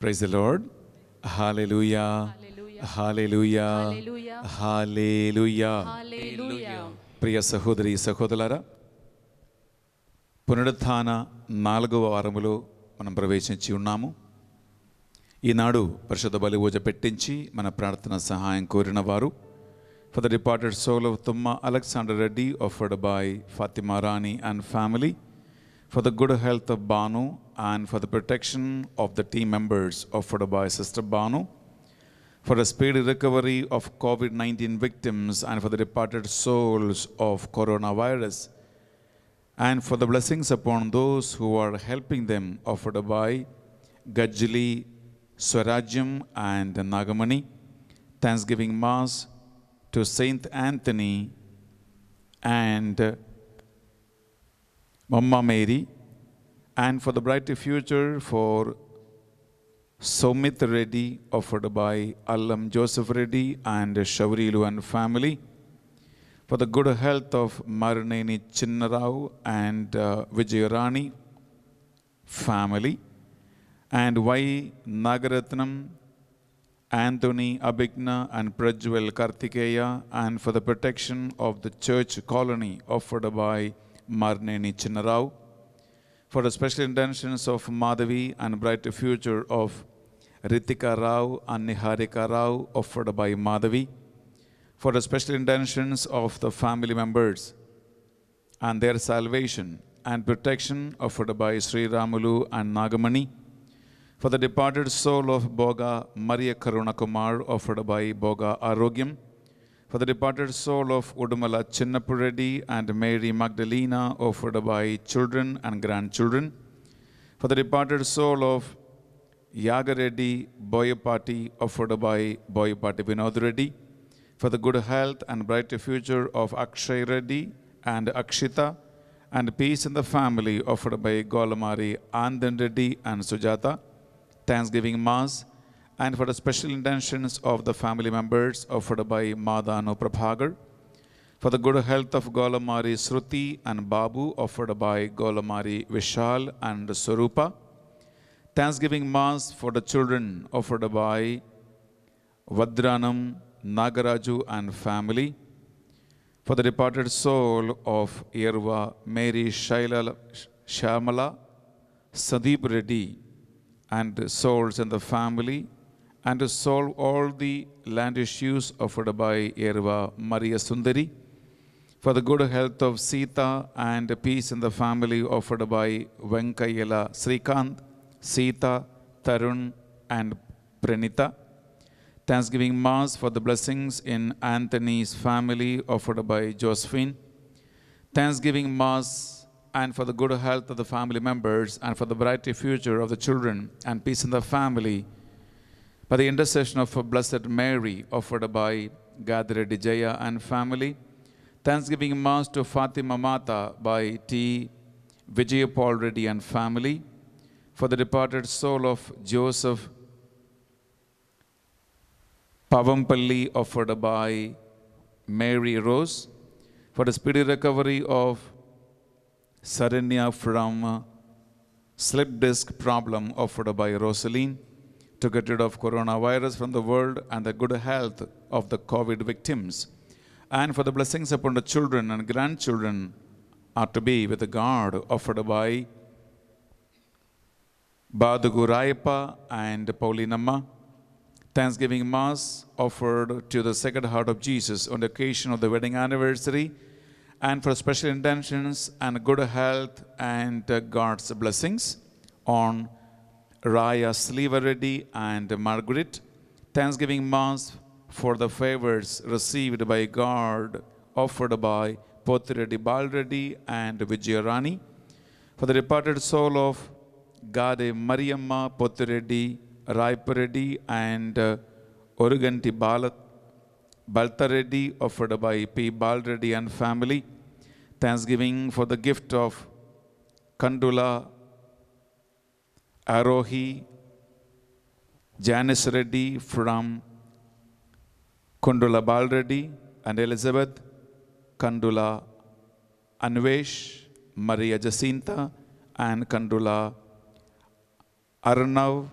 Praise the lord hallelujah hallelujah Hallelujah. Hallelujah Hallelujah. ప్రియ సహోదరి సహోదరులారా పునరుత్థాన నాలుగవ వారములో మనం ప్రవేశించి ఉన్నాము ఈనాడు పరిశుద్ధ బలి పూజ పెట్టించి మన ప్రార్థన సహాయం కోరిన వారు for the departed soul of Thumma Alexander Reddy offered by Fatima Rani and family for the good health of Banu and for the protection of the team members offered by Sister Banu, for a speedy recovery of COVID 19 victims and for the departed souls of coronavirus, and for the blessings upon those who are helping them offered by Gajali, Swarajam, and Nagamani. Thanksgiving Mass to Saint Anthony and Mama Mary, and for the bright future for Somit Reddy, offered by Allam Joseph Reddy and Shavrilu and family, for the good health of Maraneni Chinnarao and uh, Vijayarani family, and Y. Nagaratnam, Anthony Abigna, and Prajwal Kartikeya, and for the protection of the church colony offered by Marneni Chinnarao, for the special intentions of Madhavi and bright future of Ritika Rao and Niharika Rao offered by Madhavi, for the special intentions of the family members and their salvation and protection offered by Sri Ramulu and Nagamani, for the departed soul of Boga Maria Karuna Kumar offered by Boga Arogyam, for the departed soul of Udumala Chinnapuredi and Mary Magdalena offered by children and grandchildren, for the departed soul of Yagareddy Boyapati offered by Boyapati Vinod Reddy, for the good health and bright future of Akshay Reddy and Akshita, and peace in the family offered by Golamari Andan Reddy and Sujata, Thanksgiving Mass, and for the special intentions of the family members offered by Madhano Prabhagar, for the good health of Golamari Sruti and Babu offered by Golamari Vishal and Swarupa, Thanksgiving Mass for the children offered by Vadranam, Nagaraju and family, for the departed soul of Yerva Mary Shaila Shamala, Sadeep Reddy, and souls in the family, and to solve all the land issues offered by Yerva Maria Sundari, for the good health of Sita and peace in the family offered by Venkayala Srikant, Sita, Tarun, and Pranita. Thanksgiving Mass for the blessings in Anthony's family offered by Josephine. Thanksgiving Mass and for the good health of the family members and for the bright future of the children and peace in the family by the intercession of Blessed Mary offered by Gadre Dijaya and family. Thanksgiving Mass to Fatima Mata by T. Vijayapal Reddy and family for the departed soul of Joseph Pavampalli offered by Mary Rose for the speedy recovery of Saranya from slip disc problem offered by Rosaline to get rid of coronavirus from the world and the good health of the COVID victims and for the blessings upon the children and grandchildren are to be with the guard offered by Badugurayappa and Paulinamma. Thanksgiving Mass offered to the Sacred Heart of Jesus on the occasion of the wedding anniversary and for special intentions and good health and God's blessings on Raya Sliva Reddy and Margaret. Thanksgiving Mass for the favors received by God offered by Potireddy Balreddy and Vijayarani. For the departed soul of Gade Mariamma Potireddy Raipareddy and uh, Oruganti Balat Baltareddy offered by P. Balreddy and family. Thanksgiving for the gift of Kandula Arohi Janice Reddy from Kundula Balreddy and Elizabeth Kandula Anvesh, Maria Jacinta and Kandula Arnav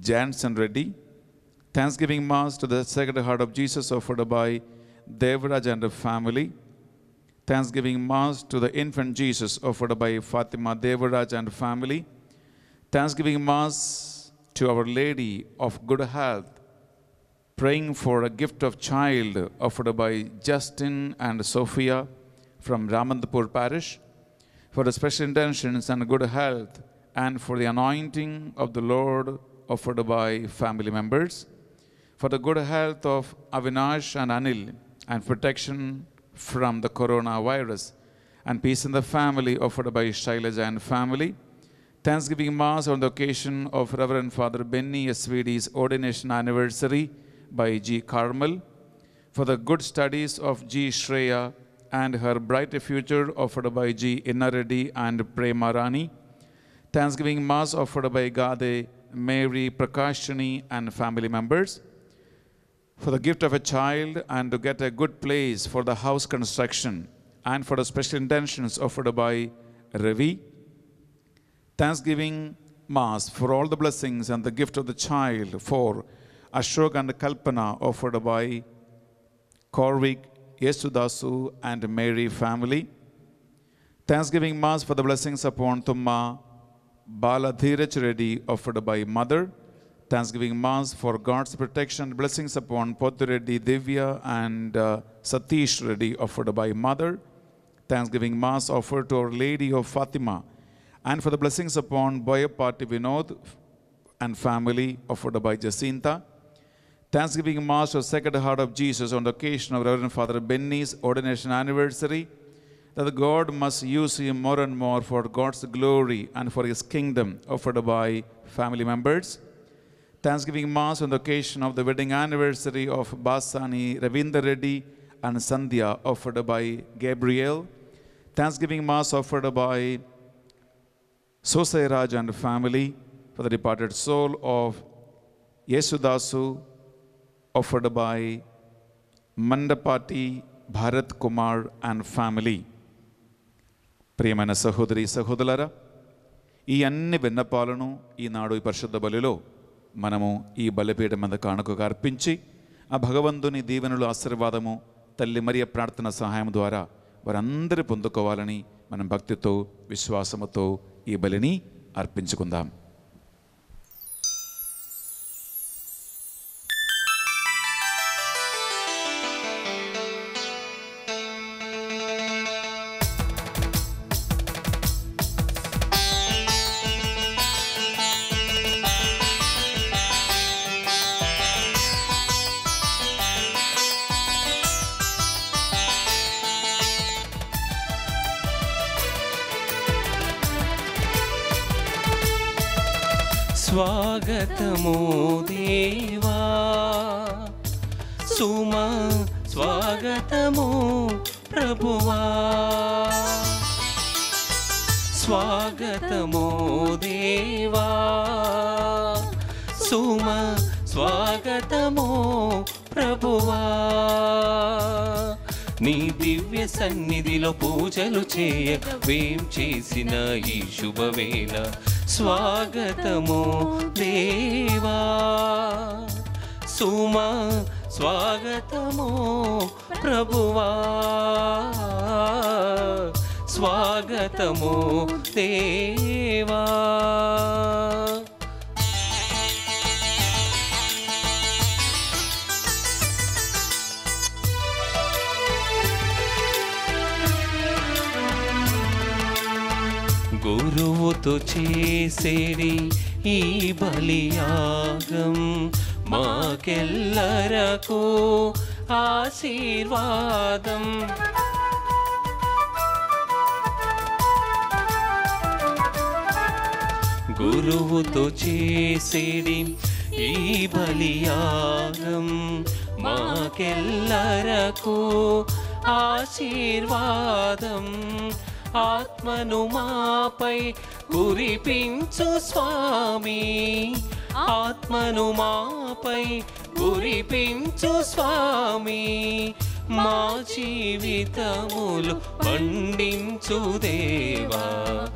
Jansen Reddy. Thanksgiving Mass to the Sacred Heart of Jesus offered by Devraj and family. Thanksgiving Mass to the Infant Jesus offered by Fatima Devraj and family. Thanksgiving Mass to Our Lady of Good Health. Praying for a gift of child offered by Justin and Sophia from Ramandapur Parish. For the special intentions and good health and for the anointing of the Lord offered by family members. For the good health of Avinash and Anil and protection from the coronavirus and peace in the family offered by Shailaja and family. Thanksgiving Mass on the occasion of Reverend Father Benny Svedi's ordination anniversary by G. Carmel. For the good studies of G. Shreya and her brighter future offered by G. Innareddy and Prema Rani. Thanksgiving Mass offered by Gade, Mary, Prakashani and family members. For the gift of a child and to get a good place for the house construction and for the special intentions offered by Ravi. Thanksgiving Mass for all the blessings and the gift of the child for Ashok and Kalpana offered by Corvik, Yesudasu and Mary family. Thanksgiving Mass for the blessings upon Tumma, Baladhiraj Reddy offered by Mother. Thanksgiving Mass for God's protection blessings upon Pothu Reddy, Divya and uh, Satish Reddy offered by Mother. Thanksgiving Mass offered to Our Lady of Fatima and for the blessings upon Boyapati Vinod and family offered by Jacinta. Thanksgiving Mass of Sacred Heart of Jesus on the occasion of Reverend Father Benny's ordination anniversary, that God must use him more and more for God's glory and for his kingdom, offered by family members. Thanksgiving Mass on the occasion of the wedding anniversary of Basani Ravinder Reddy and Sandhya, offered by Gabriel. Thanksgiving Mass offered by Sosai Raj and family for the departed soul of Yesudasu, offered by Mandapati Bharat Kumar and family. ప్రియమైన సహోదరి సహోదరులారా ఈ అన్ని విన్నపాలను ఈనాడు ఈ పరిశుద్ధ బలిలో మనము ఈ బలిపీఠం మీద కానుకగా అర్పించి ఆ భగవంతుని దీవెనలు ఆశీర్వాదము తల్లి మరియ ప్రార్థన సహాయం ద్వారా వారందరూ పొందుకోవాలని మనం భక్తితో విశ్వాసముతో ఈ బలిని అర్పించుకుందాం. దివ్య సన్నిధిలో పూజలు చేయవేం చేసిన ఈ శుభవేళ? స్వాగతము దేవా. సుమా స్వాగతము ప్రభువా. స్వాగతము దేవా. గురువుతో చేసేది ఈ బలియాగం మాకెల్లరకు ఆశీర్వాదం గురువుతో చేసేది ఈ బలియాగం మాకెల్లరకు ఆశీర్వాదం ఆత్మను మాపై కురిపించు స్వామి. ఆత్మను మాపై కురిపించు స్వామి. మా జీవితములు పండించు దేవా.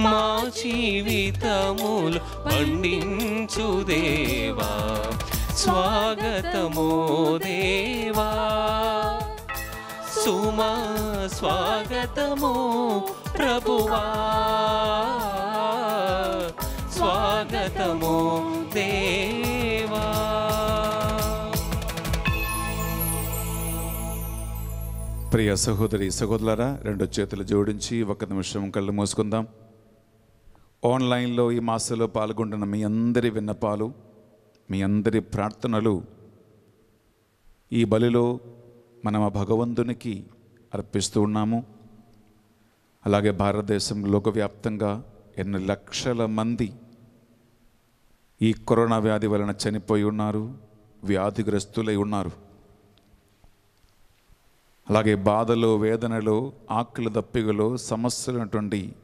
మా జీవితములు పండించు దేవా. స్వాగతమో దేవా. సుమా స్వాగతము ప్రభువా. స్వాగతము దేవా. ప్రియ సహోదరి సహోదరులారా రెండు చేతులు జోడించి ఒక నిమిషం కళ్ళు మూసుకుందాం. ఆన్లైన్లో ఈ మాసంలో పాల్గొంటున్న మీ అందరి విన్నపాలు మీ అందరి ప్రార్థనలు ఈ బలిలో మనం ఆ భగవంతునికి అర్పిస్తూ ఉన్నాము. అలాగే భారతదేశం లోకవ్యాప్తంగా ఎన్ని లక్షల మంది ఈ కరోనా వ్యాధి వలన చనిపోయి ఉన్నారు వ్యాధిగ్రస్తులై ఉన్నారు. అలాగే బాధలో వేదనలో ఆకలి దప్పికలో సమస్యలైనటువంటి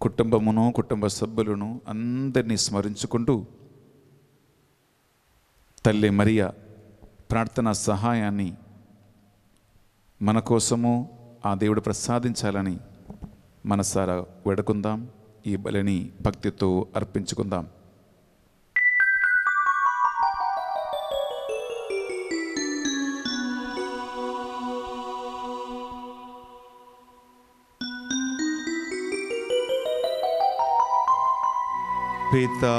కుటుంబమును కుటుంబ సభ్యులను అందరినీ స్మరించుకుంటూ తల్లి మరియా ప్రార్థన సహాయాన్ని మన కోసము ఆ దేవుడు ప్రసాదించాలని మనసారా వెడుకుందాం. ఈ బలిని భక్తితో అర్పించుకుందాం. పితా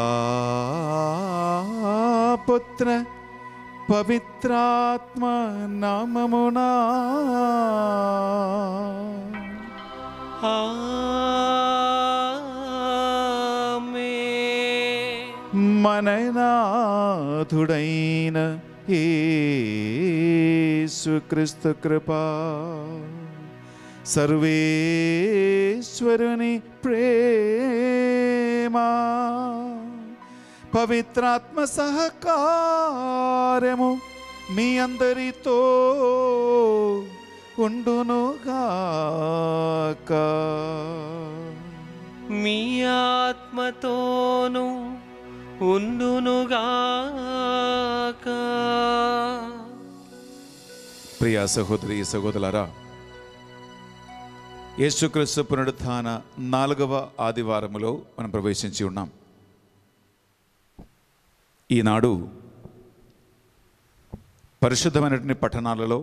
పుత్ర పవిత్రాత్మ నామమునా ఆమేన్. మననాథుడైన యేసుక్రీస్తు కృపా సర్వేశ్వరుని ప్రేమా పవిత్రాత్మ సహకారము మీ అందరితో ఉండునుగాక. మీ ఆత్మతోను ఉండునుగాక. ప్రియ సహోదరి సహోదరులారా యేసుక్రీస్తు పునరుత్థాన నాలుగవ ఆదివారములో మనం ప్రవేశించి ఉన్నాం. ఈనాడు పరిశుద్ధమైనటువంటి పఠనాలలో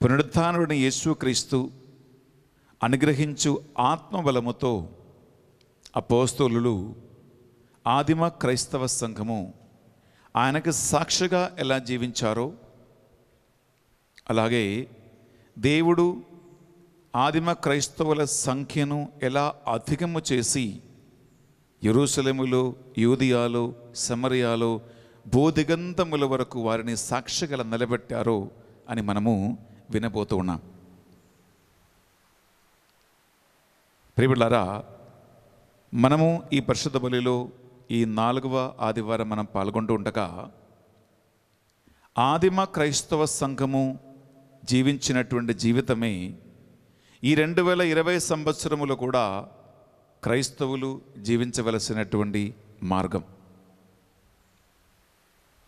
పునరుద్ధానుడిని యేసుక్రీస్తు అనుగ్రహించు ఆత్మబలముతో అపోస్తలులు ఆదిమ క్రైస్తవ సంఘము ఆయనకు సాక్షిగా ఎలా జీవించారో అలాగే దేవుడు ఆదిమ క్రైస్తవుల సంఖ్యను ఎలా అధికము చేసి యెరూషలేములో యూదియాలో సమరియాలో భూదిగంతముల వరకు వారిని సాక్షిగల నిలబెట్టారో అని మనము వినబోతూ ఉన్నాం. ప్రియులారా మనము ఈ పరిశుద్ధ బలిలో ఈ నాలుగవ ఆదివారం మనం పాల్గొంటూ ఉండగా ఆదిమ క్రైస్తవ సంఘము జీవించినటువంటి జీవితమే ఈ రెండు వేల ఇరవై సంవత్సరములో కూడా క్రైస్తవులు జీవించవలసినటువంటి మార్గం.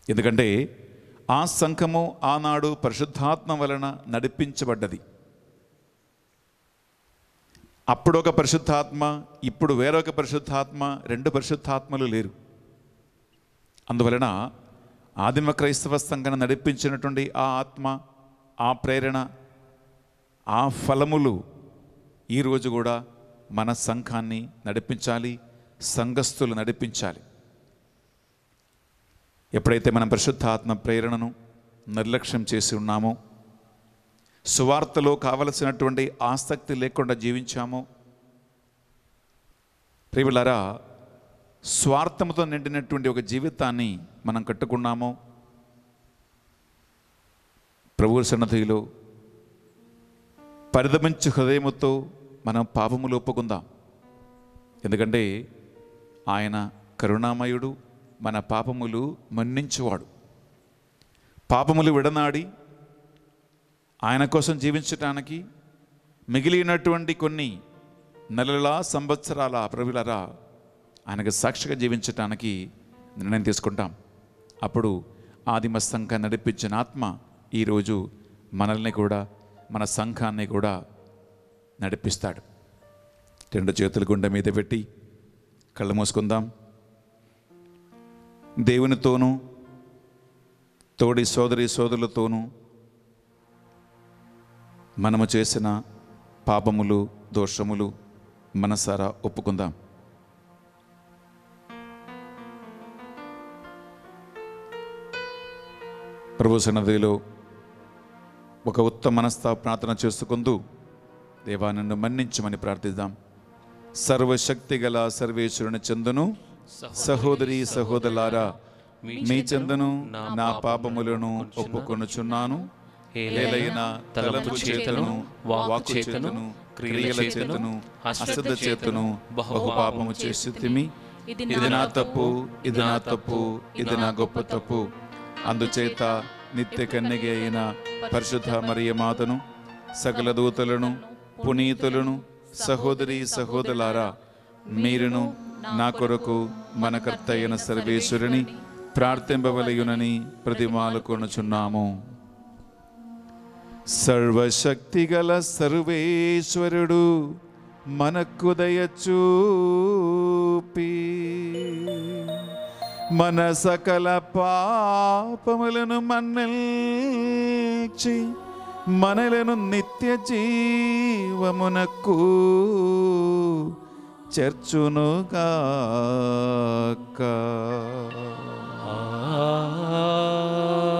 ఎందుకంటే ఆ సంఘము ఆనాడు పరిశుద్ధాత్మ వలన నడిపించబడ్డది. అప్పుడు ఒక పరిశుద్ధాత్మ ఇప్పుడు వేరొక పరిశుద్ధాత్మ రెండు పరిశుద్ధాత్మలు లేరు. అందువలన ఆదిమ క్రైస్తవ సంఘన నడిపించినటువంటి ఆ ఆత్మ ఆ ప్రేరణ ఆ ఫలములు ఈరోజు కూడా మన సంఘాన్ని నడిపించాలి సంఘస్థులు నడిపించాలి. ఎప్పుడైతే మనం పరిశుద్ధాత్మ ప్రేరణను నిర్లక్ష్యం చేసి ఉన్నామో సువార్తలో కావలసినటువంటి ఆసక్తి లేకుండా జీవించామో ప్రియులరా స్వార్థముతో నిండినటువంటి ఒక జీవితాన్ని మనం కట్టుకున్నామో ప్రభు సన్నధిలో పరిదమించు హృదయముతో మనం పాపములు ఒప్పుకుందాం ఎందుకంటే ఆయన కరుణామయుడు మన పాపములు మన్నించువాడు. పాపములు విడనాడి ఆయన కోసం జీవించటానికి మిగిలినటువంటి కొన్ని నెలల సంవత్సరాల ప్రవిలరా ఆయనకు సాక్షిగా జీవించటానికి నిర్ణయం తీసుకుంటాం. అప్పుడు ఆదిమ సంఘ నడిపించిన ఆత్మ ఈరోజు మనల్ని కూడా మన సంఘాన్ని కూడా నడిపిస్తాడు. రెండు చేతులు గుండె మీద పెట్టి కళ్ళు మూసుకుందాం. దేవునితోనూ తోడి సోదరి సోదరులతోనూ మనము చేసిన పాపములు దోషములు మనసారా ఒప్పుకుందాం. ప్రభు సన్నదిలో ఒక ఉత్తమ మనస్తా ప్రార్థన చేసుకుంటూ దేవా నన్ను మన్నించమని ప్రార్థిద్దాం. సర్వశక్తి గల సర్వేశ్వరుని చందును సహోదరి సహోదరులారా మీ చందును నా పాపములను ఒప్పుకొనుచున్నాను. ఏలైన తలపు చేతను చేతను క్రియల చేతను అశ్రద్ధ చేతను బహు పాపము చేసి ఇది నా తప్పు ఇది నా తప్పు ఇది నా గొప్ప తప్పు. అందుచేత నిత్య కన్యగ అయిన పరిశుద్ధ మరియ మాతను సకల దూతలను పునీతులను సహోదరి సహోదరులారా మీరును నా కొరకు మన కర్త అయిన సర్వేశ్వరుని ప్రార్థింపవలయునని ప్రతిమాలు కొనుచున్నాము సర్వశక్తిగల సర్వేశ్వరుడు మనకు దయచూపి. మన సకల పాపములను మన్నల్చి మనలను నిత్య జీవమునకు చర్చునుగాక ఆమేన్.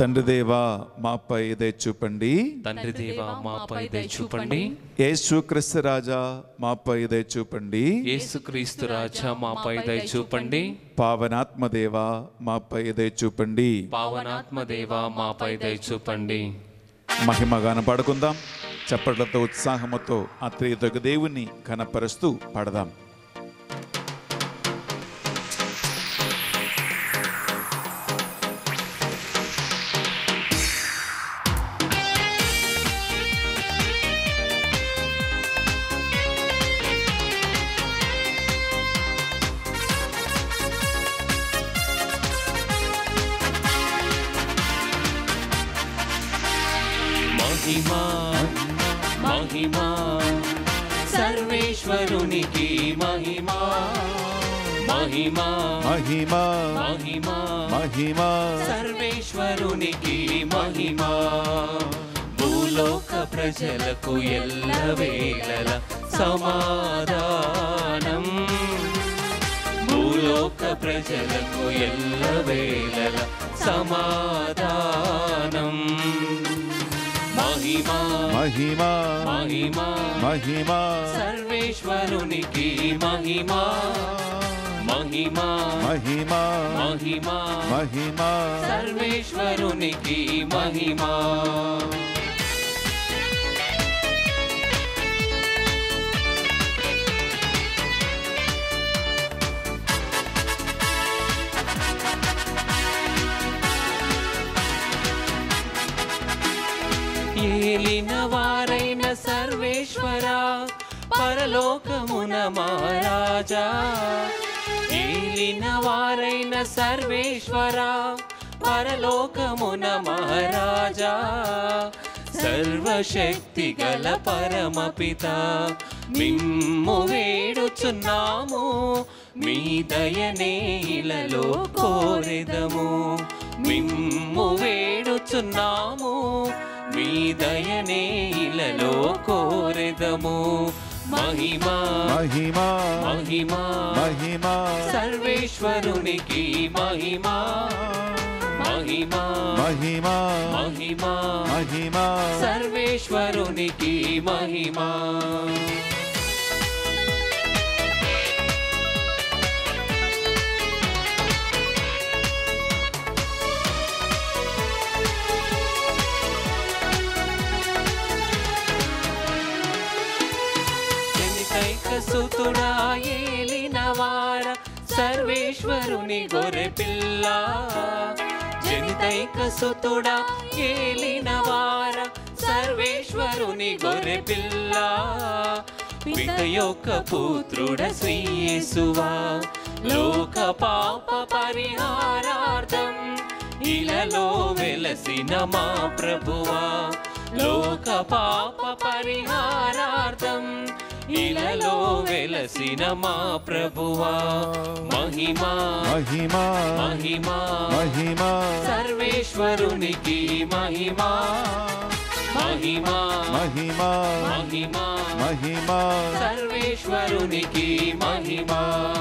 తండ్రి దేవా మాపై దయ చూపండి. తండ్రి దేవా మాపై దయ చూపండి. యేసు క్రిస్తు రాజా మాపై దయ చూపండి. యేసుక్రీస్తు రాజా మాపై దయ చూపండి పావనాత్మ దేవా మాపై దయ చూపండి. పావనాత్మ దేవా మాపై దయ చూపండి. మహిమగాన పాడుకుందాం. చప్పట్లతో ఉత్సాహముతో ఆ త్రియతొక దేవుణ్ణి కనపరుస్తూ పాడదాం. మహిమా. మహిమా. మహిమా. సర్వేశ్వరునికి మహిమా. భూలోక ప్రజలకు ఎల్లవేళల సమాధానం. భూలోక ప్రజలకు ఎల్లవేళల సమాధానం. మహిమా. మహిమా. మహిమా. మహిమా. సర్వేశ్వరునికి మహిమా. మహిమా మహిమా మహిమా మహిమా సర్వేశ్వరునికి మహిమా ఏలిన వారైన సర్వేశ్వర పరలోకమున మహారాజా ఏలిన వారైన సర్వేశ్వర పరలోకమున మహారాజా. సర్వశక్తి గల పరమపిత మిమ్ము వేడుచున్నాము మీ దయనే ఇలలో కోరెదము. మిమ్ము వేడుచున్నాము మీ దయనే ఇలలో కోరెదము. మహిమా మహిమా మహిమా మహిమా సర్వేశ్వరునికి మహిమా మహిమా మహిమా మహిమా మహిమా సర్వేశ్వరునికి మహిమా ఈశ్వరుని గొర్రె పిల్ల జనితైక సుతుడా ఏలిన వార సర్వేశ్వరుని గొర్రె పిల్ల. పిత యొక్క పుత్రుడ శ్రీయేసువా లోక పాప పరిహారార్థం ఇలలో వెలసిన మా ప్రభువా. లోక పాప పరిహారార్థం ఇలలో వెలసిన మా ప్రభువా. మహిమా మహిమా మహిమా. మహిమా. సర్వేశ్వరునికి మహిమా. మహిమా మహిమా మహిమా. మహిమా. సర్వేశ్వరునికి మహిమా.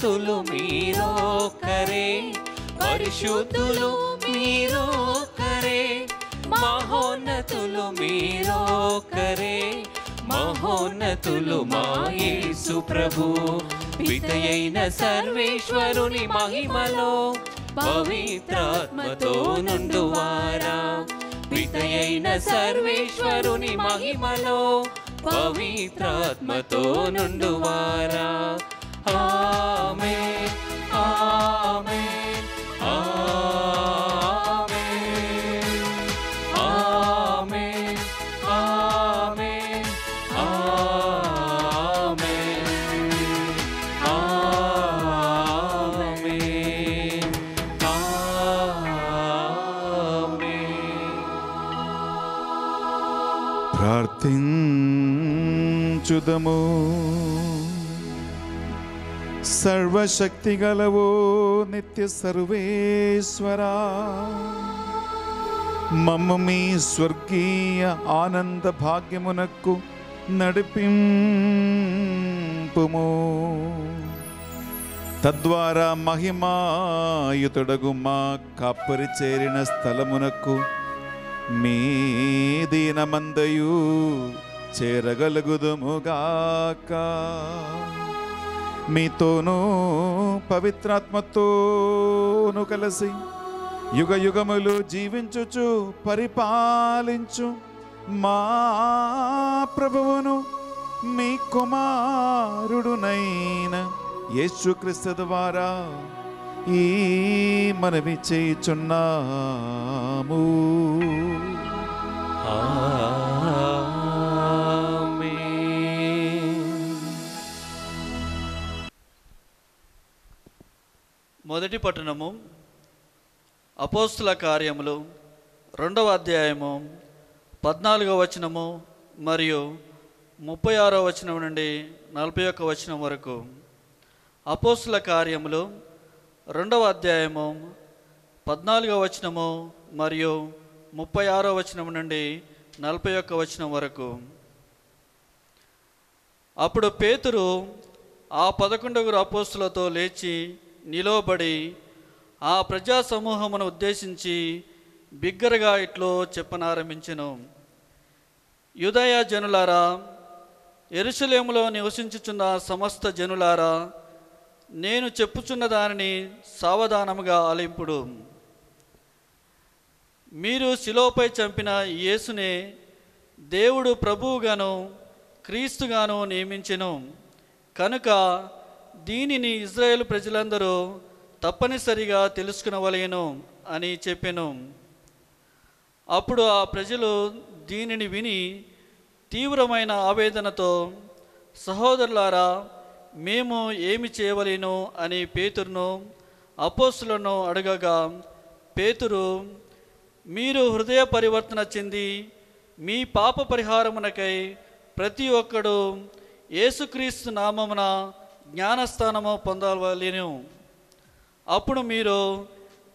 మహోన్నతులు మీరోకరే పరిశుద్ధులు మీరోకరే మహోన్నతులు మీరోకరే మహోన్నతులు మా యేసు ప్రభు. పితయైన సర్వేశ్వరుని మహిమలో పవిత్రాత్మతో నుండువారా పితయైన సర్వేశ్వరుని మహిమలో పవిత్రాత్మతో నుండువారా ప్రార్థించుదము సర్వశక్తి గలవో నిత్య సర్వేశ్వరా. మమ్మ మీ స్వర్గీయ ఆనంద భాగ్యమునకు నడిపింపుము. తద్వారా మహిమాయుతుడగు మా కప్పరి చేరిన స్థలమునకు మీ దీనమందయు చేరగలుగుదుముగాక. మీతోనూ పవిత్రాత్మతోను కలిసి యుగ యుగములు జీవించుచు పరిపాలించు మా ప్రభువును మీ కుమారుడునైన యేసుక్రీస్తు ద్వారా ఈ మనవి చేయుచున్నాము. మొదటి పట్టణము అపోస్తుల కార్యములు రెండవ అధ్యాయము పద్నాలుగవ వచనము మరియు ముప్పై ఆరో వచనం నుండి నలభై ఒక్క వచనం వరకు. అపోస్తుల కార్యములు రెండవ అధ్యాయము పద్నాలుగవ వచనము మరియు ముప్పై ఆరో వచనం నుండి నలభై ఒక్క వచనం వరకు. అప్పుడు పేతురు ఆ పదకొండుగురు అపోస్తులతో లేచి నిలవబడి ఆ ప్రజా సమూహమును ఉద్దేశించి బిగ్గరగా ఇట్లో చెప్పనారంభించెను. యుదయ జనులారా ఎరుసలేములో నివసించుచున్న సమస్త జనులారా నేను చెప్పుచున్న దానిని సావధానముగా ఆలింపుడు మీరు శిలోపై చంపిన యేసునే దేవుడు ప్రభువుగాను క్రీస్తుగాను నియమించెను. కనుక దీనిని ఇజ్రాయేల్ ప్రజలందరూ తప్పనిసరిగా తెలుసుకునవలేను అని చెప్పాను. అప్పుడు ఆ ప్రజలు దీనిని విని తీవ్రమైన ఆవేదనతో సహోదరులారా మేము ఏమి చేయవలేను? అని పేతురును అపోస్తులను అడగగా పేతురు మీరు హృదయ పరివర్తన చెంది మీ పాప పరిహారమునకై ప్రతి ఒక్కడు యేసుక్రీస్తు నామమున జ్ఞానస్థానము పొందవలేను అప్పుడు మీరు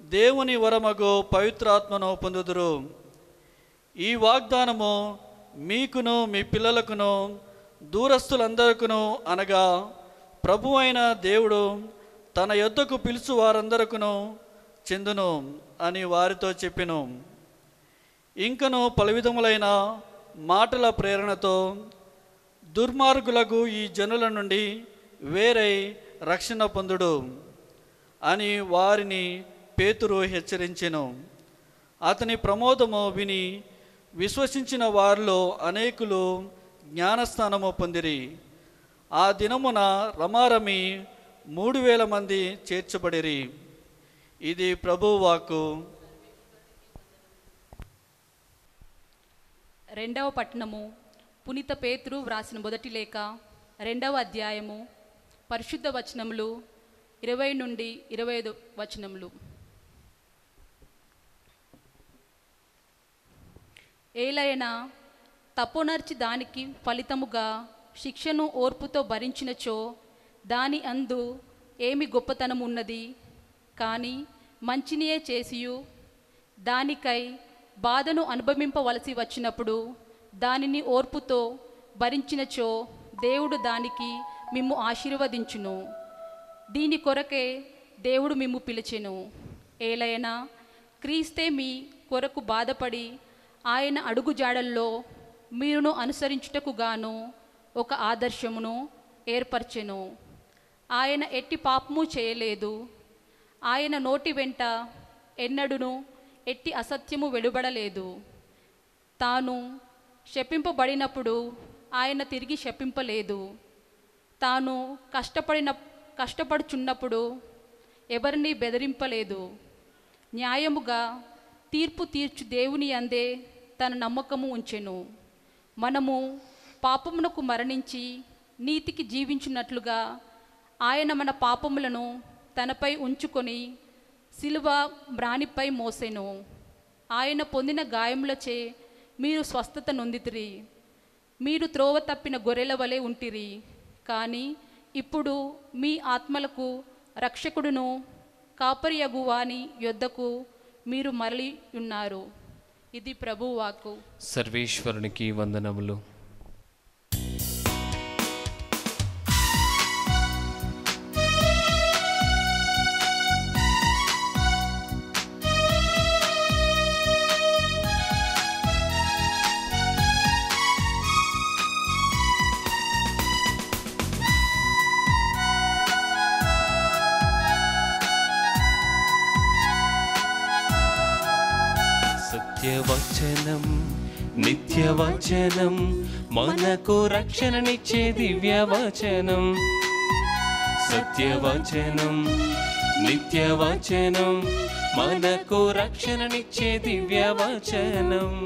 దేవుని వరమగు పవిత్రాత్మను పొందుదురు. ఈ వాగ్దానము మీకును మీ పిల్లలకును దూరస్తులందరికును అనగా ప్రభు అయిన దేవుడు తన యొద్దకు పిలుచు వారందరకును చెందును అని వారితో చెప్పెను. ఇంకను పలు విధములైన మాటల ప్రేరణతో దుర్మార్గులకు ఈ జనుల నుండి వేరై రక్షణ పొందుడు అని వారిని పేతురు హెచ్చరించెను. అతని ప్రమోదము విని విశ్వసించిన వారిలో అనేకులు జ్ఞానస్థానము పొందిరి. ఆ దినమున రమారమి మూడు వేల మంది చేర్చబడిరి. ఇది ప్రభువాకు రెండవ పట్టణము పునీత పేతురు వ్రాసిన మొదటి లేఖ రెండవ అధ్యాయము పరిశుద్ధ వచనములు ఇరవై నుండి ఇరవై ఐదు వచనములు. ఏలైనా తప్పునర్చి దానికి ఫలితముగా శిక్షను ఓర్పుతో భరించినచో దాని అందు ఏమి గొప్పతనం ఉన్నది కానీ మంచినియే చేసియు దానికై బాధను అనుభవింపవలసి వచ్చినప్పుడు దానిని ఓర్పుతో భరించినచో దేవుడు దానికి మిమ్ము ఆశీర్వదించును. దీని కొరకే దేవుడు మిమ్ము పిలిచెను. ఏలైనా క్రీస్తే మీ కొరకు బాధపడి ఆయన అడుగుజాడల్లో మీరును అనుసరించుటకు గాను ఒక ఆదర్శమును ఏర్పరచెను. ఆయన ఎట్టి పాపము చేయలేదు. ఆయన నోటి వెంట ఎన్నడును ఎట్టి అసత్యము వెలుబడలేదు. తాను శపింపబడినప్పుడు ఆయన తిరిగి శపింపలేదు. తాను కష్టపడిన కష్టపడుచున్నప్పుడు ఎవరిని బెదిరింపలేదు. న్యాయముగా తీర్పు తీర్చు దేవుని అందే తన నమ్మకము ఉంచెను. మనము పాపమునకు మరణించి నీతికి జీవించున్నట్లుగా ఆయన మన పాపములను తనపై ఉంచుకొని సిలువ బ్రాణిపై మోసెను. ఆయన పొందిన గాయములచే మీరు స్వస్థత నొందితిరి. మీరు త్రోవ తప్పిన గొర్రెల వలె ఉంటిరి. కానీ ఇప్పుడు మీ ఆత్మలకు రక్షకుడును కాపరియగు వాని యొద్దకు మీరు మరలి ఉన్నారు. ఇది ప్రభువాకు సర్వేశ్వరునికి వందనములు. దివ్యవచనం. మనకు రక్షణనిచ్చే దివ్యవచనం. సత్యవచనం నిత్యవచనం మనకు రక్షణనిచ్చే దివ్యవచనం.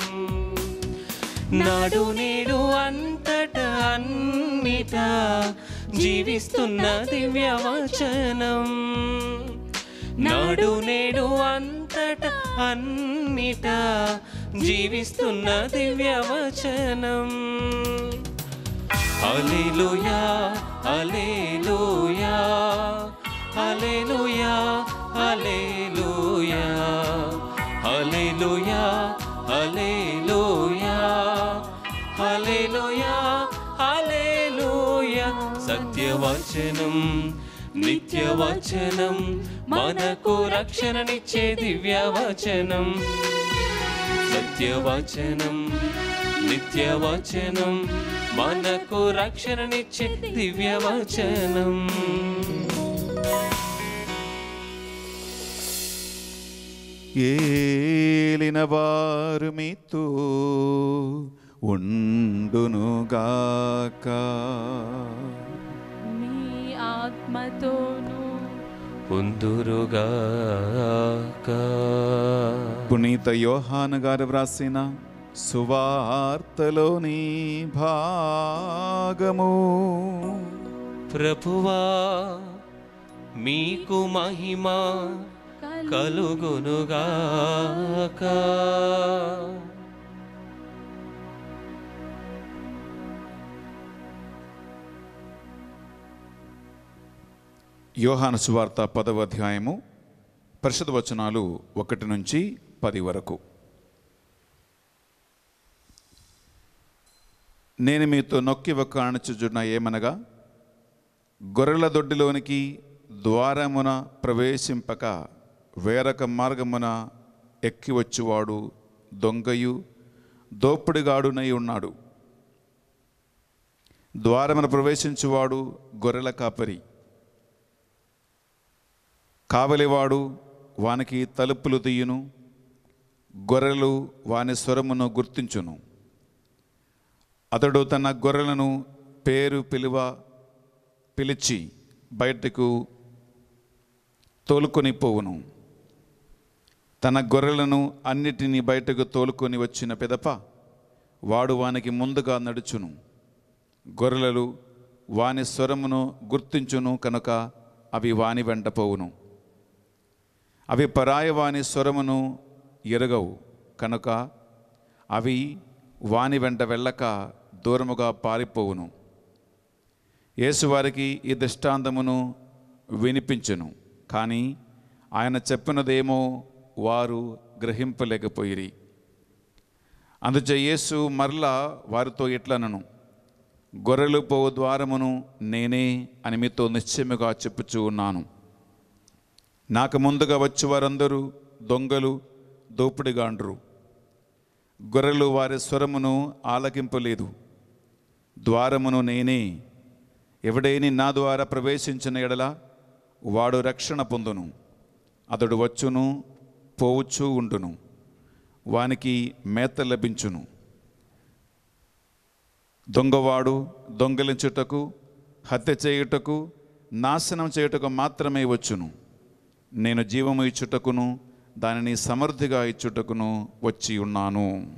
నాడు నేడు అంతట అన్నిటా జీవిస్తున్న దివ్యవచనం. నాడు నేడు అంతట అన్నిటా జీవిస్తున్న దివ్యవచనం హల్లెలూయా హల్లెలూయా హల్లెలూయా హల్లెలూయా హల్లెలూయా హల్లెలూయా హల్లెలూయా హల్లెలూయా. సత్యవచనం నిత్యవచనం మనకు రక్షణనిచ్చే దివ్యవచనం. సత్యవచనం నిత్యవచనం మనకు రక్షణనిచ్చే దివ్యవచనం ఏలిన వారు మీతో ఉండునుగాక మీ ఆత్మతోనూ ఉందురుగాక పునీత యోహాను గారు వ్రాసిన సువార్తలోని భాగము. ప్రభువా మీకు మహిమ కలుగునుగాక. యోహాను సువార్త పదవ అధ్యాయము పరిషత్ వచనాలు ఒకటి నుంచి పది వరకు. నేను మీతో నొక్కి ఒక అణచుచున్న ఏమనగా గొర్రెల దొడ్డిలోనికి ద్వారమున ప్రవేశింపక వేరొక మార్గమున ఎక్కి వచ్చువాడు దొంగయు దోపుడిగాడునై ఉన్నాడు. ద్వారమున ప్రవేశించువాడు గొర్రెల కాపరి. కావలివాడు వానికి తలుపులు తీయును గొర్రెలు వాని స్వరమును గుర్తించును. అతడు తన గొర్రెలను పేరు పిలువ పిలిచి బయటకు తోలుకొని పోవును. తన గొర్రెలను అన్నిటినీ బయటకు తోలుకొని వచ్చిన పెదప వాడు వానికి ముందుగా నడుచును. గొర్రెలు వాని స్వరమును గుర్తించును కనుక అవి వాని వెంట పోవును. అవి పరాయవాని స్వరమును ఎరగవు. కనుక అవి వాని వెంట వెళ్ళక దూరముగా పారిపోవును. యేసువారికి ఈ దృష్టాంతమును వినిపించును. కానీ ఆయన చెప్పినదేమో వారు గ్రహింపలేకపోయిరి. అందుచే యేసు మరలా వారితో ఇట్లనను గొర్రెలు పోవు ద్వారమును నేనే అని మీతో నిశ్చయముగా చెప్పుచూ ఉన్నాను. నాకు ముందుగా వచ్చి వారందరూ దొంగలు దోపిడిగాండ్రు. గొర్రెలు వారి స్వరమును ఆలకింపలేదు. ద్వారమును నేనే ఎవడేని నా ద్వారా ప్రవేశించిన ఎడల వాడు రక్షణ పొందును. అతడు వచ్చును పోవచ్చు ఉండును. వానికి మేత లభించును. దొంగవాడు దొంగలించుటకు హత్య చేయుటకు నాశనం చేయుటకు మాత్రమే వచ్చును. నేను జీవము ఇచ్చుటకును దానిని సమృద్ధిగా ఇచ్చుటకును వచ్చి ఉన్నాను.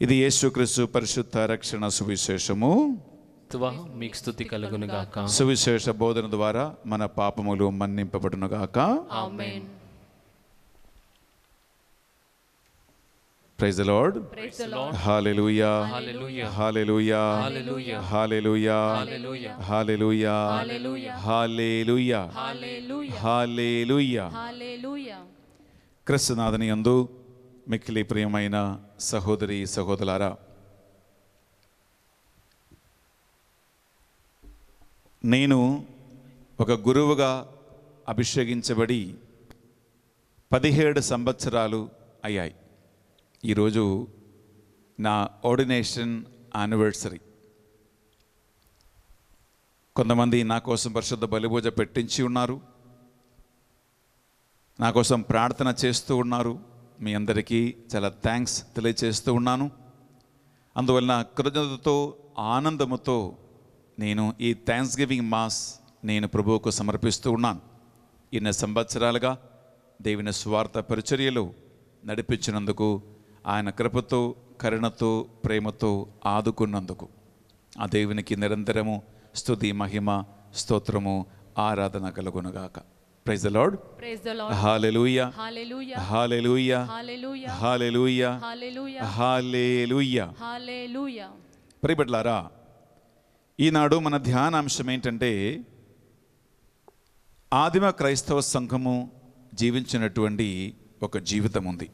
ఇది యేసుక్రీస్తు పరిశుద్ధ రక్షణ సువిశేషము. త్వా మీకు స్థుతి కలుగును గాక. సువిశేష బోధన ద్వారా మన పాపములు మన్నింపబడునుగాక amen. Praise lord praise the lord hallelujah hallelujah hallelujah hallelujah hallelujah hallelujah hallelujah hallelujah hallelujah hallelujah hallelujah క్రిస్తునాథని యందు మిక్కిలి ప్రియమైన సహోదరి సహోదరులారా నేను ఒక గురువుగా అభిషేకించబడి పదిహేడు సంవత్సరాలు అయ్యాయి ఈరోజు నా ఆర్డినేషన్ యానివర్సరీ. కొంతమంది నా కోసం పరిశుద్ధ బలిపూజ పెట్టించి ఉన్నారు. నా కోసం ప్రార్థన చేస్తూ ఉన్నారు. మీ అందరికీ చాలా థ్యాంక్స్ తెలియచేస్తూ ఉన్నాను. అందువలన కృతజ్ఞతతో ఆనందముతో నేను ఈ థ్యాంక్స్ గివింగ్ మాస్ నేను ప్రభువుకు సమర్పిస్తూ ఉన్నాను. ఇన్ని సంవత్సరాలుగా దేవుని స్వార్థ పరిచర్యలు నడిపించినందుకు ఆయన కృపతో కరుణతో ప్రేమతో ఆదుకున్నందుకు. ఆ దేవునికి నిరంతరము స్తుతి మహిమ స్తోత్రము ఆరాధన కలుగునుగాక. Praise lord praise the lord hallelujah hallelujah hallelujah hallelujah ప్రియబిడ్లారా ఈనాడు మన ధ్యానాంశం ఏంటంటే ఆదిమ క్రైస్తవ సంఘము జీవించినటువంటి ఒక జీవితం ఉంది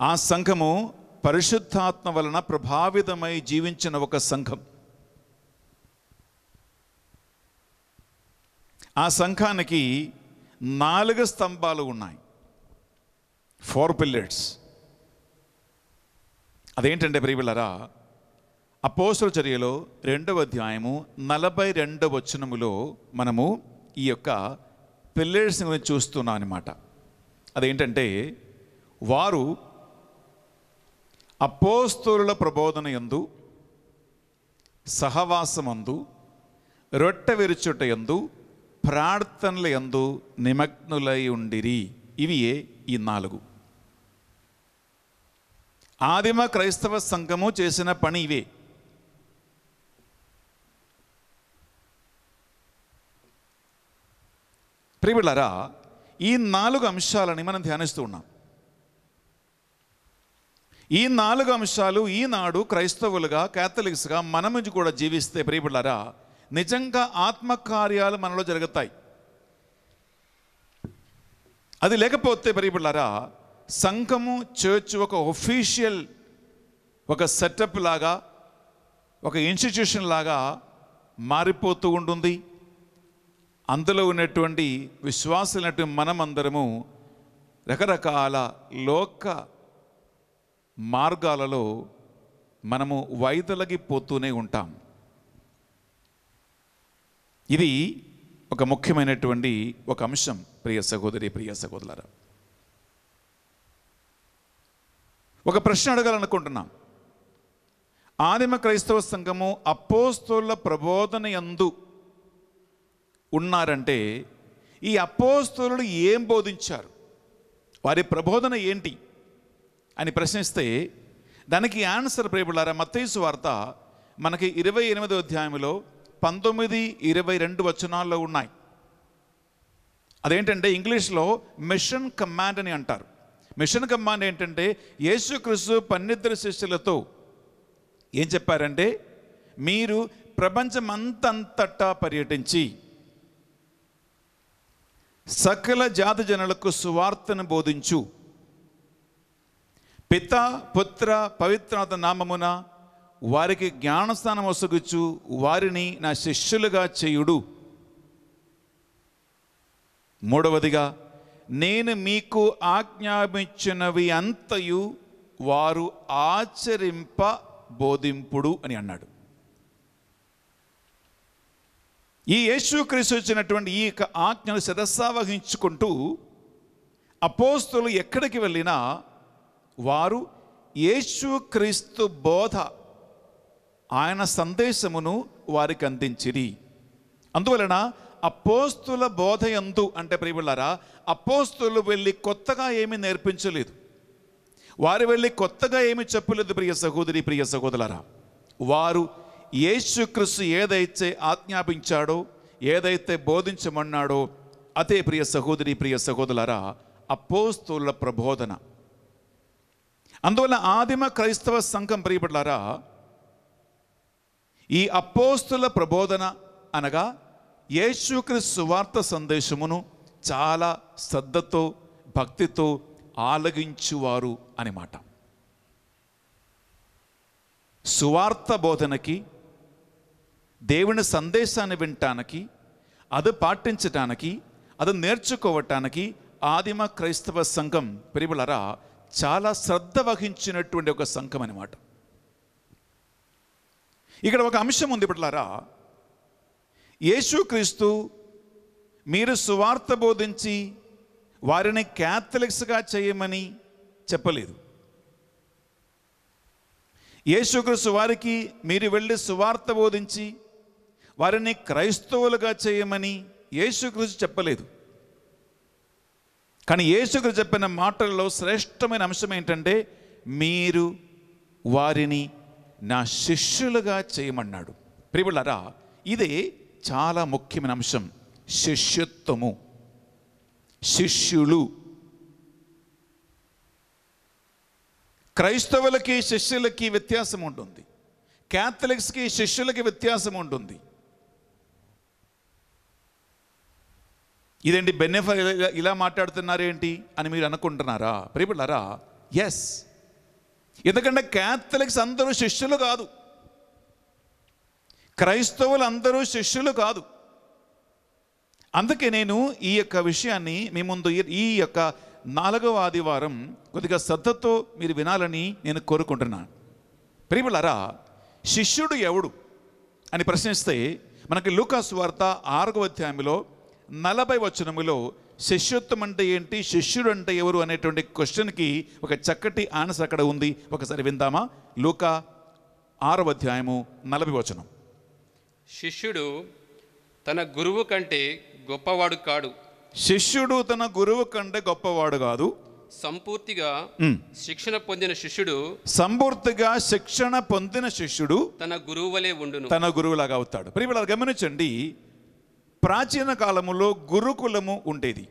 ఆ సంఘము పరిశుద్ధాత్మ వలన ప్రభావితమై జీవించిన ఒక సంఘం. ఆ సంఘానికి నాలుగు స్తంభాలు ఉన్నాయి. ఫోర్ పిల్లర్స్ అదేంటంటే ప్రియబిళ్ళరా అపోసుల చర్యలో రెండవ అధ్యాయము నలభై రెండవ వచనములో మనము ఈ యొక్క పిల్లర్స్ గురించి చూస్తున్నాం అనమాట అదేంటంటే వారు అపోస్తుల ప్రబోధన యందు సహవాసమందు రొట్టె విరుచుట ఎందు ప్రార్థనల ఎందు నిమగ్నులై ఉండిరి. ఇవియే ఈ నాలుగు. ఆదిమ క్రైస్తవ సంఘము చేసిన పని ఇవే. ప్రియులరా ఈ నాలుగు అంశాలని మనం ధ్యానిస్తూ ఉన్నాం. ఈ నాలుగు అంశాలు ఈనాడు క్రైస్తవులుగా క్యాథలిక్స్గా మనము కూడా జీవిస్తే ప్రియబిళ్ళారా నిజంగా ఆత్మకార్యాలు మనలో జరుగుతాయి. అది లేకపోతే ప్రియబిళ్ళారా సంఘము చర్చ్ ఒక ఒఫీషియల్ ఒక సెటప్ లాగా ఒక ఇన్స్టిట్యూషన్ లాగా మారిపోతూ ఉంటుంది. అందులో ఉన్నటువంటి విశ్వాసులైనటువంటి మనమందరము రకరకాల లోక మార్గాలలో మనము వైదొలగిపోతూనే ఉంటాం. ఇది ఒక ముఖ్యమైనటువంటి ఒక అంశం ప్రియ సహోదరి ప్రియ సహోదరులారా. ఒక ప్రశ్న అడగాలనుకుంటున్నాం. ఆదిమ క్రైస్తవ సంఘము అపోస్తుల ప్రబోధన ఎందు ఉన్నారంటే ఈ అపోస్తులు ఏం బోధించారు? వారి ప్రబోధన ఏంటి? అని ప్రశ్నిస్తే దానికి ఆన్సర్ ప్రేపులారా మత్తైసు వార్త మనకి ఇరవై ఎనిమిదో అధ్యాయంలో పంతొమ్మిది ఇరవై రెండు వచనాల్లో ఉన్నాయి. అదేంటంటే ఇంగ్లీష్లో మిషన్ కమాండ్ అని అంటారు. మిషన్ కమాండ్ ఏంటంటే యేసుక్రీస్తు పన్నిద్దరు శిష్యులతో ఏం చెప్పారంటే మీరు ప్రపంచమంతంతటా పర్యటించి సకల జాతి జనులకు సువార్తను బోధించు. పిత పుత్ర పవిత్రత నామమున వారికి జ్ఞానస్థానం వసగుచ్చు వారిని నా శిష్యులుగా చేయుడు. మూడవదిగా నేను మీకు ఆజ్ఞాపించినవి అంతయు వారు ఆచరింప బోధింపుడు అని అన్నాడు. ఈ యేసుక్రీస్తు వచ్చినటువంటి ఈ యొక్క ఆజ్ఞను శిరస్సావహించుకుంటూ అపోస్తులు ఎక్కడికి వెళ్ళినా వారు యేసుక్రీస్తు బోధ ఆయన సందేశమును వారికి అందించిరి. అందువలన అపోస్తుల బోధ ఎందు అంటే ప్రియులారా అపోస్తులు వెళ్ళి కొత్తగా ఏమీ నేర్పించలేదు. వారు వెళ్ళి కొత్తగా ఏమి చెప్పలేదు ప్రియ సహోదరి ప్రియ సహోదరులారా. వారు యేసుక్రీస్తు ఏదైతే ఆజ్ఞాపించాడో ఏదైతే బోధించమన్నాడో అదే ప్రియ సహోదరి ప్రియ సహోదరులారా అపోస్తుల ప్రబోధన. అందువల్ల ఆదిమ క్రైస్తవ సంఘం ప్రియపడ్లారా ఈ అపోస్తుల ప్రబోధన అనగా యేసుక్రీస్తు సువార్త సందేశమును చాలా శ్రద్ధతో భక్తితో ఆలగించువారు అనమాట. సువార్త బోధనకి దేవుని సందేశాన్ని వినటానికి అది పాటించటానికి అది నేర్చుకోవటానికి ఆదిమ క్రైస్తవ సంఘం పెరుగులరా చాలా శ్రద్ధ వహించినటువంటి ఒక సంఘం అనమాట ఇక్కడ ఒక అంశం ఉంది బిడ్డలారా. యేసుక్రీస్తు మీరు సువార్త బోధించి వారిని క్యాథలిక్స్గా చేయమని చెప్పలేదు. యేసుక్రీస్తు వారికి మీరు వెళ్ళి సువార్త బోధించి వారిని క్రైస్తవులుగా చేయమని యేసుక్రీస్తు చెప్పలేదు. కానీ యేసుకు చెప్పిన మాటల్లో శ్రేష్టమైన అంశం ఏంటంటే మీరు వారిని నా శిష్యులుగా చేయమన్నాడు. ప్రియులరా ఇదే చాలా ముఖ్యమైన అంశం. శిష్యత్వము. శిష్యులు. క్రైస్తవులకి శిష్యులకి వ్యత్యాసం ఉంటుంది క్యాథలిక్స్కి శిష్యులకి వ్యత్యాసం ఉంటుంది ఇదేంటి బెన్నెఫ ఇలా- మాట్లాడుతున్నారేంటి అని మీరు అనుకుంటున్నారా? ప్రియబిళ్ళారా ఎస్ ఎందుకంటే క్యాథలిక్స్ అందరూ శిష్యులు కాదు. క్రైస్తవులు అందరూ శిష్యులు కాదు. అందుకే నేను ఈ యొక్క విషయాన్ని మీ ముందు ఈ- యొక్క నాలుగవ ఆదివారం కొద్దిగా శ్రద్ధతో మీరు వినాలని నేను కోరుకుంటున్నాను ప్రియములారా శిష్యుడు ఎవడు అని ప్రశ్నిస్తే మనకి లూకాస్ వార్త ఆరవ అధ్యాయంలో నలభై వచనములో శిష్యత్వం అంటే ఏంటి? శిష్యుడు అంటే ఎవరు అనేటువంటి క్వశ్చన్కి ఒక చక్కటి ఆన్సర్ అక్కడ ఉంది. ఒకసారి విందామా? లూకా ఆరవ అధ్యాయము నలభై వచనం. శిష్యుడు తన గురువు కంటే గొప్పవాడు కాడు. శిష్యుడు తన గురువు కంటే గొప్పవాడు కాదు. సంపూర్తిగా. శిక్షణ పొందిన శిష్యుడు సంపూర్తిగా శిక్షణ పొందిన శిష్యుడు తన గురువు వలె ఉండును. తన గురువులాగా అవుతాడు. ప్రియుల గమనించండి ప్రాచీన కాలములో గురుకులము ఉండేది.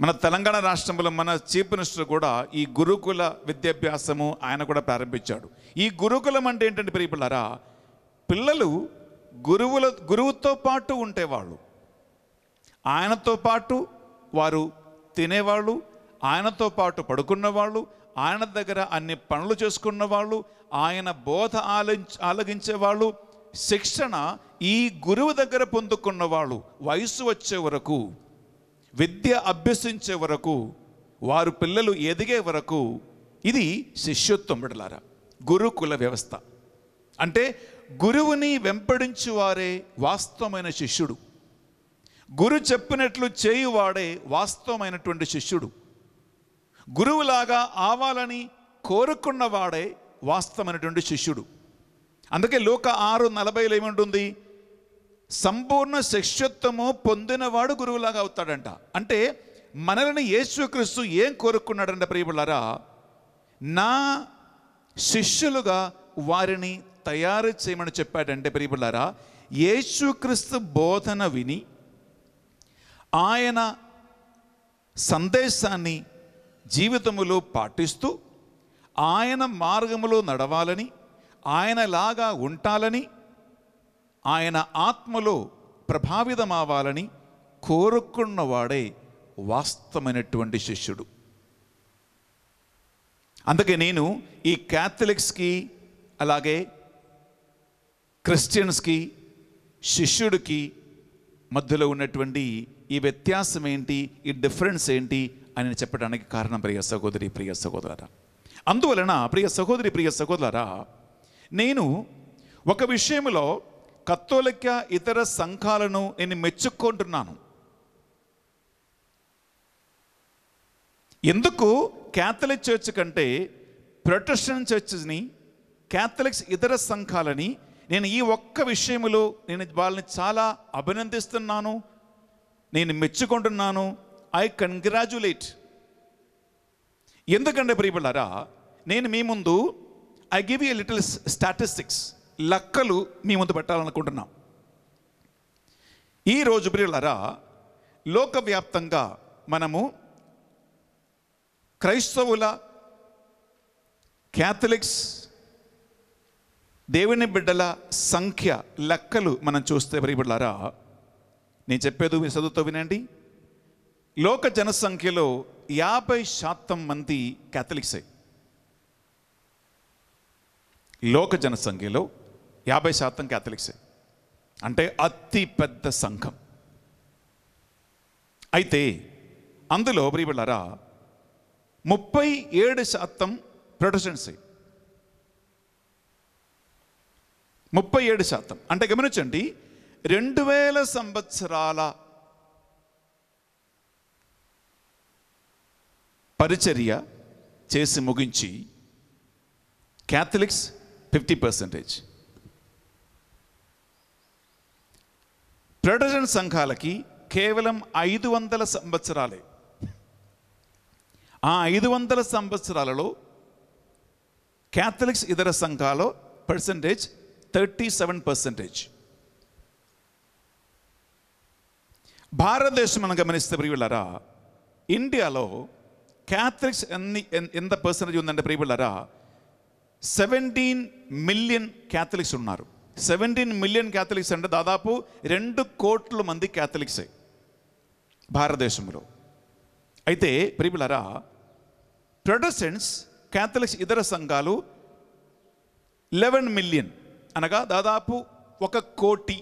మన తెలంగాణ రాష్ట్రంలో మన చీఫ్ మినిస్టర్ కూడా ఈ గురుకుల విద్యాభ్యాసము ఆయన కూడా ప్రారంభించాడు. ఈ గురుకులం అంటే ఏంటంటే ప్రియపిల్లరా పిల్లలు గురువుల గురువుతో పాటు ఉండేవాళ్ళు. ఆయనతో పాటు వారు తినేవాళ్ళు ఆయనతో పాటు పడుకున్నవాళ్ళు ఆయన దగ్గర అన్ని పనులు చేసుకున్న వాళ్ళు ఆయన బోధ ఆలగించేవాళ్ళు శిక్షణ ఈ గురువు దగ్గర పొందుకున్న వాళ్ళు వయసు వచ్చే వరకు విద్య అభ్యసించే వరకు వారు పిల్లలు ఎదిగే వరకు ఇది శిష్యత్వం బిడలారా గురుకుల వ్యవస్థ. అంటే గురువుని వెంపడించువారే వాస్తవమైన శిష్యుడు. గురు చెప్పినట్లు చేయువాడే వాస్తవమైనటువంటి శిష్యుడు. గురువులాగా ఆవాలని కోరుకున్నవాడే వాస్తవమైనటువంటి శిష్యుడు. అందుకే లోక ఆరు నలభైలో ఏముంటుంది? సంపూర్ణ శిష్యత్వము పొందినవాడు గురువులాగా అవుతాడంట. అంటే మనల్ని యేసుక్రీస్తు ఏం కోరుకున్నాడంట ప్రియబులారా నా శిష్యులుగా వారిని తయారు చేయమని చెప్పాడంటే ప్రియబులారా యేసుక్రీస్తు బోధన విని ఆయన సందేశాన్ని జీవితములో పాటిస్తూ ఆయన మార్గములో నడవాలని ఆయనలాగా ఉంటాలని ఆయన ఆత్మలో ప్రభావితమావాలని కోరుకున్నవాడే వాస్తవమైనటువంటి శిష్యుడు. అందుకే నేను ఈ క్యాథలిక్స్కి అలాగే క్రిస్టియన్స్కి శిష్యుడికి మధ్యలో ఉన్నటువంటి ఈ వ్యత్యాసం ఏంటి ఈ డిఫరెన్స్ ఏంటి అని చెప్పడానికి కారణం ప్రియ సహోదరి ప్రియ సహోదరా అందువలన ప్రియ సహోదరి ప్రియ సహోదరా నేను ఒక విషయంలో కత్తోలిక ఇతర సంఘాలను నేను మెచ్చుకుంటున్నాను. ఎందుకు క్యాథలిక్ చర్చ్ కంటే ప్రొటెస్టెంట్ చర్చ్ని క్యాథలిక్స్ ఇతర సంఘాలని నేను ఈ ఒక్క విషయంలో నేను వాళ్ళని చాలా అభినందిస్తున్నాను నేను మెచ్చుకుంటున్నాను. I congratulate. ఎందుకంటే ప్రియబిళ్ళారా నేను మీ ముందు I give you little statistics లెక్కలు మీ ముందు పెట్టాలనుకుంటున్నాం. ఈరోజు ప్రియులరా లోకవ్యాప్తంగా మనము క్రైస్తవుల క్యాథలిక్స్ దేవుని బిడ్డల సంఖ్య లెక్కలు మనం చూస్తే ప్రియబిడ్డారా నేను చెప్పేది మీ చదువుతో వినండి. లోక జనసంఖ్యలో యాభై శాతం మంది క్యాథలిక్సే. లోక జనసంఖ్యలో యాభై శాతం క్యాథలిక్సే. అంటే అతి పెద్ద సంఘం. అయితే అందులో ప్రియబిళ్ళారా ముప్పై ఏడు శాతం ప్రొటెస్టెంట్సే. ముప్పై ఏడు శాతం. అంటే గమనించండి రెండు వేల సంవత్సరాల పరిచర్య చేసి ముగించి క్యాథలిక్స్ ఫిఫ్టీ పర్సెంటేజ్. ప్రొటెస్టెంట్ సంఘాలకి కేవలం ఐదు వందల సంవత్సరాలే. ఆ ఐదు వందల సంవత్సరాలలో క్యాథలిక్స్ ఇతర సంఘాలో పర్సంటేజ్ థర్టీ సెవెన్ పర్సెంటేజ్. భారతదేశం మనం గమనిస్తే ప్రియులరా ఇండియాలో క్యాథలిక్స్ ఎన్ని ఎంత పర్సంటేజ్ ఉందంటే ప్రియులరా సెవెంటీన్ మిలియన్ క్యాథలిక్స్ ఉన్నారు. సెవెంటీన్ మిలియన్ క్యాథలిక్స్ అంటే దాదాపు రెండు కోట్ల మంది క్యాథలిక్సే భారతదేశంలో. అయితే ప్రిబులరా ప్రొటెస్టెంట్స్ క్యాథలిక్స్ ఇతర సంఘాలు లెవెన్ మిలియన్ అనగా దాదాపు ఒక కోటి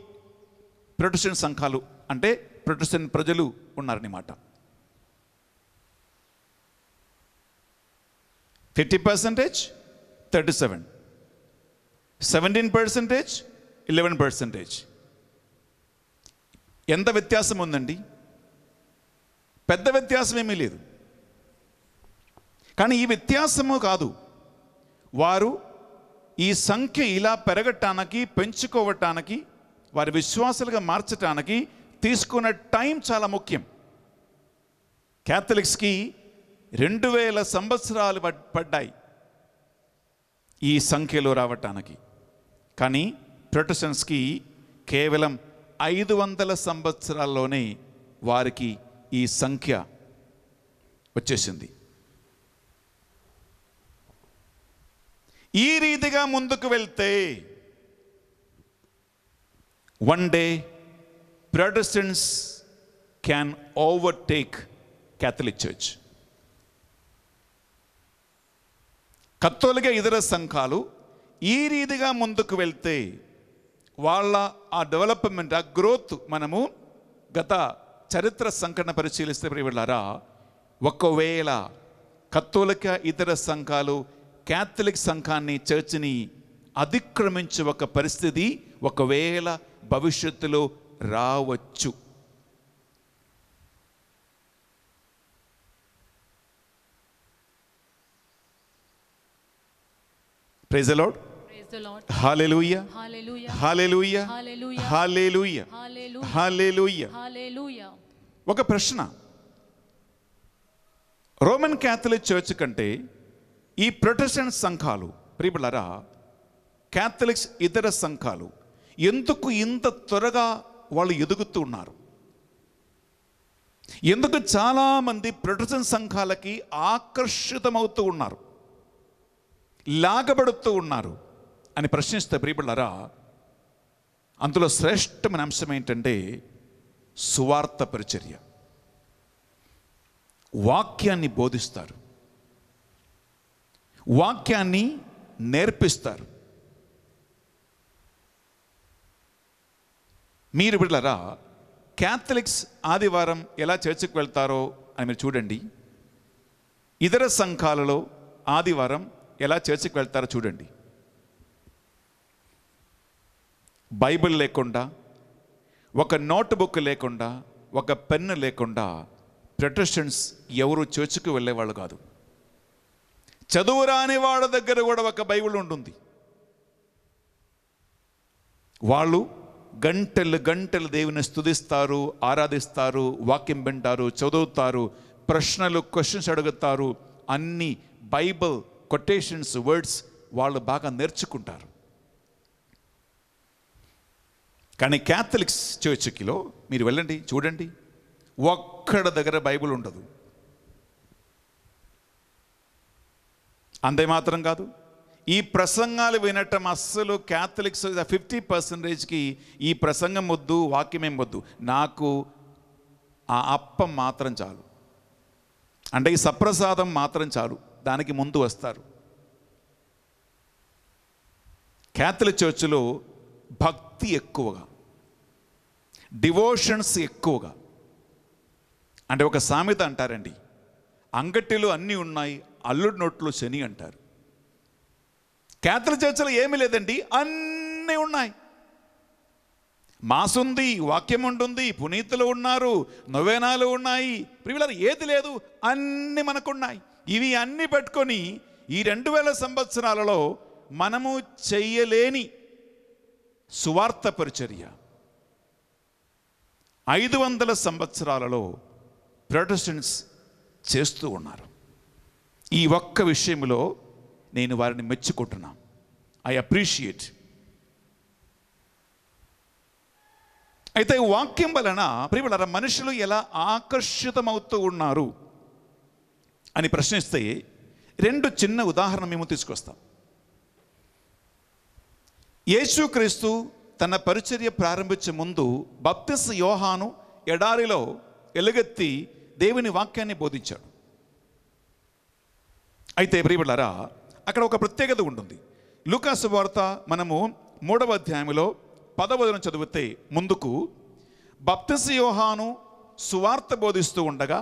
ప్రొటెస్టెంట్ సంఘాలు అంటే ప్రొటెస్టెంట్ ప్రజలు ఉన్నారన్నమాట. Fifty percentage thirty seven seventeen percentage eleven percentage ఎంత వ్యత్యాసం ఉందండి? పెద్ద వ్యత్యాసం ఏమీ లేదు. కానీ ఈ వ్యత్యాసము కాదు. వారు ఈ సంఖ్య ఇలా పెరగటానికి పెంచుకోవటానికి వారి విశ్వాసాలుగా మార్చటానికి తీసుకున్న టైం చాలా ముఖ్యం. క్యాథలిక్స్కి రెండు వేల సంవత్సరాలు పడ్- పడ్డాయి. ఈ సంఖ్యలో రావటానికి. కానీ ప్రొటెస్టెంట్స్కి కేవలం ఐదు వందల సంవత్సరాల్లోనే వారికి ఈ సంఖ్య వచ్చేసింది. ఈ రీతిగా ముందుకు వెళ్తే one day Protestants can overtake Catholic church. కత్తోలిక ఇతర సంఘాలు ఈ రీతిగా ముందుకు వెళ్తే వాళ్ళ ఆ డెవలప్మెంట్ ఆ గ్రోత్ మనము గత చరిత్ర సంఘటన పరిశీలిస్తే ప్రియలారా ఒకవేళ కత్తోలిక ఇతర సంఘాలు క్యాథలిక్ సంఘాన్ని చర్చిని అతిక్రమించే ఒక పరిస్థితి ఒకవేళ భవిష్యత్తులో రావచ్చు. Praise the lord. Hallelujah. Hallelujah. Hallelujah. Hallelujah. ఒక ప్రశ్న రోమన్ క్యాథలిక్ చర్చ్ కంటే ఈ ప్రొటెస్టెంట్ సంఘాలు ప్రియులరా క్యాథలిక్స్ ఇతర సంఘాలు ఎందుకు ఇంత త్వరగా వాళ్ళు ఎదుగుతూ ఉన్నారు ఎందుకు చాలామంది ప్రొటెస్టెంట్ సంఘాలకి ఆకర్షితమవుతూ ఉన్నారు లాగబడుతూ ఉన్నారు అని ప్రశ్నిస్తే ప్రియులరా అందులో శ్రేష్టమైన అంశం ఏంటంటే సువార్త పరిచర్య. వాక్యాన్ని బోధిస్తారు. వాక్యాన్ని నేర్పిస్తారు. మీరు బిడ్డలరా క్యాథలిక్స్ ఆదివారం ఎలా చర్చికి వెళ్తారో అని మీరు చూడండి. ఇతర సంఘాలలో ఆదివారం ఎలా చర్చికి వెళ్తారో చూడండి. బైబిల్ లేకుండా ఒక నోట్ బుక్ లేకుండా ఒక పెన్ను లేకుండా ప్రొటెస్టెంట్స్ ఎవరు చర్చికి వెళ్ళేవాళ్ళు కాదు. చదువు రాని వాళ్ళ దగ్గర కూడా ఒక బైబిల్ ఉంటుంది. వాళ్ళు గంటలు గంటలు దేవుని స్థుతిస్తారు ఆరాధిస్తారు వాక్యం వింటారు చదువుతారు ప్రశ్నలు క్వశ్చన్స్ అడుగుతారు అన్ని బైబిల్ కొటేషన్స్ వర్డ్స్ వాళ్ళు బాగా నేర్చుకుంటారు. కానీ క్యాథలిక్స్ చర్చికిలో మీరు వెళ్ళండి చూడండి. ఒక్కడ దగ్గర బైబిల్ ఉండదు. అంతే మాత్రం కాదు. ఈ ప్రసంగాలు వినటం అస్సలు క్యాథలిక్స్ ఫిఫ్టీ పర్సెంటేజ్కి ఈ ప్రసంగం వద్దు వాక్యమేం వద్దు. నాకు ఆ అప్పం మాత్రం చాలు. అంటే ఈ సప్రసాదం మాత్రం చాలు. దానికి ముందు వస్తారు. క్యాథలిక్ చర్చిలో భక్తి ఎక్కువగా డివోషన్స్ ఎక్కువగా. అంటే ఒక సామెత అంటారండి అంగటిలో అన్నీ ఉన్నాయి అల్లుడి నోట్లో శని అంటారు. క్యాథలిక్ చర్చిలో ఏమీ లేదండి అన్నీ ఉన్నాయి. మాసుంది వాక్యం ఉంటుంది పునీతులు ఉన్నారు నొవేనాలు ఉన్నాయి. ప్రియులారు ఏది లేదు అన్నీ మనకున్నాయి ఇవి అన్నీ పెట్టుకొని ఈ రెండు వేల సంవత్సరాలలో మనము చెయ్యలేని సువార్త పరిచర్య. ఐదు వందల సంవత్సరాలలో ప్రొటెస్టెంట్స్ చేస్తూ ఉన్నారు. ఈ ఒక్క విషయంలో నేను వారిని మెచ్చుకుంటున్నా. I appreciate. అయితే వాక్యం వలన ప్రియుల మనుషులు ఎలా ఆకర్షితమవుతూ ఉన్నారు? అని ప్రశ్నిస్తే రెండు చిన్న ఉదాహరణ మేము తీసుకొస్తాం. యేసుక్రీస్తు తన పరిచర్య ప్రారంభించే ముందు బప్తిస్ యోహాను ఎడారిలో ఎలుగెత్తి దేవుని వాక్యాన్ని బోధించాడు. అయితే ప్రియబిళ్ళారా అక్కడ ఒక ప్రత్యేకత ఉంటుంది. లూకాసు వార్త మనము మూడవ అధ్యాయంలో పదవదనం చదివితే ముందుకు బప్తిస్ యోహాను సువార్త బోధిస్తూ ఉండగా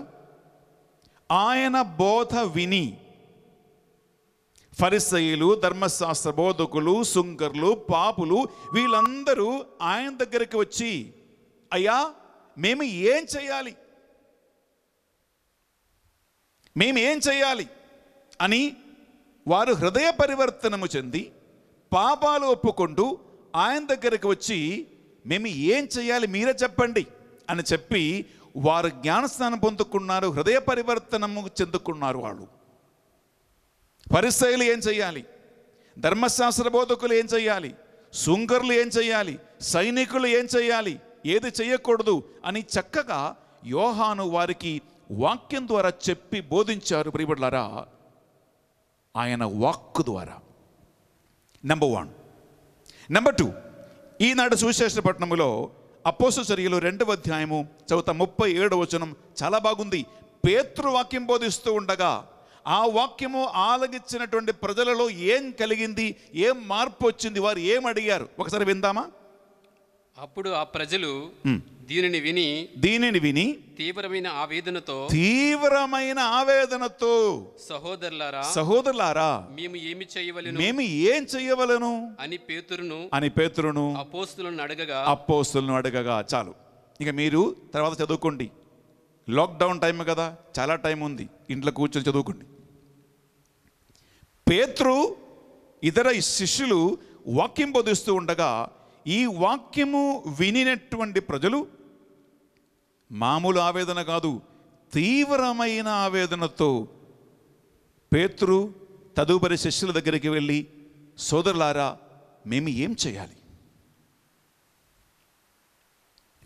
ఆయన బోధ విని ఫరిసయులు ధర్మశాస్త్ర బోధకులు సుంకర్లు పాపులు వీళ్ళందరూ ఆయన దగ్గరికి వచ్చి అయ్యా మేము ఏం చేయాలి? మేము ఏం చేయాలి? అని వారు హృదయ పరివర్తనము చెంది పాపాలు ఒప్పుకుంటూ ఆయన దగ్గరికి వచ్చి మేము ఏం చేయాలి? మీరే చెప్పండి అని చెప్పి వారు జ్ఞానస్నానం పొందుకున్నారు హృదయ పరివర్తనము చెందుకున్నారు వాళ్ళు. పరిస్థితులు ఏం చేయాలి ధర్మశాస్త్ర బోధకులు ఏం చేయాలి సుంకర్లు ఏం చేయాలి సైనికులు ఏం చేయాలి ఏది చేయకూడదు అని చక్కగా యోహాను వారికి వాక్యం ద్వారా చెప్పి బోధించారు ప్రియబడ్లారా ఆయన వాక్కు ద్వారా. నెంబర్ వన్ నెంబర్ టూ ఈనాడు సువిశేషపట్నంలో అపోసు చర్యలు రెండవ అధ్యాయము చదువుతా ముప్పై ఏడవ వచనం. చాలా బాగుంది. పేతృ వాక్యం బోధిస్తూ ఉండగా ఆ వాక్యము ఆలగించినటువంటి ప్రజలలో ఏం కలిగింది? ఏం మార్పు వచ్చింది? వారు ఏం అడిగారు? ఒకసారి విందామా? అప్పుడు ఆ ప్రజలు దీనిని విని దీనిని విని తీవ్రమైన ఆవేదనతో తీవ్రమైన ఆవేదనతో సహోదరులారా సహోదరులారా మేము ఏమి చేయవలెను? మేము ఏం చెయ్యవలను అని పేతురును అని పేతురును అపోస్తులను అడగగా అపోస్తులను అడగగా చాలు. ఇక మీరు తర్వాత చదువుకోండి. లాక్డౌన్ టైం కదా చాలా టైం ఉంది. ఇంట్లో కూర్చొని చదువుకోండి. పేతురు ఇతర శిష్యులు వాక్యం బోధిస్తూ ఉండగా ఈ వాక్యము వినినటువంటి ప్రజలు మామూలు ఆవేదన కాదు తీవ్రమైన ఆవేదనతో పేతురు తదుపరి శిష్యుల దగ్గరికి వెళ్ళి సోదరులారా మేము ఏం చేయాలి?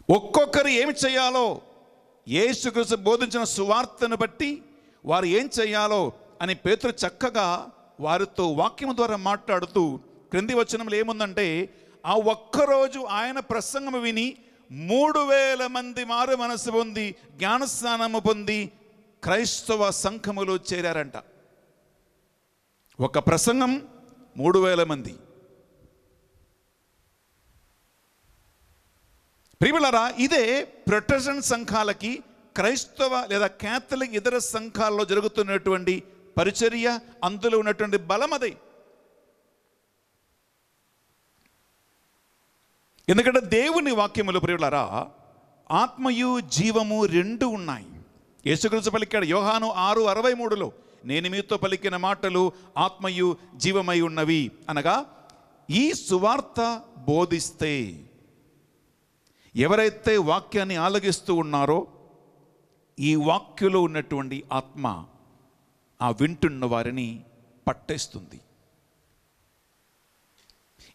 ఒక్కొక్కరు ఏమి చేయాలో యేసుకృష్ణ బోధించిన సువార్తను బట్టి వారు ఏం చేయాలో అని పేతురు చక్కగా వారితో వాక్యం ద్వారా మాట్లాడుతూ క్రింది వచనంలో ఏముందంటే ఆ ఒక్కరోజు ఆయన ప్రసంగం విని మూడు వేల మంది మారు మనసు పొంది జ్ఞానస్నానము పొంది క్రైస్తవ సంఘములో చేరారంట. ఒక ప్రసంగం మూడు వేల మంది. ప్రియులరా ఇదే ప్రొటెషన్ సంఘాలకి క్రైస్తవ లేదా క్యాథలిక్ ఇతర సంఘాల్లో జరుగుతున్నటువంటి పరిచర్య అందులో ఉన్నటువంటి బలం అదే ఎందుకంటే దేవుని వాక్యములు ప్రియులరా ఆత్మయు జీవము రెండు ఉన్నాయి. యేసుక్రీస్తు పలికాడు యోహాను ఆరు అరవై మూడులో నేను మీతో పలికిన మాటలు ఆత్మయు జీవమై ఉన్నవి. అనగా ఈ సువార్త బోధిస్తే ఎవరైతే వాక్యాన్ని ఆలగిస్తూ ఉన్నారో ఈ వాక్యలో ఉన్నటువంటి ఆత్మ ఆ వింటున్న వారిని పట్టేస్తుంది.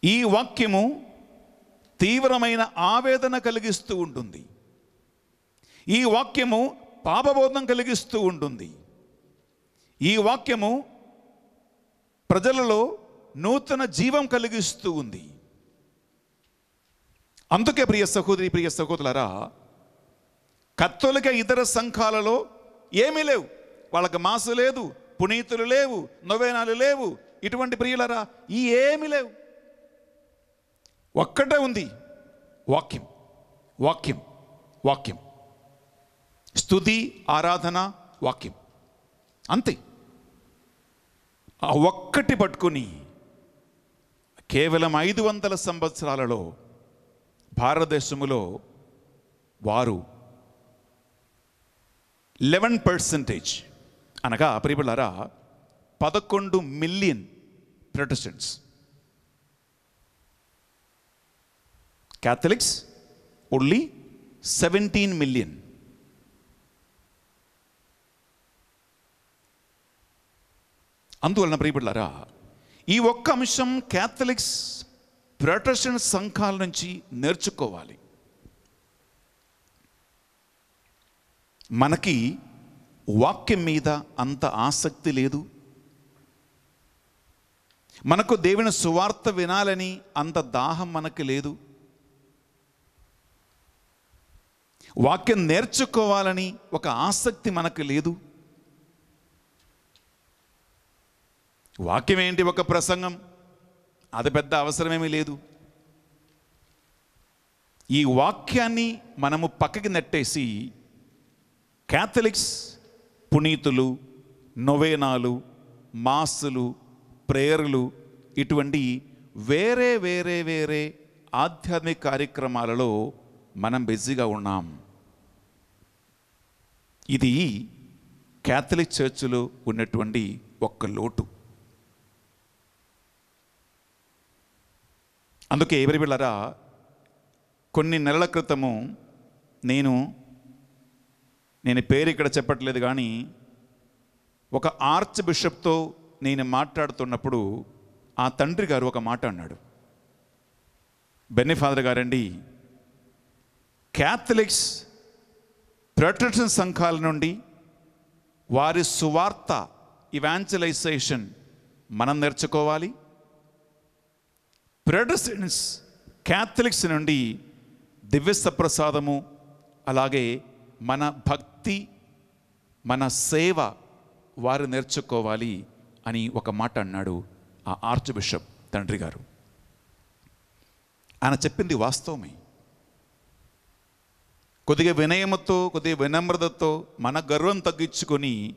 ఈ వాక్యము తీవ్రమైన ఆవేదన కలిగిస్తూ ఉంటుంది. ఈ వాక్యము పాపబోధం కలిగిస్తూ ఉంటుంది. ఈ వాక్యము ప్రజలలో నూతన జీవం కలిగిస్తూ ఉంది. అందుకే ప్రియ సహోదరి ప్రియ సహోదరులరా కత్తోలిక ఇతర సంఘాలలో ఏమీ లేవు. వాళ్ళకి మాసు లేదు పునీతులు లేవు నొవేనాలు లేవు. ఇటువంటి ప్రియులరా ఈ ఏమీ లేవు. ఒక్కటే ఉంది. వాక్యం వాక్యం వాక్యం. స్థుతి ఆరాధన వాక్యం. అంతే. ఆ ఒక్కటి పట్టుకుని కేవలం ఐదు వందల సంవత్సరాలలో భారతదేశములో వారు లెవెన్ పర్సంటేజ్ అనగా ప్రియులారా పదకొండు million Protestants. Catholics only seventeen million అందువలన ప్రియబిడ్లారా ఈ ఒక్క అంశం క్యాథలిక్స్ ప్రొటెస్టెంట్ సంఘాల నుంచి నేర్చుకోవాలి. మనకి వాక్యం మీద అంత ఆసక్తి లేదు. మనకు దేవుని సువార్త వినాలని అంత దాహం మనకు లేదు. వాక్యం నేర్చుకోవాలని ఒక ఆసక్తి మనకు లేదు. వాక్యం ఏంటి ఒక ప్రసంగం? అది పెద్ద అవసరమేమీ లేదు. ఈ వాక్యాన్ని మనము పక్కకి నెట్టేసి క్యాథలిక్స్ పునీతులు నొవేనాలు మాస్సులు ప్రేయర్లు ఇటువంటి వేరే వేరే వేరే ఆధ్యాత్మిక కార్యక్రమాలలో మనం బిజీగా ఉన్నాం. ఇది క్యాథలిక్ చర్చిలో ఉన్నటువంటి ఒక్క లోటు. అందుకే ఎవరి వెళ్ళరా కొన్ని నెలల క్రితము నేను నేను పేరు ఇక్కడ చెప్పట్లేదు కానీ ఒక ఆర్చ్ బిషప్తో నేను మాట్లాడుతున్నప్పుడు ఆ తండ్రి గారు ఒక మాట అన్నాడు. బెన్నీ ఫాదర్ గారండి క్యాథలిక్స్ ప్రొటెక్షన్ సంఘాల నుండి వారి సువార్త ఇవాంచలైజేషన్ మనం నేర్చుకోవాలి. ప్రొటెస్టెంట్స్ క్యాథలిక్స్ నుండి దివ్యసప్రసాదము అలాగే మన భక్తి మన సేవ వారు నేర్చుకోవాలి అని ఒక మాట అన్నాడు ఆ ఆర్చ్ బిషప్ తండ్రి గారు. ఆయన చెప్పింది వాస్తవమే. కొద్దిగా వినయముతో కొద్దిగా వినమ్రతతో మన గర్వం తగ్గించుకొని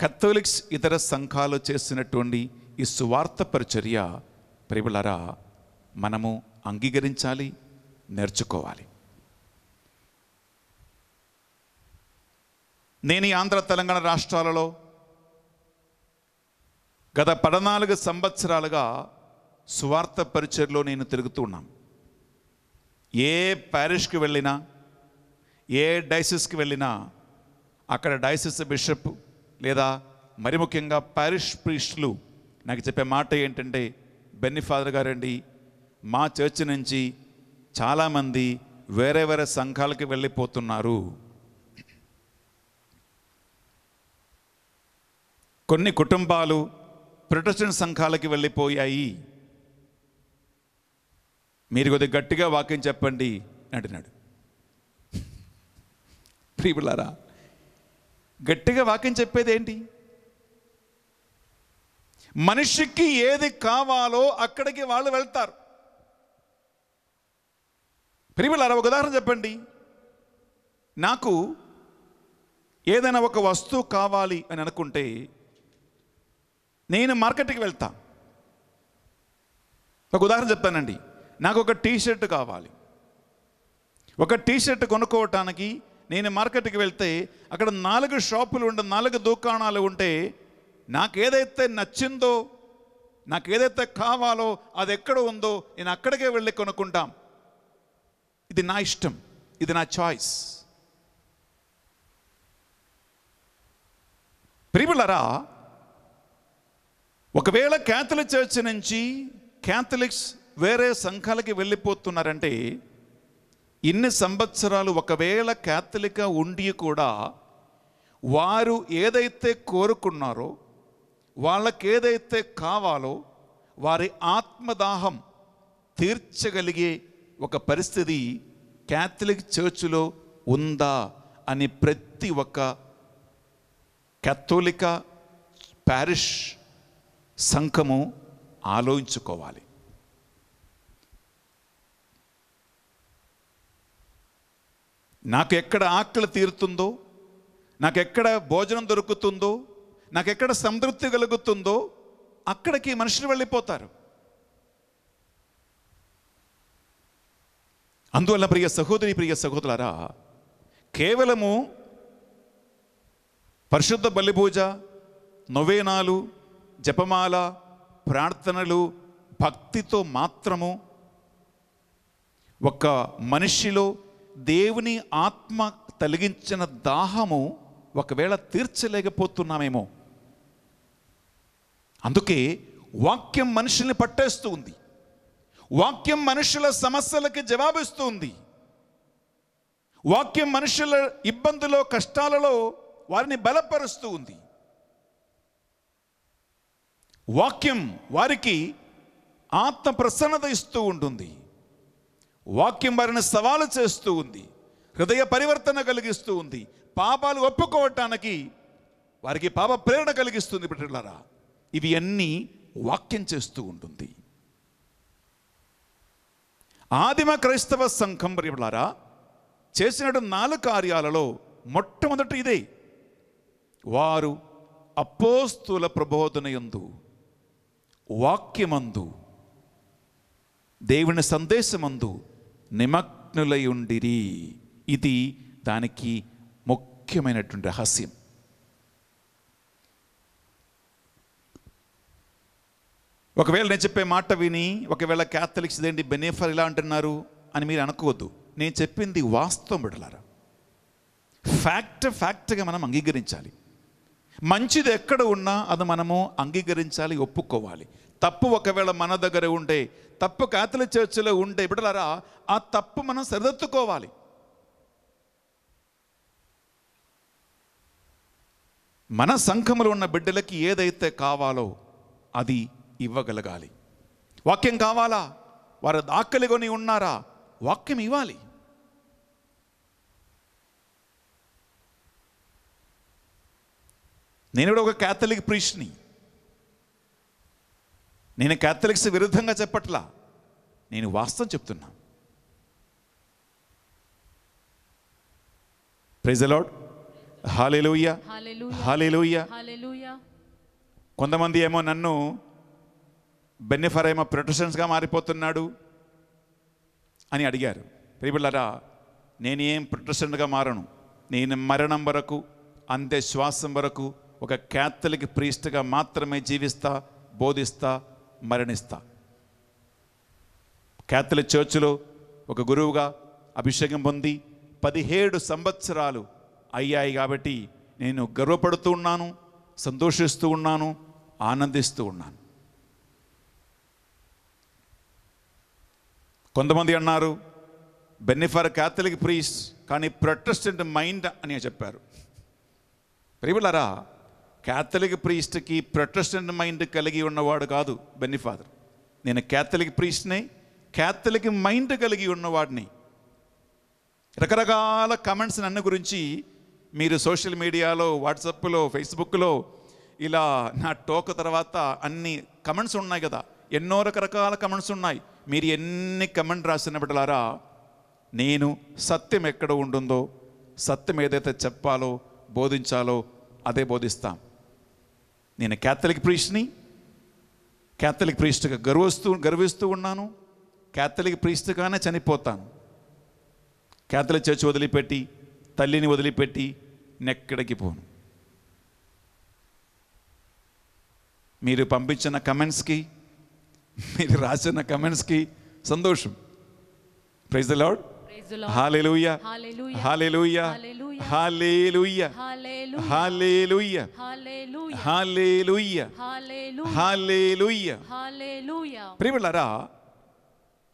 కథోలిక్స్ ఇతర సంఘాలు చేసినటువంటి ఈ సువార్త పరిచర్య ప్రియులరా మనము అంగీకరించాలి నేర్చుకోవాలి. నేను ఈ ఆంధ్ర తెలంగాణ రాష్ట్రాలలో గత పద్నాలుగు సంవత్సరాలుగా సువార్త పరిచయలో నేను తిరుగుతూ ఉన్నాను ఏ ప్యారిష్కి వెళ్ళినా ఏ డైసిస్కి వెళ్ళినా అక్కడ డైసిస్ బిషప్ లేదా మరి ముఖ్యంగా ప్యారిష్ ప్రీస్టులు నాకు చెప్పే మాట ఏంటంటే బెన్ని ఫాదర్ గారండి మా చర్చ్ నుంచి చాలామంది వేరే వేరే సంఘాలకి వెళ్ళిపోతున్నారు. కొన్ని కుటుంబాలు ప్రొటెస్టెంట్ సంఘాలకి వెళ్ళిపోయాయి. మీరు కొద్దిగా గట్టిగా వాక్యం చెప్పండి అంటున్నాడు. ప్రియులారా గట్టిగా వాక్యం చెప్పేది ఏంటి మనిషికి ఏది కావాలో అక్కడికి వాళ్ళు వెళ్తారు. ప్రియులారా ఒక ఉదాహరణ చెప్పండి. నాకు ఏదైనా ఒక వస్తువు కావాలి అని అనుకుంటే నేను మార్కెట్కి వెళ్తా. ఒక ఉదాహరణ చెప్తానండి. నాకు ఒక టీ షర్ట్ కావాలి. ఒక టీ షర్ట్ కొనుక్కోవటానికి నేను మార్కెట్కి వెళ్తే అక్కడ నాలుగు షాపులు ఉంటే నాలుగు దుకాణాలు ఉంటే నాకు ఏదైతే నచ్చిందో నాకు ఏదైతే కావాలో అది ఎక్కడ ఉందో నేను అక్కడికే వెళ్ళి కొనుక్కుంటాం. ఇది నా ఇష్టం. ఇది నా చాయిస్ ప్రియులరా ఒకవేళ క్యాథలిక్ చర్చ్ నుంచి క్యాథలిక్స్ వేరే సంఘాలకి వెళ్ళిపోతున్నారంటే ఇన్ని సంవత్సరాలు ఒకవేళ క్యాథలిక్గా ఉండి కూడా వారు ఏదైతే కోరుకున్నారో వాళ్ళకి ఏదైతే కావాలో వారి ఆత్మదాహం తీర్చగలిగే ఒక పరిస్థితి క్యాథలిక్ చర్చిలో ఉందా అని ప్రతి ఒక్క కథోలిక ప్యారిష్ సంఘము ఆలోచించుకోవాలి. నాకు ఎక్కడ ఆకలి తీరుతుందో నాకు ఎక్కడ భోజనం దొరుకుతుందో నాకు ఎక్కడ సంతృప్తి కలుగుతుందో అక్కడికి మనుషులు వెళ్ళిపోతారు. అందువల్ల ప్రియ సహోదరి ప్రియ సహోదరులారా కేవలము పరిశుద్ధ బలిపూజ నొవేనాలు జపమాల ప్రార్థనలు భక్తితో మాత్రము ఒక మనిషిలో దేవుని ఆత్మ తొలగించిన దాహము ఒకవేళ తీర్చలేకపోతున్నామేమో. అందుకే వాక్యం మనుషుల్ని పట్టేస్తూ ఉంది. వాక్యం మనుషుల సమస్యలకి జవాబిస్తూ ఉంది. వాక్యం మనుషుల ఇబ్బందులో కష్టాలలో వారిని బలపరుస్తూ ఉంది. వాక్యం వారికి ఆత్మ ప్రసన్నత ఇస్తూ ఉంటుంది. వాక్యం వారిని సవాలు చేస్తూ ఉంది. హృదయ పరివర్తన కలిగిస్తూ ఉంది. పాపాలు ఒప్పుకోవటానికి వారికి పాప ప్రేరణ కలిగిస్తుంది బిడ్డలారా. ఇవి అన్నీ వాక్యం చేస్తూ ఉంటుంది. ఆదిమ క్రైస్తవ సంఘం ప్రియులారా చేసినట్టు నాలుగు కార్యాలలో మొట్టమొదటి ఇదే. వారు అపోస్తుల ప్రబోధనయందు వాక్యమందు దేవుని సందేశమందు నిమగ్నులై ఉండిరి ఇది దానికి ముఖ్యమైనటువంటి రహస్యం. ఒకవేళ నేను చెప్పే మాట విని ఒకవేళ క్యాథలిక్స్ ఏంటి బెనేఫర్ ఇలా అంటున్నారు అని మీరు అనుకోవద్దు. నేను చెప్పింది వాస్తవం బిడలారా ఫ్యాక్ట్ ఫ్యాక్ట్గా మనం అంగీకరించాలి. మంచిది ఎక్కడ ఉన్నా అది మనము అంగీకరించాలి ఒప్పుకోవాలి. తప్పు ఒకవేళ మన దగ్గర ఉంటే తప్పు క్యాథలిక్ చర్చిలో ఉంటే బిడ్డలారా ఆ తప్పు మనం సరిదిద్దుకోవాలి. మన సంఘములో ఉన్న బిడ్డలకి ఏదైతే కావాలో అది ఇవ్వగలగాలి. వాక్యం కావాలా? వారు దాక్కలిగొని ఉన్నారా? వాక్యం ఇవ్వాలి. నేను కూడా ఒక క్యాథలిక్ ప్రీష్ని నేను క్యాథలిక్స్ విరుద్ధంగా చెప్పట్లా. నేను వాస్తవం చెప్తున్నా. ప్రైజ్ అలాడ్ హాలేలుయ్య హాలేలుయ్య కొంతమంది ఏమో నన్ను బెన్నెఫర్ ఏమో ప్రొటెక్షన్స్గా మారిపోతున్నాడు అని అడిగారు. ప్రియులారా నేనేం ప్రొటెక్షన్గా మారను? నేను మరణం వరకు అంత్య శ్వాసం వరకు ఒక క్యాథలిక్ ప్రీస్ట్గా మాత్రమే జీవిస్తా బోధిస్తా మరణిస్తా. క్యాథలిక్ చర్చ్లో ఒక గురువుగా అభిషేకం పొంది పదిహేడు సంవత్సరాలు అయ్యాయి కాబట్టి నేను గర్వపడుతూ ఉన్నాను సంతోషిస్తూ ఉన్నాను ఆనందిస్తూ ఉన్నాను. కొంతమంది అన్నారు బెన్నిఫర్ క్యాథలిక్ ప్రీస్ కానీ ప్రొటెస్టెంట్ మైండ్ అని చెప్పారు. ప్రియులరా క్యాథలిక్ ప్రీస్ట్కి ప్రొటెస్టెంట్ మైండ్ కలిగి ఉన్నవాడు కాదు బెన్నిఫాదర్. నేను క్యాథలిక్ ప్రీస్ట్ని క్యాథలిక్ మైండ్ కలిగి ఉన్నవాడిని. రకరకాల కమెంట్స్ నన్ను గురించి మీరు సోషల్ మీడియాలో వాట్సాప్లో ఫేస్బుక్లో ఇలా నా టోక్ తర్వాత అన్ని కమెంట్స్ ఉన్నాయి కదా. ఎన్నో రకరకాల కమెంట్స్ ఉన్నాయి. మీరు ఎన్ని కమెంట్ రాసిన బిడ్డలారా నేను సత్యం ఎక్కడ ఉంటుందో సత్యం ఏదైతే చెప్పాలో బోధించాలో అదే బోధిస్తాం. నేను క్యాథలిక్ ప్రీస్ట్ని క్యాథలిక్ ప్రీస్ట్గా గర్వస్తూ గర్విస్తూ ఉన్నాను. క్యాథలిక్ ప్రీస్ట్గానే చనిపోతాను. క్యాథలిక్ చర్చ్ వదిలిపెట్టి తల్లిని వదిలిపెట్టి నెక్కడికి పోను. మీరు పంపించిన కమెంట్స్కి మీరు రాసిన కమెంట్స్కి సంతోషం. Praise the. Hallelujah Hallelujah. Hallelujah Hallelujah. Hallelujah Hallelujah. Hallelujah Hallelujah. Hallelujah Hallelujah. Hallelujah Hallelujah. ప్రియములారా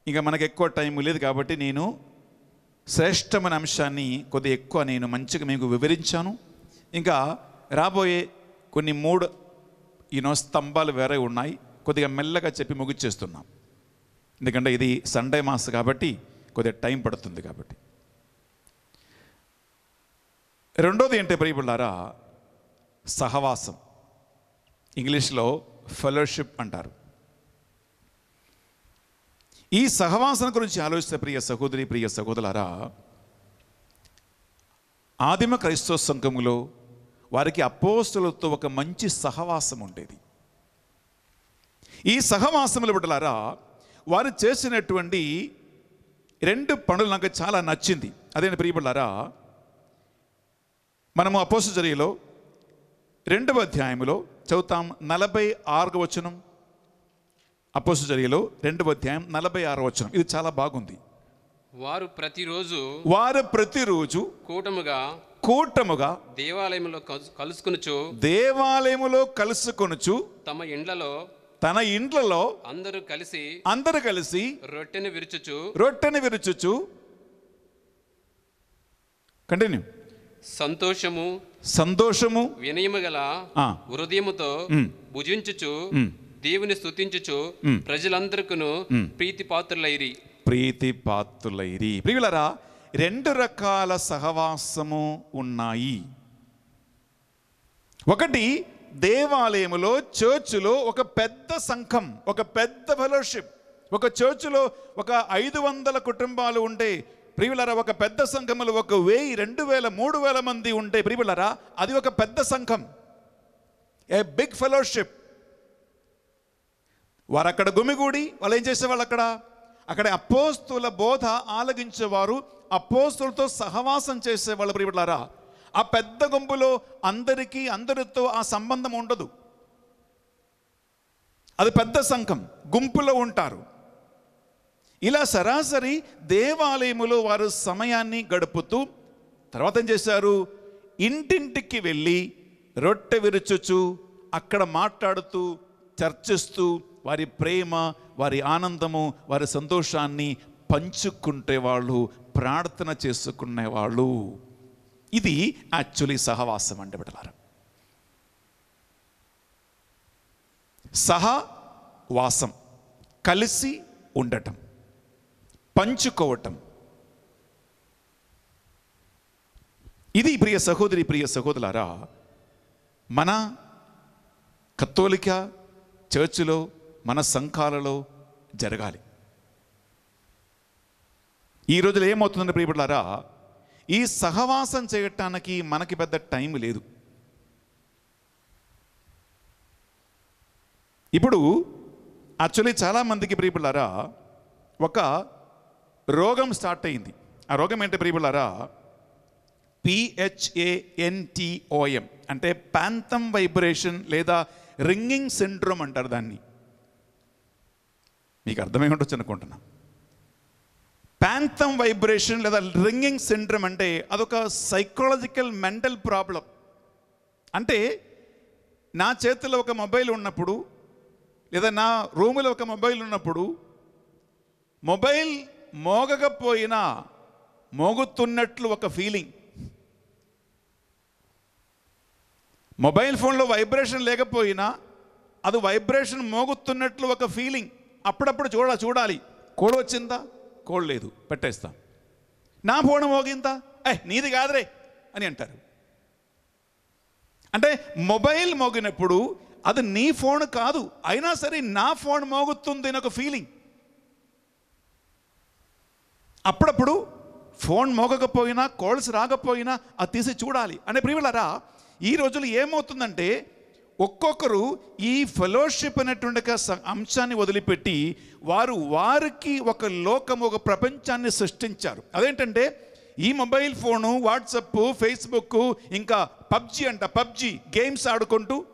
ఇక మనకు ఎక్కువ టైం లేదు కాబట్టి నేను శ్రేష్టమైన అంశాన్ని కొద్దిగా ఎక్కువ నేను మంచిగా మీకు వివరించాను ఇంకా రాబోయే కొన్ని మూడు ఈనో స్తంభాలు వేరే ఉన్నాయి కొద్దిగా మెల్లగా చెప్పి ముగిచ్చేస్తున్నాం ఎందుకంటే ఇది సండే మాస్ కాబట్టి కొద్దిగా టైం పడుతుంది కాబట్టి రెండోది ఏంటి ప్రియబుళ్ళారా సహవాసం. ఇంగ్లీష్లో ఫెలోషిప్ అంటారు. ఈ సహవాసన గురించి ఆలోచిస్తే ప్రియ సహోదరి ప్రియ సహోదరులారా ఆదిమ క్రైస్తవ సంఘములో వారికి అపోస్తులతో ఒక మంచి సహవాసం ఉండేది. ఈ సహవాసములు బిడ్డలారా వారు చేసినటువంటి రెండు పనులు నాకు చాలా నచ్చింది. అదే ప్రియబిడ్డారా మనము అపోసు చర్యలో రెండవ అధ్యాయములో చదువుతాం నలభై ఆరు వచనం. అపోసు చర్యలో రెండవ అధ్యాయం నలభై ఆరు వచనం. ఇది చాలా బాగుంది. వారు ప్రతిరోజు వారు ప్రతిరోజు కూటముగా కూటముగా దేవాలయంలో కలుసు- కలుసుకొనుచు దేవాలయములో కలుసుకొనుచు తమ ఇండ్లలో తన ఇండ్లలో అందరూ కలిసి అందరు కలిసి రొట్టెను విరుచుచు రొట్టెని విరుచుచు. కంటిన్యూ. సంతోషము సంతోషము వినయము గల. హృదయముతో. భుజించుచు. దేవుని స్తుతించుచు మ్. ప్రజలందరికీ ప్రీతి పాత్రులైరి ప్రీతి పాత్రులైరి ప్రియులరా రెండు రకాల సహవాసము ఉన్నాయి ఒకటి దేవాలయములో చర్చులో ఒక పెద్ద సంఘం ఒక పెద్ద ఫెలోషిప్ ఒక చర్చులో ఒక ఐదు వందల కుటుంబాలు ఉంటే ప్రియులరా ఒక పెద్ద సంఘములో ఒక వెయ్యి రెండు వేల మూడు వేల మంది ఉంటే ప్రియులరా అది ఒక పెద్ద సంఘం. ఏ బిగ్ ఫెలోషిప్ వారు అక్కడ గుమిగూడి వాళ్ళు ఏం చేసేవాళ్ళు అక్కడ? అక్కడ అపోస్తుల బోధ ఆలగించేవారు అపోస్తులతో సహవాసం చేసేవాళ్ళు ప్రియబిడ్లారా ఆ పెద్ద గుంపులో అందరికీ అందరితో ఆ సంబంధం ఉండదు. అది పెద్ద సంఘం గుంపులో ఉంటారు. ఇలా సరాసరి దేవాలయములో వారు సమయాన్ని గడుపుతూ తర్వాత ఏం చేశారు? ఇంటింటికి వెళ్ళి రొట్టె విరుచుచు అక్కడ మాట్లాడుతూ చర్చిస్తూ వారి ప్రేమ వారి ఆనందము వారి సంతోషాన్ని పంచుకుంటే వాళ్ళు ప్రార్థన చేసుకునేవాళ్ళు ఇది యాక్చువల్లీ సహవాసం అండి బిడ్డలారా. సహవాసం కలిసి ఉండటం. పంచుకోవటం. ఇది ప్రియ సహోదరి ప్రియ సహోదరులారా మన కత్తోలిక చర్చిలో మన సంఘాలలో జరగాలి. ఈ రోజులు ఏమవుతుందని ప్రియబిడ్లారా ఈ సహవాసం చేయటానికి మనకి పెద్ద టైం లేదు. ఇప్పుడు యాక్చువల్లీ చాలామందికి ప్రియబిళ్ళారా ఒక రోగం స్టార్ట్ అయింది. ఆ రోగం ఏంటి ప్రియబిళ్ళారా? పిహెచ్ఏఎన్టీఓఎం అంటే ప్యాంతం వైబ్రేషన్ లేదా రింగింగ్ సిండ్రోమ్ అంటారు దాన్ని. మీకు అర్థమై ఉండొచ్చు అనుకుంటున్నా. ప్యాంతం వైబ్రేషన్ లేదా రింగింగ్ సిండ్రోమ్ అంటే అదొక సైకలాజికల్ మెంటల్ ప్రాబ్లం. అంటే నా చేతిలో ఒక మొబైల్ ఉన్నప్పుడు లేదా నా రూములో ఒక మొబైల్ ఉన్నప్పుడు మొబైల్ మోగకపోయినా మోగుతున్నట్లు ఒక ఫీలింగ్ మొబైల్ ఫోన్లో వైబ్రేషన్ లేకపోయినా అది వైబ్రేషన్ మోగుతున్నట్లు ఒక ఫీలింగ్ అప్పుడప్పుడు చూడ చూడాలి. కోడ్ వచ్చిందా? కోడ్ లేదు. పెట్టేస్తా. నా ఫోన్ మోగిందా? ఏ నీది కాదురే అని అంటారు. అంటే మొబైల్ మోగినప్పుడు అది నీ ఫోన్ కాదు. అయినా సరే నా ఫోన్ మోగుతుంది అని ఒక ఫీలింగ్ అప్పుడప్పుడు ఫోన్ మోగకపోయినా కాల్స్ రాకపోయినా అది తీసి చూడాలి. అనే ప్రియులరా ఈ రోజులు ఏమవుతుందంటే ఒక్కొక్కరు ఈ ఫెలోషిప్ అనేటువంటి అంశాన్ని వదిలిపెట్టి వారు వారికి ఒక లోకం ఒక ప్రపంచాన్ని సృష్టించారు. అదేంటంటే ఈ మొబైల్ ఫోను వాట్సప్ ఫేస్బుక్ ఇంకా పబ్జి అంట పబ్జి గేమ్స్ ఆడుకుంటూ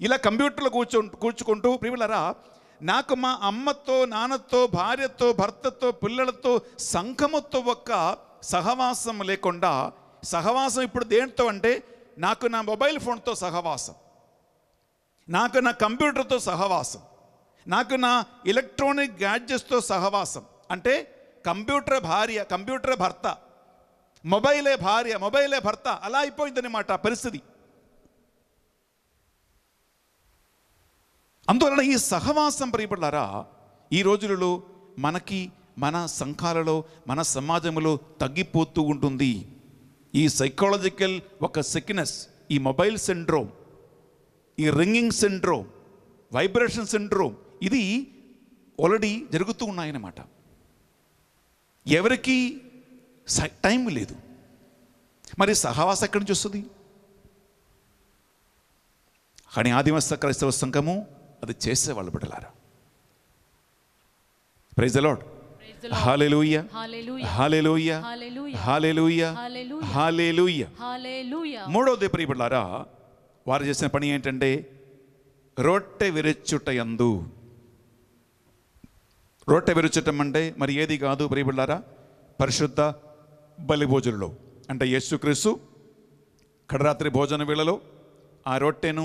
ఇలా కంప్యూటర్లో కూర్చో కూర్చుకుంటూ ప్రియులరా నాకు మా అమ్మతో నాన్నతో భార్యతో భర్తతో పిల్లలతో సంఘముతో ఒక్క సహవాసం లేకుండా సహవాసం ఇప్పుడు దేంతో అంటే నాకు నా మొబైల్ ఫోన్తో సహవాసం. నాకు నా కంప్యూటర్తో సహవాసం. నాకు నా ఎలక్ట్రానిక్ గ్యాడ్జెట్స్తో సహవాసం. అంటే కంప్యూటర్ భార్య కంప్యూటర్ భర్త మొబైలే భార్య మొబైలే భర్త అలా అయిపోయిందన్నమాట పరిస్థితి. అందువలన ఈ సహవాసం ప్రియపడారా ఈ రోజులలో మనకి మన సంఘాలలో మన సమాజంలో తగ్గిపోతూ ఉంటుంది. ఈ సైకాలజికల్ ఒక సిక్నెస్ ఈ మొబైల్ సిండ్రోమ్ ఈ రింగింగ్ సిండ్రోమ్ వైబ్రేషన్ సిండ్రోమ్ ఇది ఆల్రెడీ జరుగుతూ ఉన్నాయన్నమాట. ఎవరికి స- టైం లేదు. మరి సహవాసం ఎక్కడి నుంచి వస్తుంది? కానీ ఆదివాస క్రైస్తవ సంఘము అది చేసేవాళ్ళు బిడ్డలారా praise the lord. Hallelujah. Hallelujah. Hallelujah. Hallelujah. మూడవది ప్రియబిడ్డారా వారు చేసిన పని ఏంటంటే రొట్టె విరుచుటయందు రొట్టె విరుచటం అంటే మరి ఏది కాదు ప్రియబిడ్డారా పరిశుద్ధ బలి భోజనంలో అంటే యేసుక్రీస్తు కడరాత్రి భోజన వేళలో ఆ రొట్టెను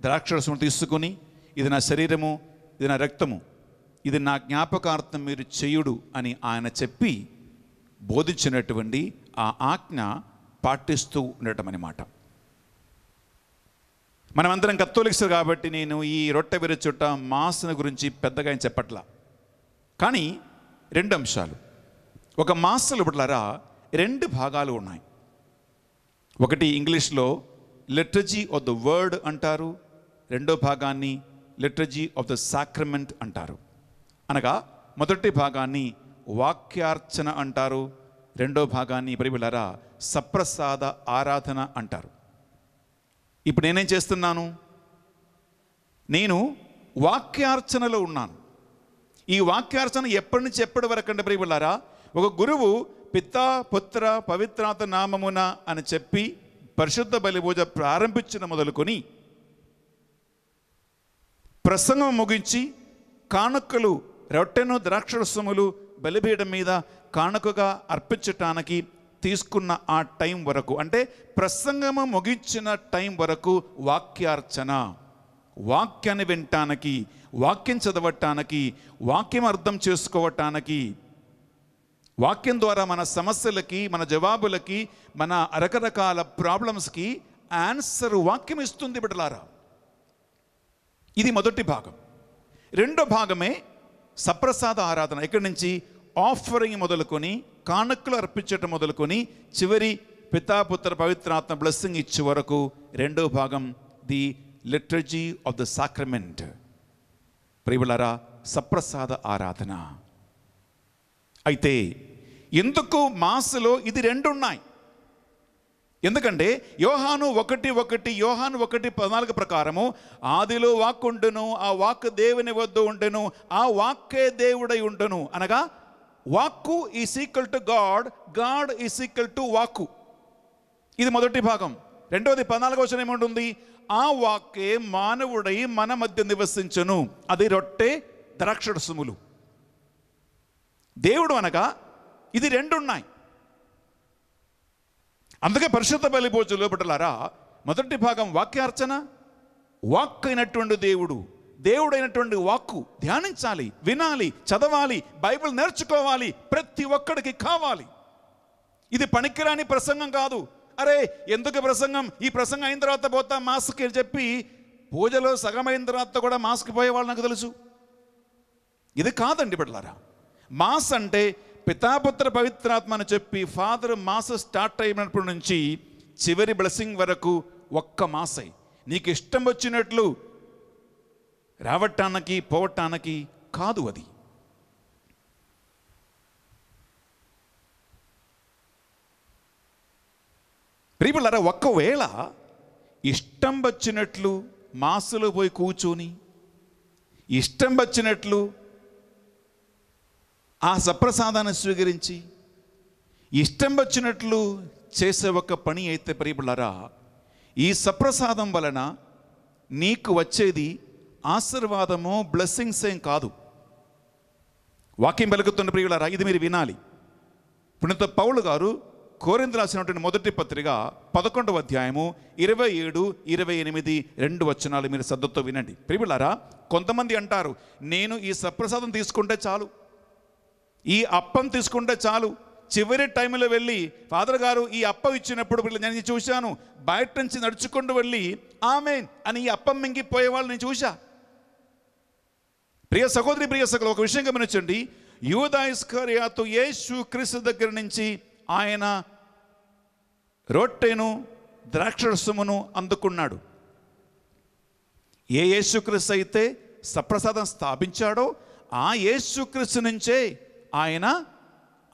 ద్రాక్షరసము తీసుకుని ఇది నా శరీరము ఇది నా రక్తము ఇది నా జ్ఞాపకార్థం మీరు చేయుడు అని ఆయన చెప్పి బోధించినటువంటి ఆ ఆజ్ఞ పాటిస్తూ ఉండటం అన్నమాట మనమందరం కత్తోలిక్స్ కాబట్టి నేను ఈ రొట్టె విరచుట మాసన గురించి పెద్దగా ఏం చెప్పట్లా. కానీ రెండు అంశాలు. ఒక మాసలు ఇప్పట్లారా రెండు భాగాలు ఉన్నాయి. ఒకటి ఇంగ్లీష్లో లిటరజీ ఆఫ్ ద వర్డ్ అంటారు రెండో భాగాన్ని లిటరజీ ఆఫ్ ద సాక్రమెంట్ అంటారు. అనగా మొదటి భాగాన్ని వాక్యార్చన అంటారు. రెండో భాగాన్ని పరిబిలరా సప్రసాద ఆరాధన అంటారు. ఇప్పుడు నేనేం చేస్తున్నాను? నేను వాక్యార్చనలో ఉన్నాను. ఈ వాక్యార్చన ఎప్పటి నుంచి ఎప్పటి వరకు అంటే ప్రియబులారా ఒక గురువు పితా పుత్ర పవిత్రాత నామమున అని చెప్పి పరిశుద్ధ బలిపూజ ప్రారంభించిన మొదలుకొని ప్రసంగం ముగించి కానుకలు రొట్టెను ద్రాక్షరసములు బలిపీఠం మీద కానుకగా అర్పించటానికి తీసుకున్న ఆ టైం వరకు అంటే ప్రసంగము ముగించిన టైం వరకు వాక్యార్చన. వాక్యాన్ని వినటానికి వాక్యం చదవటానికి వాక్యం అర్థం చేసుకోవటానికి వాక్యం ద్వారా మన సమస్యలకి మన జవాబులకి మన రకరకాల ప్రాబ్లమ్స్కి ఆన్సర్ వాక్యం ఇస్తుంది బిడ్డలారా. ఇది మొదటి భాగం. రెండో భాగమే సప్రసాద ఆరాధన. ఇక్కడి నుంచి? ఆఫరింగ్ మొదలుకొని కానుకలు అర్పించటం మొదలుకొని చివరి పితాపుత్ర పవిత్రాత్మ బ్లెస్సింగ్ ఇచ్చే వరకు రెండో భాగం the liturgy of the sacrament. ప్రియులరా సప్రసాద ఆరాధన. అయితే ఎందుకు మాసలో ఇది రెండు ఉన్నాయి ఎందుకంటే యోహాను ఒకటి ఒకటి యోహాను ఒకటి పద్నాలుగు ప్రకారము ఆదిలో వాక్కుండును ఆ వాక్ దేవుని వద్ద ఉండెను ఆ వాక్కే దేవుడై ఉండెను. అనగా వాక్కు is equal to God God is equal to వాక్కు. ఇది మొదటి భాగం. రెండవది పద్నాలుగు వచ్చిన ఏముంటుంది? ఆ వాక్కే మానవుడై మన మధ్య నివసించను. అది రొట్టె ద్రాక్షరసములు దేవుడు అనగా ఇది రెండు ఉన్నాయి అందుకే పరిశుద్ధ బలి భోజనం లోపటలారా మొదటి భాగం వాక్యార్చన వాక్ అయినటువంటి దేవుడు దేవుడైనటువంటి వాక్కు ధ్యానించాలి వినాలి చదవాలి బైబిల్ నేర్చుకోవాలి ప్రతి ఒక్కడికి కావాలి. ఇది పనికిరాని ప్రసంగం కాదు. అరే ఎందుకు ప్రసంగం? ఈ ప్రసంగం అయిన తర్వాత పోతా మాస్క్ అని చెప్పి పూజలో సగం అయిన తర్వాత కూడా మాస్క్ పోయేవాళ్ళు నాకు తెలుసు. ఇది కాదండి బిడ్డలారా. మాస్ అంటే పితాపుత్ర పవిత్రాత్మ అని చెప్పి ఫాదర్ మాస్ స్టార్ట్ అయినప్పటి నుంచి చివరి బ్లెస్సింగ్ వరకు ఒక్క మాసై. నీకు ఇష్టం వచ్చినట్లు రావటానికి పోవటానికి కాదు అది. ప్రియులరా ఒక్కవేళ ఇష్టం వచ్చినట్లు మాసులో పోయి కూర్చొని ఇష్టం వచ్చినట్లు ఆ సప్రసాదాన్ని స్వీకరించి ఇష్టం వచ్చినట్లు చేసే ఒక పని అయితే ప్రియులారా ఈ సప్రసాదం వలన నీకు వచ్చేది ఆశీర్వాదము బ్లెస్సింగ్స్ ఏం కాదు. వాక్యం వెలుగుతున్న ప్రియులారా ఇది మీరు వినాలి. పుణిత పౌలు గారు కోరింది రాసినటువంటి మొదటి పత్రిక పదకొండవ అధ్యాయము ఇరవై ఏడు ఇరవై ఎనిమిది రెండు వచనాలు మీరు శ్రద్ధతో వినండి. ప్రియులారా కొంతమంది అంటారు నేను ఈ సప్రసాదం తీసుకుంటే చాలు. ఈ అప్పం తీసుకుంటే చాలు. చివరి టైంలో వెళ్ళి ఫాదర్ గారు ఈ అప్పం ఇచ్చినప్పుడు నేను చూశాను. బయట నుంచి నడుచుకుంటూ వెళ్ళి ఆమెన్ అని ఈ అప్పం మింగిపోయే వాళ్ళు నేను చూశా. ప్రియ సహోదరి ప్రియ సహోదరు ఒక విషయం గమనించండి. యూదాయిస్కర్యాతు యేసు క్రీస్తు దగ్గర నుంచి ఆయన రొట్టెను ద్రాక్షరసమును అందుకున్నాడు. ఏ యేసుక్రీస్తు అయితే సప్రసాదం స్థాపించాడో ఆ యేసుక్రీస్తు నుంచే ఆయన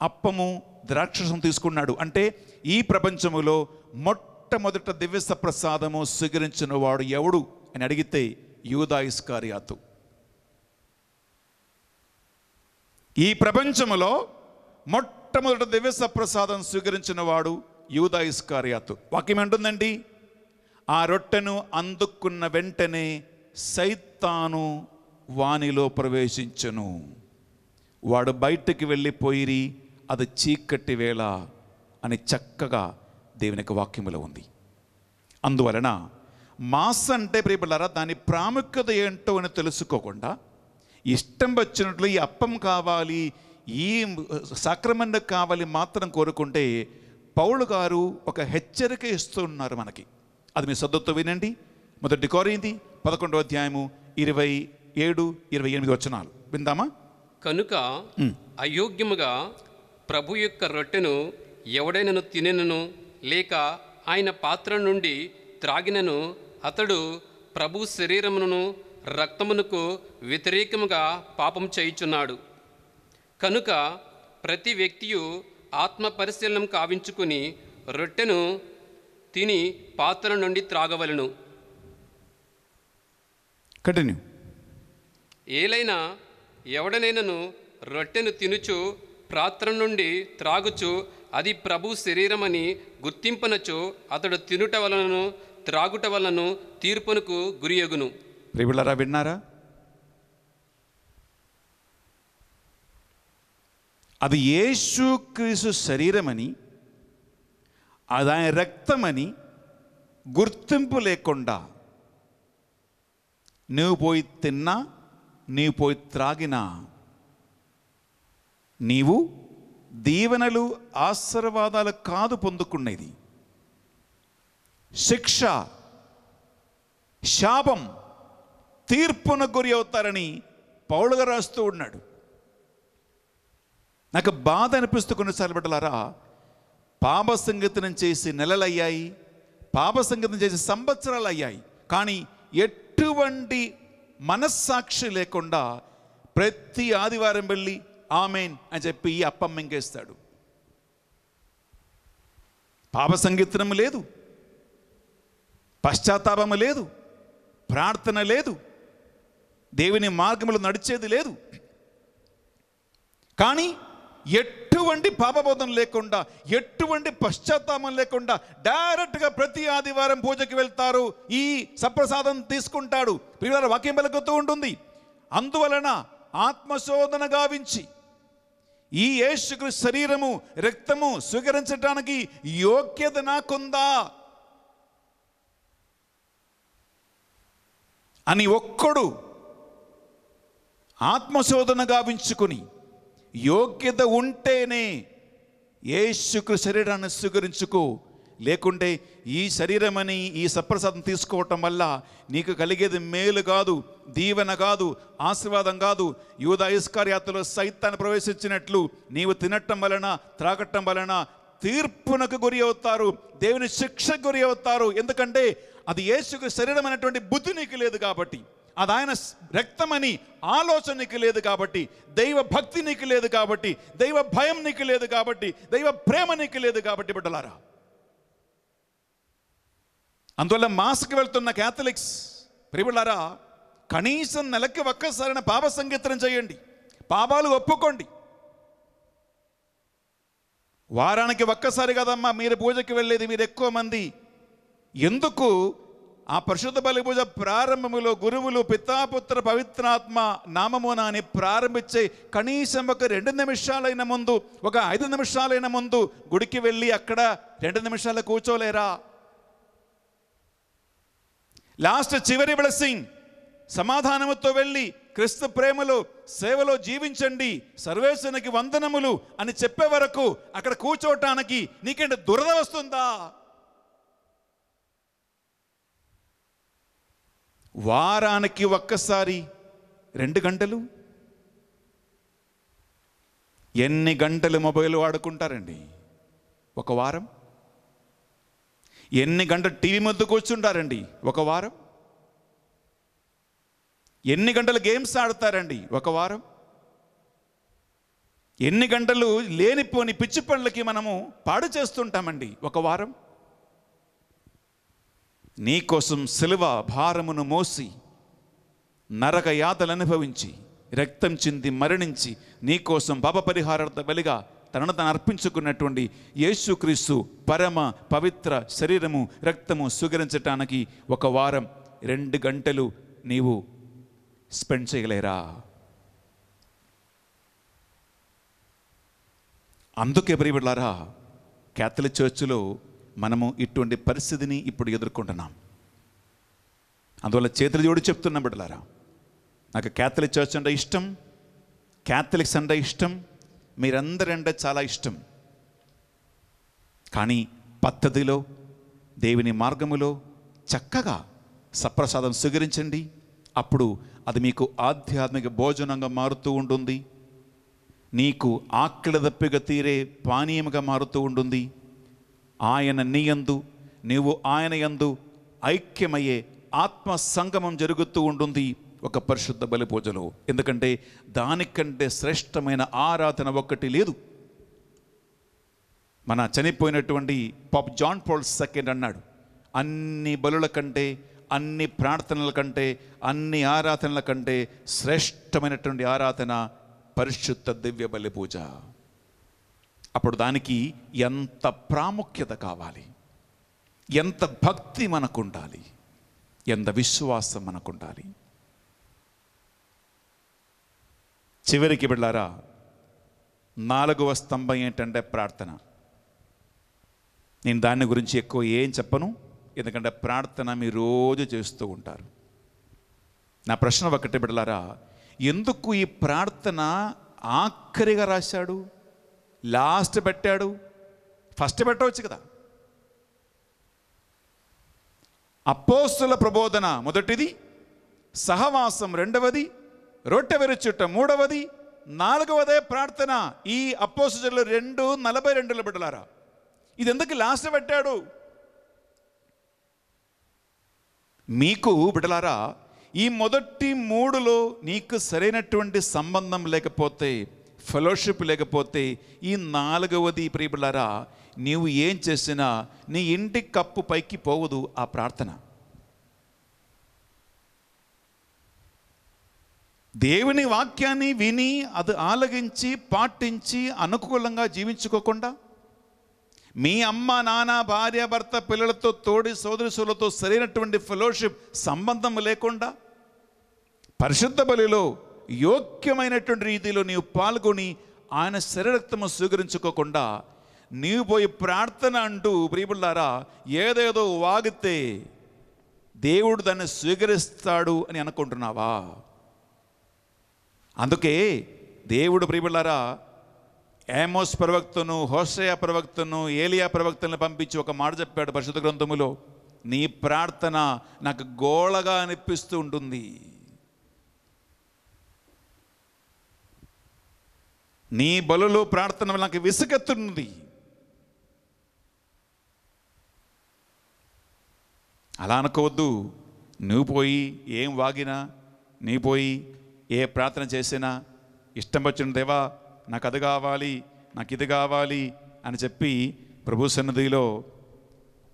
అప్పము ద్రాక్షసం తీసుకున్నాడు. అంటే ఈ ప్రపంచములో మొట్టమొదట దివ్య సప్రసాదము స్వీకరించిన వాడు ఎవడు అని అడిగితే యూదాయిస్కార్యాతు ఈ ప్రపంచములో మొట్టమొదట దివ్య సప్రసాదం స్వీకరించిన వాడు యూదాయిస్కార్యాతు వాక్యం ఏంటుందండి ఆ రొట్టెను అందుకున్న వెంటనే సైతాను వానిలో ప్రవేశించను. వాడు బయటికి వెళ్ళిపోయిరి అది చీకటి వేళ అని చక్కగా దేవునికి వాక్యములో ఉంది. అందువలన మాస్ అంటే ప్రియబిళ్ళారా దాని ప్రాముఖ్యత ఏంటో అని తెలుసుకోకుండా ఇష్టం వచ్చినట్లు ఈ అప్పం కావాలి ఈ సక్రమంగా కావాలి మాత్రం కోరుకుంటే పౌలు గారు ఒక హెచ్చరిక ఇస్తున్నారు మనకి. అది మీ సద్దుతో వినండి. మొదటి కోరింది పదకొండవ అధ్యాయము ఇరవై ఏడు ఇరవై ఎనిమిది వచనాలు. విందామా? కనుక అయోగ్యముగా ప్రభు యొక్క రొట్టెను ఎవడైనను తినెనను లేక ఆయన పాత్ర నుండి త్రాగినను అతడు ప్రభు శరీరమును రక్తమునకు వ్యతిరేకముగా పాపం చేయుచున్నాడు. కనుక ప్రతి వ్యక్తియు ఆత్మ పరిశీలనం కావించుకుని రొట్టెను తిని పాత్ర నుండి త్రాగవలను. కంటిన్యూ ఏలైనా ఎవడనైనను రొట్టెను తినుచు ప్రాత్రం నుండి త్రాగుచు అది ప్రభు శరీరమని గుర్తింపనచు అతడు తినుట వలనను త్రాగుట వలనను తీర్పునకు గురియగును. ప్రియులరా విన్నారా? అది యేసుక్రీస్తు శరీరమని అది ఆయన రక్తమని గుర్తింపు లేకుండా నువ్వు పోయి తిన్నా నీవు పోయి త్రాగినా నీవు దీవెనలు ఆశీర్వాదాలు కాదు పొందుకునేది. శిక్ష శాపం తీర్పున గురి అవుతారని పౌలుగా రాస్తూ ఉన్నాడు. నాకు బాధ అనిపిస్తూ కొన్నిసార్లు బిడ్డలారా పాప సంగీతం చేసి నెలలయ్యాయి పాప సంగీతం చేసి సంవత్సరాలు అయ్యాయి కానీ ఎటువంటి మనస్సాక్షి లేకుండా ప్రతి ఆదివారం వెళ్ళి ఆమెన్ అని చెప్పి ఈ అప్పం మింగేస్తాడు. పాప సంగీతం లేదు. పశ్చాత్తాపము లేదు. ప్రార్థన లేదు. దేవుని మార్గంలో నడిచేది లేదు. కానీ ఎట్టు ఎటువంటి పాపబోధం లేకుండా ఎటువంటి పశ్చాత్తాపం లేకుండా డైరెక్ట్గా ప్రతి ఆదివారం పూజకి వెళ్తారు. ఈ సప్రసాదం తీసుకుంటాడు. పిల్లల వాక్యం వెలుగుతూ ఉంటుంది. అందువలన ఆత్మశోధన గావించి ఈ యేసుకు శరీరము రక్తము స్వీకరించడానికి యోగ్యత నాకుందా? అని ఒక్కడు ఆత్మశోధన గావించుకుని యోగ్యత ఉంటేనే యేసుకు శరీరాన్ని స్వీకరించుకో. లేకుంటే ఈ శరీరమని ఈ సప్రసాదం తీసుకోవటం వల్ల నీకు కలిగేది మేలు కాదు దీవెన కాదు ఆశీర్వాదం కాదు. యూద ఇస్కార్యాతలో సైతాన్ని ప్రవేశించినట్లు నీవు తినటం వలన త్రాగటం వలన తీర్పునకు గురి అవుతారు దేవుని శిక్షకు గురి అవుతారు. ఎందుకంటే అది యేసుకు శరీరం అనేటువంటి బుద్ధి నీకు లేదు కాబట్టి. అది ఆయన రక్తమని ఆలోచన నీకు లేదు కాబట్టి దైవ భక్తి నీకు లేదు కాబట్టి దైవ భయం నీకు లేదు కాబట్టి దైవ ప్రేమ నీకు లేదు కాబట్టి బిడ్డలారా. అందువల్ల మాస్కి వెళ్తున్న క్యాథలిక్స్ ప్రియులారా కనీసం నెలకి ఒక్కసారైన పాప సంగీతం చేయండి పాపాలు ఒప్పుకోండి. వారానికి ఒక్కసారి కదమ్మా మీరు పూజకి వెళ్ళేది మీరు ఎక్కువ మంది. ఎందుకు? ఆ పరిశుద్ధ బలి పూజ ప్రారంభములో గురువులు పితాపుత్ర పవిత్రాత్మ నామమున అని ప్రారంభించే కనీసం ఒక రెండు నిమిషాలైన ముందు ఒక ఐదు నిమిషాలైన ముందు గుడికి వెళ్ళి అక్కడ రెండు నిమిషాలు కూర్చోలేరా? లాస్ట్ చివరి బ్లెస్సింగ్ సమాధానముతో వెళ్ళి క్రిస్తు ప్రేమలో సేవలో జీవించండి. సర్వేశ్వరునికి వందనములు అని చెప్పే వరకు అక్కడ కూర్చోవటానికి నీకేంటి దురద వస్తుందా? వారానికి ఒక్కసారి రెండు గంటలు? ఎన్ని గంటలు మొబైల్ వాడుకుంటారండి? ఒక వారం? ఎన్ని గంటలు టీవీ ముందు కూర్చుంటారండి? ఒక వారం? ఎన్ని గంటలు గేమ్స్ ఆడతారండి? ఒక వారం? ఎన్ని గంటలు లేనిపోని పిచ్చి పనులకి మనము పాడు చేస్తుంటామండి? ఒక వారం? నీకోసం సిలువ భారమును మోసి నరక యాతలు అనుభవించి రక్తం చింది మరణించి నీకోసం పాప పరిహారార్థ బలిగా తనను తను అర్పించుకున్నటువంటి యేసుక్రీస్తు పరమ పవిత్ర శరీరము రక్తము స్వీకరించటానికి ఒక వారం రెండు గంటలు నీవు స్పెండ్ చేయలేరా? అందుకే ప్రియబిడ్లారా క్యాథలిక్ చర్చిలో మనము ఇటువంటి పరిస్థితిని ఇప్పుడు ఎదుర్కొంటున్నాం. అందువల్ల చేతులు జోడి చెప్తున్నాం బిడ్డలారా నాకు క్యాథలిక్ చర్చ్ అంటే ఇష్టం క్యాథలిక్స్ అంటే ఇష్టం మీరందరంటే చాలా ఇష్టం. కానీ పద్ధతిలో దేవుని మార్గములో చక్కగా సప్రసాదం స్వీకరించండి. అప్పుడు అది మీకు ఆధ్యాత్మిక భోజనంగా మారుతూ ఉంటుంది. నీకు ఆకలి దప్పిగా తీరే పానీయముగా మారుతూ ఉంటుంది. ఆయన నీయందు నీవు ఆయన యందు ఐక్యమయ్యే ఆత్మ సంగమం జరుగుతూ ఉంటుంది. ఒక పరిశుద్ధ బలి పూజలో ఎందుకంటే దానికంటే శ్రేష్టమైన ఆరాధన ఒక్కటి లేదు. మన చనిపోయినటువంటి పాప్ జాన్ పోల్ సెకండ్ అన్నాడు. అన్ని బలుల కంటే అన్ని ప్రార్థనల కంటే అన్ని ఆరాధనల కంటే శ్రేష్టమైనటువంటి ఆరాధన పరిశుద్ధ దివ్య బలి పూజ అప్పుడు దానికి ఎంత ప్రాముఖ్యత కావాలి? ఎంత భక్తి మనకు ఉండాలి ఎంత విశ్వాసం మనకు ఉండాలి చివరికి వెళ్ళారా నాలుగవ స్తంభం ఏంటంటే ప్రార్థన. నేను దాని గురించి ఎక్కువ ఏం చెప్పను ఎందుకంటే ప్రార్థన మీరు రోజు చేస్తూ ఉంటారు. నా ప్రశ్న ఒకటి బిడ్డలారా ఎందుకు ఈ ప్రార్థన ఆఖరిగా రాశాడు? లాస్ట్ పెట్టాడు. ఫస్ట్ పెట్టవచ్చు కదా. అపోస్తుల ప్రబోధన మొదటిది సహవాసం రెండవది రొట్టె విరుచుట మూడవది నాలుగవదే ప్రార్థన ఈ అపోస్తులు రెండు నలభై రెండుల బిడ్డలారా. ఇది ఎందుకు లాస్ట్ పెట్టాడు? మీకు బిడ్డలారా ఈ మొదటి మూడులో నీకు సరైనటువంటి సంబంధం లేకపోతే ఫెలోషిప్ లేకపోతే ఈ నాలుగవది ప్రియబిళ్ళారా నీవు ఏం చేసినా నీ ఇంటి కప్పు పైకి పోవదు ఆ ప్రార్థన. దేవుని వాక్యాన్ని విని అది ఆలగించి పాటించి అనుకూలంగా జీవించుకోకుండా మీ అమ్మ నాన్న భార్య భర్త పిల్లలతో తోడి సోదరి సరైనటువంటి ఫెలోషిప్ సంబంధం లేకుండా పరిశుద్ధ బలిలో యోగ్యమైనటువంటి రీతిలో నీవు పాల్గొని ఆయన శరీరక్తము స్వీకరించుకోకుండా నీవు పోయి ప్రార్థన అంటూ ప్రియబుల్లారా ఏదేదో వాగితే దేవుడు దాన్ని స్వీకరిస్తాడు అని అనుకుంటున్నావా? అందుకే దేవుడు ప్రియబుల్లారా ఏమోస్ ప్రవక్తను హోసయ ప్రవక్తను ఏలియా ప్రవక్తలను పంపించి ఒక మాట చెప్పాడు పరిశుద్ధ గ్రంథములో. నీ ప్రార్థన నాకు గోళగా అనిపిస్తూ ఉంటుంది. నీ బలులో ప్రార్థన నాకు విసుగెత్తున్నది. అలా అనుకోవద్దు. నువ్వు పోయి ఏం వాగినా నీ పోయి ఏ ప్రార్థన చేసినా ఇష్టం వచ్చిన దేవా నాకు అది కావాలి నాకు ఇది కావాలి అని చెప్పి ప్రభు సన్నిధిలో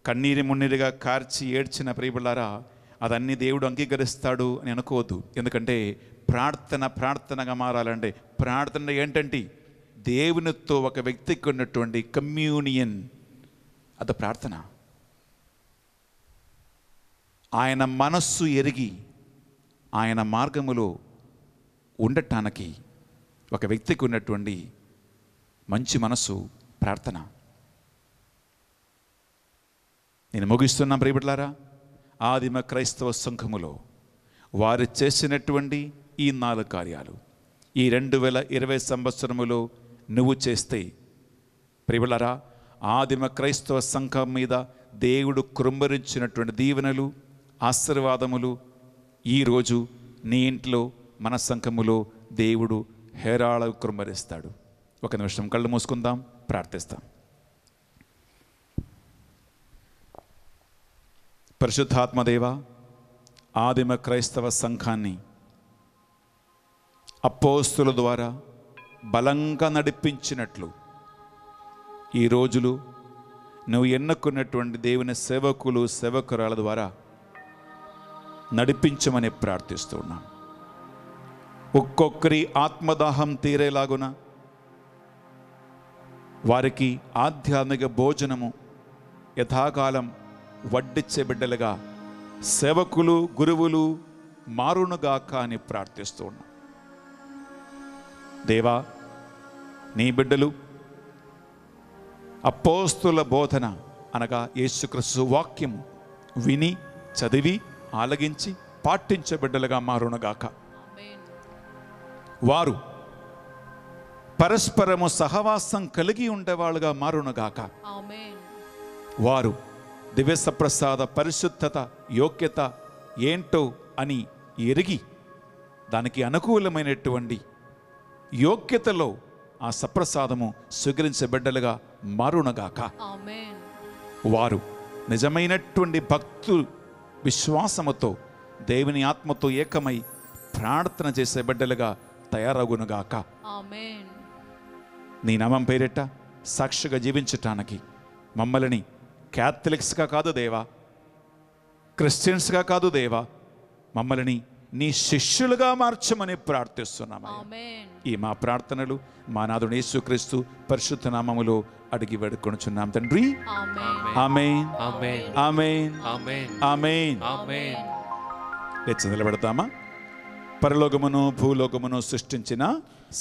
కన్నీరి మున్నీరుగా కార్చి ఏడ్చిన ప్రియబులారా అదన్నీ దేవుడు అంగీకరిస్తాడు అని అనుకోవద్దు. ఎందుకంటే ప్రార్థన ప్రార్థనగా మారాలంటే ప్రార్థన ఏంటంటే దేవునితో ఒక వ్యక్తికి ఉన్నటువంటి కమ్యూనియన్. అది ప్రార్థన. ఆయన మనస్సు ఎరిగి ఆయన మార్గములో ఉండటానికి ఒక వ్యక్తికి ఉన్నటువంటి మంచి మనస్సు ప్రార్థన. నేను ముగిస్తున్నా ప్రియబిడ్లారా ఆదిమ క్రైస్తవ సంఘములో వారు చేసినటువంటి ఈ నాలుగు కార్యాలు. ఈ రెండు వేల ఇరవై సంవత్సరములో నువ్వు చేస్తే ప్రియబిడ్లారా ఆదిమ క్రైస్తవ సంఘం మీద దేవుడు కృంభరించినటువంటి దీవెనలు ఆశీర్వాదములు ఈరోజు నీ ఇంట్లో మన సంఘములో దేవుడు హేరాళ కృంభరిస్తాడు. ఒక నిమిషం కళ్ళు మూసుకుందాం ప్రార్థిస్తాం. పరిశుద్ధాత్మదేవ ఆదిమ క్రైస్తవ సంఘాన్ని అపోస్తుల ద్వారా బలంగా నడిపించినట్లు ఈ రోజులు నువ్వు ఎన్నుకున్నటువంటి దేవుని సేవకులు సేవకురాల ద్వారా నడిపించమని ప్రార్థిస్తున్నాం ఒక్కొక్కరి ఆత్మదాహం తీరేలాగున వారికి ఆధ్యాత్మిక భోజనము యథాకాలం వడ్డిచ్చే బిడ్డలుగా సేవకులు గురువులు మారునుగాక అని ప్రార్థిస్తున్నాం దేవా నీ బిడ్డలు అపోస్తుల బోధన అనగా యేసుక్రీస్తు వాక్యము విని చదివి ఆలగించి పాటించే బిడ్డలుగా మారునగాక. వారు పరస్పరము సహవాసం కలిగి ఉండేవాళ్ళుగా మారునగాక. వారు దివ్యసప్రసాద పరిశుద్ధత యోగ్యత ఏంటో అని ఎరిగి దానికి అనుకూలమైనటువంటి యోగ్యతలో ఆ సప్రసాదము స్వీకరించే బిడ్డలుగా మారునగాక. వారు నిజమైనటువంటి భక్తు విశ్వాసముతో దేవుని ఆత్మతో ఏకమై ప్రార్థన చేసే బిడ్డలుగా తయారగునుగాక. నీ నామం పేరిట సాక్షిగా జీవించటానికి మమ్మల్ని క్యాథలిక్స్గా కాదు దేవా క్రిస్టియన్స్గా కాదు దేవా మమ్మల్ని నీ శిష్యులుగా మార్చమని ప్రార్థిస్తున్నామా ఆమేన్ ఈ మా ప్రార్థనలు మా నాదుడు యేసుక్రీస్తు పరిశుద్ధ నామములో అడిగి వేడుకొనుచున్నాం తండ్రి. Amen amen amen amen amen amen amen లేచి నిలబెడతామా? పరలోకమును భూలోకమును సృష్టించిన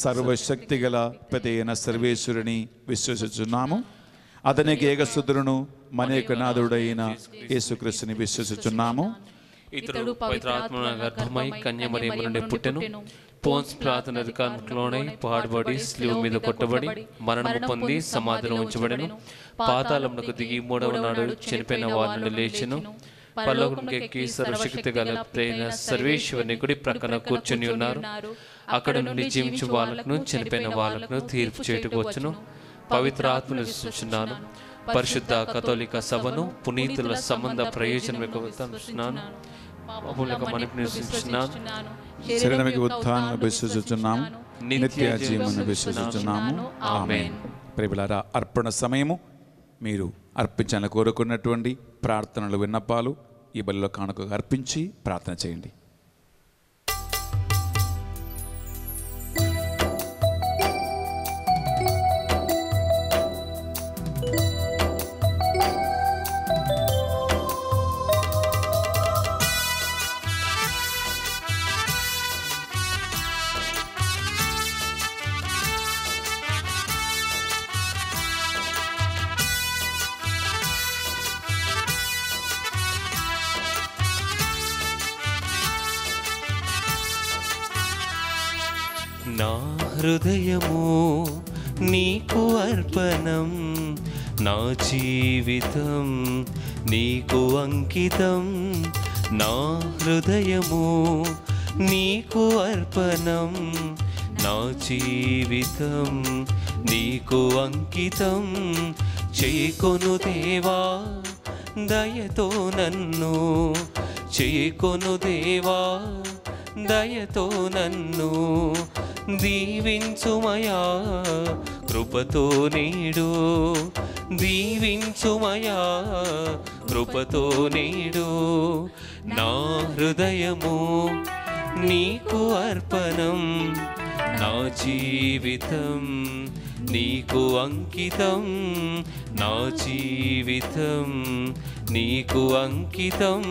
సర్వశక్తి గల పెదైన సర్వేశ్వరుని విశ్వసించున్నాము అతనికి ఏకసుద్రును మన యొక్క నాథుడైన యేసుక్రీస్తుని విశ్వసించున్నాము ఇతడు పవిత్రాత్మ గర్భమై కన్యమరియము నుండి పుట్టెను. పోన్స్ ప్రార్థన అధికారంలోనే పాడుబడి స్లీవ్ మీద కొట్టబడి మరణము పొంది సమాధిలో ఉంచబడెను. పాతాళమునకు దిగి మూడవ నాడు చనిపోయిన వారి నుండి లేచెను. పరలోకంకెక్కి సర్వశక్తి గల ప్రేమ సర్వేశ్వరుని గుడి ప్రక్కన కూర్చొని ఉన్నారు. అక్కడ నుండి జీవించు వాళ్ళను చనిపోయిన వాళ్ళను తీర్పు చేటుకు వచ్చును. పవిత్ర ఆత్మను విశ్వసిస్తున్నాను. పరిశుద్ధ కథోలిక సభను పునీతుల సంబంధ ప్రయోజనం నివసించున్నాను ఉత్థానం నిత్య జీవన ఆమెన్. ప్రియులారా అర్పణ సమయము మీరు అర్పించాలని కోరుకున్నటువంటి ప్రార్థనలు విన్నపాలు ఈ బలిలో కానుకగా అర్పించి ప్రార్థన చేయండి. హృదయము నీకు అర్పణం. నా జీవితం నీకు అంకితం. నా హృదయము నీకు అర్పణం. నా జీవితం నీకు అంకితం. చేకొను దేవా దయతో నన్ను చేకొను దేవా. దయతో నన్ను దీవించుమయా కృపతో నేడు. దీవించుమయా కృపతో నేడు. నా హృదయము నీకు అర్పణం నా జీవితం నీకు అంకితం. నా జీవితం నీకు అంకితం.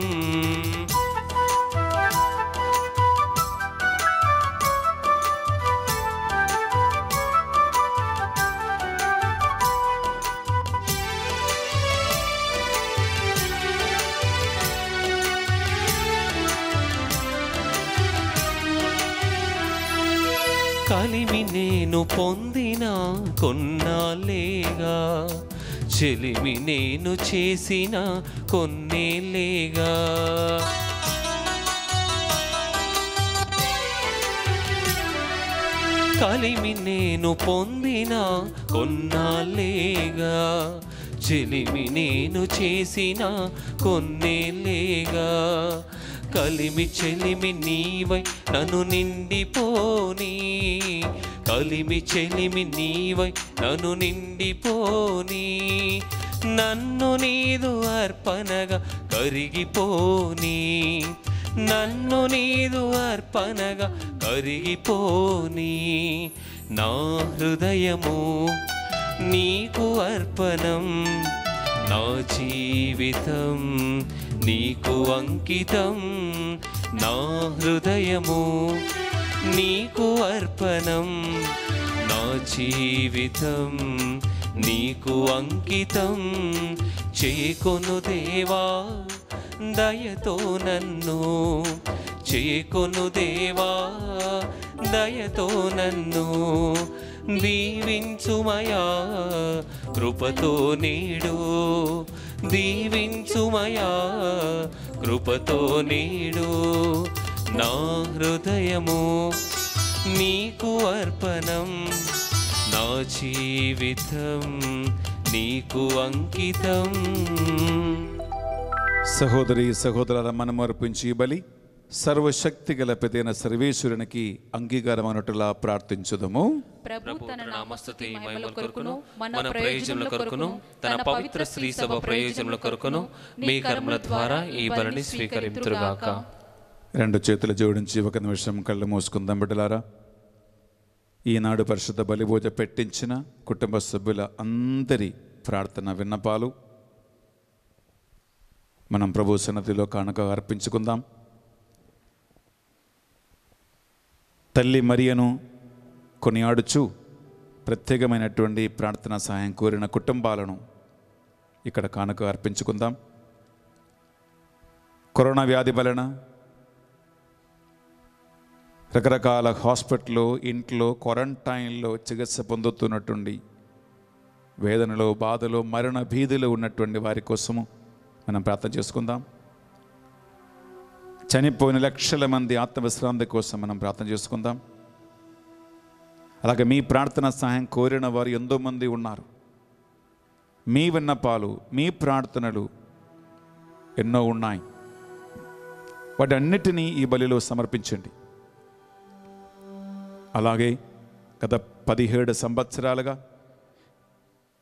కలిమి నేను పొందిన కొన్నాళ్ళేగా. చెలిమి నేను చేసిన కొన్నేళ్ళేగా. కలిమి నేను పొందిన కొన్నాళ్ళేగా. చెలిమి నేను చేసిన కొన్నేళ్ళేగా. కలిమి చెలిమి నీవై నన్ను నిండిపోని. కలిమి చెలిమి నీవై నన్ను నిండిపోని. నన్ను నీదు అర్పణగా కరిగిపోని. నన్ను నీదు అర్పణగా కరిగిపోని. నా హృదయము నీకు అర్పణం నా జీవితం నీకు అంకితం నా హృదయము నీకు అర్పణం నా జీవితం నీకు అంకితం చేకొను దేవా దయతో నన్ను చేకొను దేవా దయతో నన్ను దీవించుమయా కృపతో నీడు దీవించుమయా కృపతో నీడు నా హృదయము నీకు అర్పణం నా జీవితం నీకు అంకితం. సహోదరి సహోదరుల మనం అర్పించి బలి సర్వశక్తి గల పెదైన సర్వేశ్వరునికి ప్రార్థించుదము. ప్రభు తన నామస్తుతి మహిమల కొరకును మన ప్రయోజనముల కొరకును తన పవిత్ర స్త్రీ సభ ప్రయోజనముల కొరకును మీ కర్మల ద్వారా ఈ బలిని స్వీకరింతురుగాక. రెండు చేతులు జోడించి ఒక నిమిషం కళ్ళు మూసుకుందాం బిడ్డలారా. ఈనాడు పరిశుద్ధ బలిభోజ పెట్టించిన కుటుంబ సభ్యుల అందరి ప్రార్థన విన్నపాలు. మనం ప్రభు సన్నతిలో కానుక అర్పించుకుందాం. తల్లి మరియను కొనియాడుచు ప్రత్యేకమైనటువంటి ప్రార్థన సహాయం కోరిన కుటుంబాలను ఇక్కడ కానుక అర్పించుకుందాం. కరోనా వ్యాధి వలన రకరకాల హాస్పిటల్లో ఇంట్లో క్వారంటైన్లో చికిత్స పొందుతున్నటువంటి వేదనలో బాధలో మరణ భీధులు ఉన్నటువంటి వారి కోసము మనం ప్రార్థన చేసుకుందాం. చనిపోయిన లక్షల మంది ఆత్మవిశ్రాంతి కోసం మనం ప్రార్థన చేసుకుందాం. అలాగే మీ ప్రార్థన సహాయం కోరిన వారు ఎంతో మంది ఉన్నారు. మీ విన్నపాలు మీ ప్రార్థనలు ఎన్నో ఉన్నాయి. వాటన్నిటినీ ఈ బలిలో సమర్పించండి. అలాగే గత పదిహేడు సంవత్సరాలుగా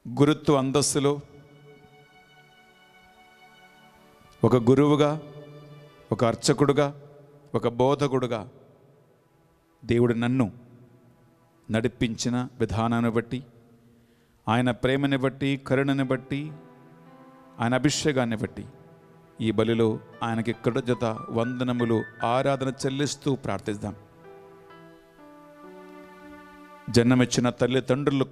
గురుత్వ అంతస్తులో ఒక గురువుగా ఒక అర్చకుడుగా ఒక బోధకుడుగా దేవుడు నన్ను నడిపించిన విధానాన్ని బట్టి ఆయన ప్రేమని బట్టి కరుణని బట్టి ఆయన అభిషేకాన్ని బట్టి ఈ బలిలో ఆయనకి కృతజ్ఞత వందనములు ఆరాధన చెల్లిస్తూ ప్రార్థిద్దాం. జన్మమిచ్చిన తల్లిదండ్రులు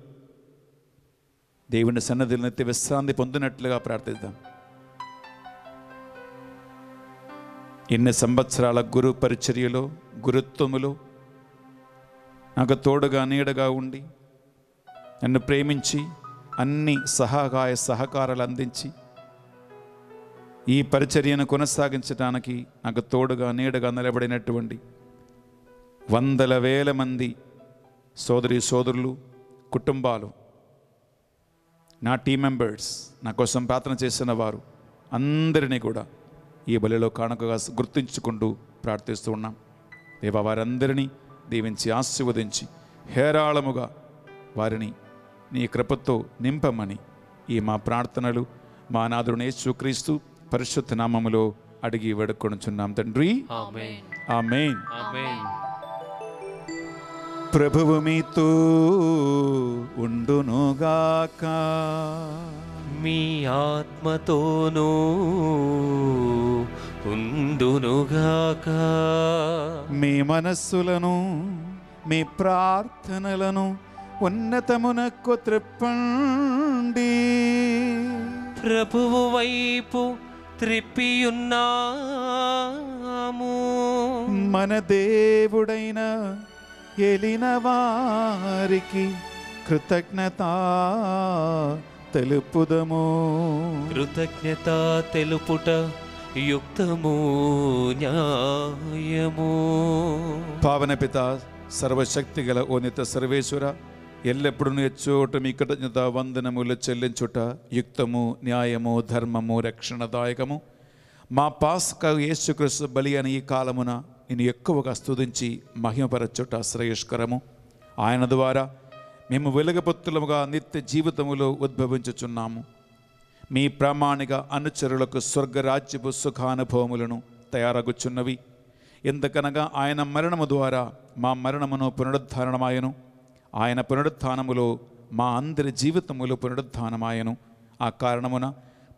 దేవుని సన్నధిలో విశ్రాంతి పొందినట్లుగా ప్రార్థిద్దాం. ఎన్ని సంవత్సరాల గురు పరిచర్యలో గురుత్వములో నాకు తోడుగా నీడగా ఉండి నన్ను ప్రేమించి అన్ని సహాయ సహకారాలు అందించి ఈ పరిచర్యను కొనసాగించడానికి నాకు తోడుగా నీడగా నిలబడినటువంటి వందల వేల మంది సోదరి సోదరులు కుటుంబాలు నా టీం మెంబర్స్ నా కోసం ప్రార్థన చేసిన వారు అందరినీ కూడా ఈ బలిలో కానుకగా గుర్తుంచుకుంటూ ప్రార్థిస్తూ ఉన్నాం. దేవ వారందరినీ దీవించి ఆశీర్వదించి హేరాళముగా వారిని నీ కృపతో నింపమని ఈ మా ప్రార్థనలు మా నాదుడు యేసుక్రీస్తు పరిశుద్ధ నామములో అడిగి వేడుకొనుచున్నాం తండ్రి. ఆమేన్. ప్రభువు మీతో ఉండునుగాక. మీ ఆత్మతోనూ ఉండునుగాక. మీ మనస్సులను మీ ప్రార్థనలను ఉన్నతమునకు త్రిప్పండి ప్రభువు వైపు త్రిప్పియున్నాము. మన దేవుడైన ఎలిన వారికి కృతజ్ఞత తెలుపుదము. కృతజ్ఞత తెలుపుట యుక్తము న్యాయము. పావన పిత సర్వశక్తి గల ఓ నిత సర్వేశ్వర ఎల్లప్పుడూ ఎచ్చోట మీ కృతజ్ఞత వందనములు చెల్లించుట యుక్తము న్యాయము ధర్మము రక్షణదాయకము. మా పాస్క యేసుక్రీస్తు బలి అని ఈ కాలమున నేను ఎక్కువగా స్తుతించి మహిమపరచుట శ్రేయస్కరము. ఆయన ద్వారా మేము వెలుగపొత్తులముగా నిత్య జీవితములో ఉద్భవించుచున్నాము. మీ ప్రామాణిక అనుచరులకు స్వర్గరాజ్యపు సుఖానుభవములను తయారగుచున్నవి. ఎందుకనగా ఆయన మరణము ద్వారా మా మరణమును పునరుద్ధారణమాయను. ఆయన పునరుద్ధానములో మా అందరి జీవితములు పునరుద్ధానమాయను. ఆ కారణమున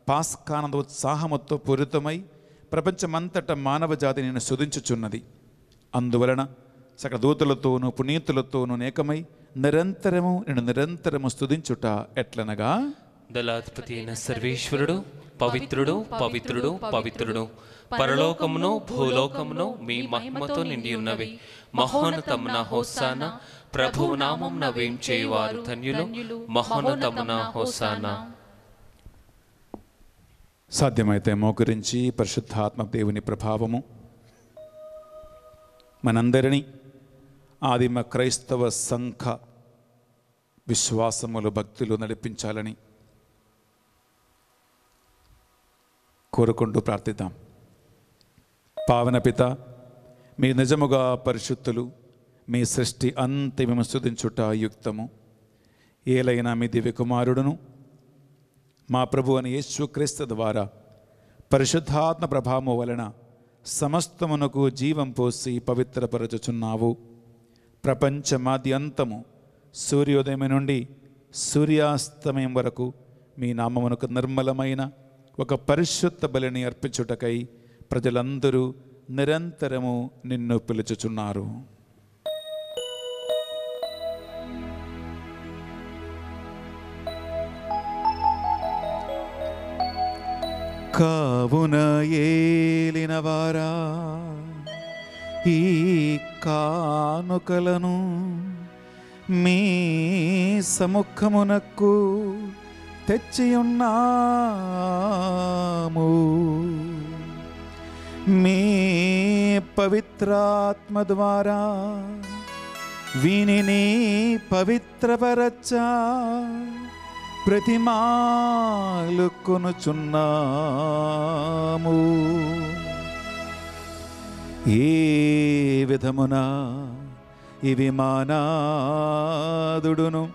పాస్కానంద ఉత్సాహముతో పూరితమై ప్రపంచమంతట మానవ జాతి నేను సుధించుచున్నది అందువలన సకల దూతలతోనూ పునీతులతోనూ నేకమై నిరంతరము నేను నిరంతరము స్తుతించుట ఎట్లనగా? దళాధిపతి అయిన సర్వేశ్వరుడు పవిత్రుడు పవిత్రుడు పవిత్రుడు. పరలోకమును భూలోకమును మీ మహిమతో నిండి ఉన్నవి. మహోన్నతమున హోసాన ప్రభువు నామం నవేం చేయువారు ధన్యులు. మహోన్నతమున హోసాన. సాధ్యమైతే మోకరించి పరిశుద్ధాత్మ దేవుని ప్రభావము మనందరినీ ఆదిమ క్రైస్తవ సంఘ విశ్వాసములు భక్తులు నడిపించాలని కోరుకుంటూ ప్రార్థిద్దాం. పావన పిత మీ నిజముగా పరిశుద్ధులు మీ సృష్టి అంతిమము స్తుతించుట యుక్తము. ఏలైనా మీ దివ్య కుమారుడును మా ప్రభు అని యేసుక్రీస్తు ద్వారా పరిశుద్ధాత్మ ప్రభావము వలన సమస్తమునకు జీవం పోసి పవిత్రపరచుచున్నావు. ప్రపంచమాద్యంతము సూర్యోదయం నుండి సూర్యాస్తమయం వరకు మీ నామమునకు నిర్మలమైన ఒక పరిశుద్ధ బలిని అర్పించుటకై ప్రజలందరూ నిరంతరము నిన్ను పిలుచుచున్నారు. కావున ఏలినవారా ఈ కానుకలను మీ సముఖమునకు తెచ్చియున్నాము. మీ పవిత్రాత్మ ద్వారా వీనిని పవిత్రపరచా ప్రతిమాలు కొనుచున్నాము. ఏ విధమున ఇవి మానాదుడును?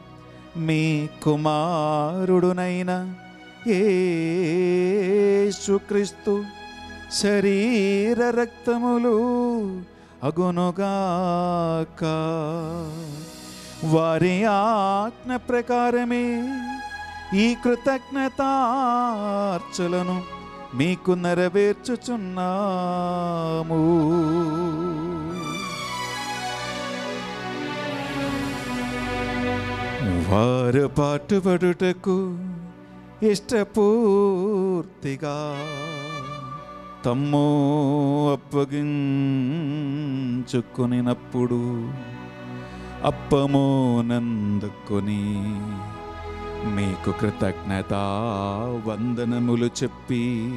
మీ కుమారుడునైన ఏసుక్రీస్తు శరీర రక్తములు అగునుగాక. వారి ఆజ్ఞ ప్రకారమే ఈ కృతజ్ఞతార్చలను మీకు నెరవేర్చుచున్నాము. వారు పాటుపడుటకు ఇష్టపూర్తిగా తమ్ము అప్పగించుకొనినప్పుడు అప్పము నందుకొని మీకు కృతజ్ఞత వందనములు చెప్పి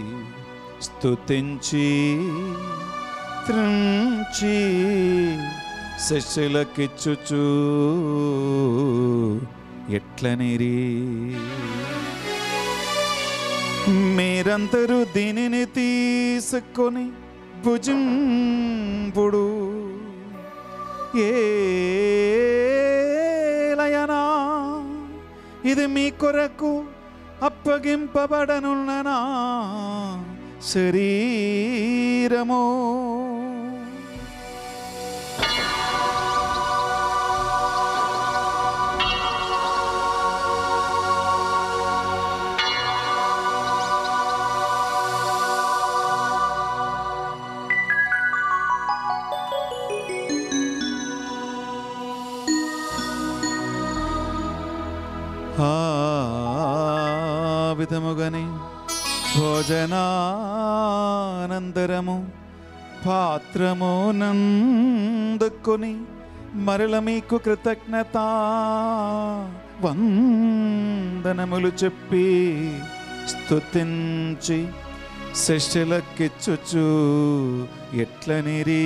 స్తుతించి త్రించి శిష్యులకిచ్చుచు ఎట్లనిరి? మీరందరూ దీనిని తీసుకొని భుజింపుడు. ఏలయనా ఇది మీ కొరకు అప్పగింపబడనున్ననా శరీరము విధముగని భోజనానంతరము పాత్రము నందుకొని మరల మీకు కృతజ్ఞత వందనములు చెప్పి స్తుతించి శిష్యులకిచ్చుచు ఎట్లనిరీ?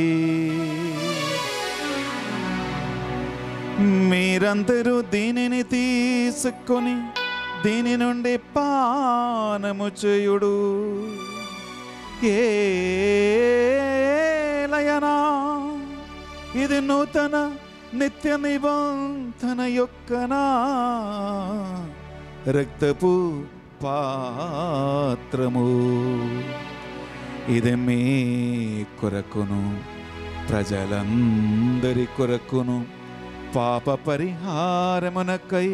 మీరందరూ దీనిని తీసుకొని దీని నుండి పానము చేయుడు. ఏలయనా ఇది నూతన నిత్య నిబంధన యొక్కనా రక్తపు పాత్రము. ఇది మీ కొరకును ప్రజలందరి కొరకును పాప పరిహారమునకై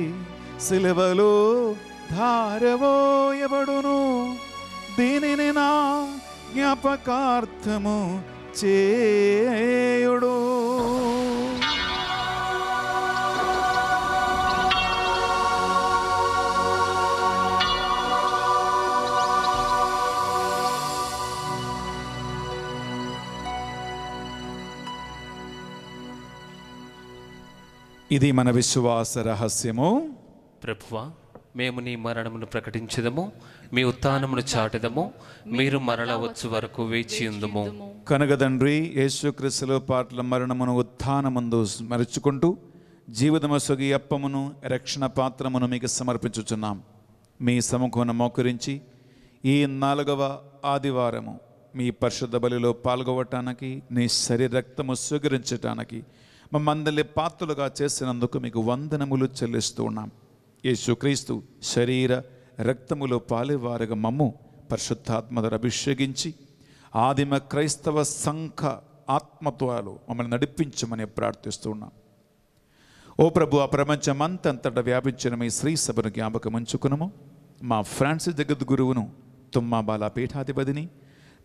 సిలువలో ధారవోయబడును. దీనిని నా జ్ఞాపకార్థము చేయుడు. ఇది మన విశ్వాస రహస్యము. ప్రభువా మేము నీ మరణమును ప్రకటించదము మీ ఉత్థానమును చాటదము మీరు మరల వచ్చు వరకు వేచి ఉందము. కనుక తండ్రి యేసుక్రీస్తులో పాటల మరణమును ఉత్థానమందు స్మరించుకుంటూ జీవితము సొగి అప్పమును రక్షణ పాత్రమును మీకు సమర్పించుచున్నాం. మీ సముఖమును మోకరించి ఈ నాలుగవ ఆదివారము మీ పరిశుద్ధ బలిలో పాల్గొవటానికి నీ శరీరక్తము స్వీకరించటానికి మమ్మందరి పాత్రలుగా చేసినందుకు మీకు వందనములు చెల్లిస్తూ ఉన్నాం. యేసుక్రీస్తు శరీర రక్తములో పాలేవారుగా మమ్ము పరిశుద్ధాత్మధర అభిషేకించి ఆదిమ క్రైస్తవ సంఘ ఆత్మత్వాలు మమ్మల్ని నడిపించమని ప్రార్థిస్తున్నాం ఓ ప్రభు ఆ ప్రపంచమంతంతటా వ్యాపించిన మీ శ్రీ సభను జ్ఞాపకం ఉంచుకునము. మా ఫ్రాన్సిస్ జగద్గురువును తుమ్మాబాల పీఠాధిపతిని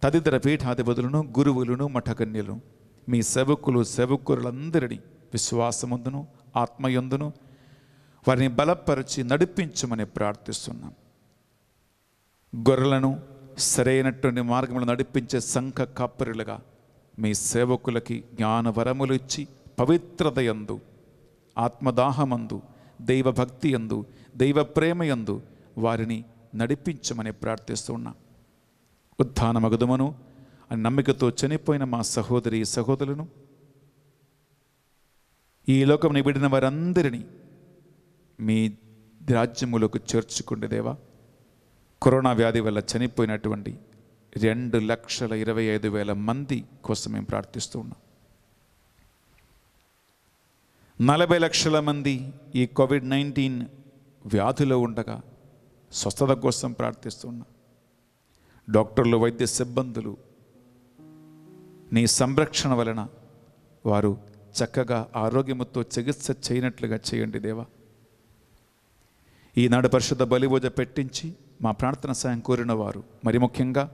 తదితర పీఠాధిపతులను గురువులను మఠకన్యలను మీ సేవకులు సేవకులందరినీ విశ్వాసముందును ఆత్మయందును వారిని బలపరిచి నడిపించమని ప్రార్థిస్తున్నాం. గొర్రెలను సరైనటువంటి మార్గంలో నడిపించే సంఘ కాపరులుగా మీ సేవకులకి జ్ఞానవరములు ఇచ్చి పవిత్రత యందు ఆత్మదాహమందు దైవభక్తి యందు దైవ ప్రేమయందు వారిని నడిపించమని ప్రార్థిస్తున్నా. ఉత్థాన మగుదమును అని నమ్మికతో చనిపోయిన మా సహోదరి సహోదరులను ఈ లోకం నిబడిన వారందరినీ మీ రాజ్యములకు చేర్చుకుండే దేవా కరోనా వ్యాధి వల్ల చనిపోయినటువంటి రెండు లక్షల ఇరవై ఐదు వేల మంది కోసం మేము ప్రార్థిస్తూ ఉన్నాం. నలభై లక్షల మంది ఈ కోవిడ్ నైన్టీన్ వ్యాధిలో ఉండగా స్వస్థత కోసం ప్రార్థిస్తున్నాం డాక్టర్లు వైద్య సిబ్బందులు నీ సంరక్షణ వలన వారు చక్కగా ఆరోగ్యముతో చికిత్స చేయనట్లుగా చేయండి దేవా. ఈనాడు పరిశుద్ధ బలిభోజ పెట్టించి మా ప్రార్థన సాయం కోరిన వారు మరి ముఖ్యంగా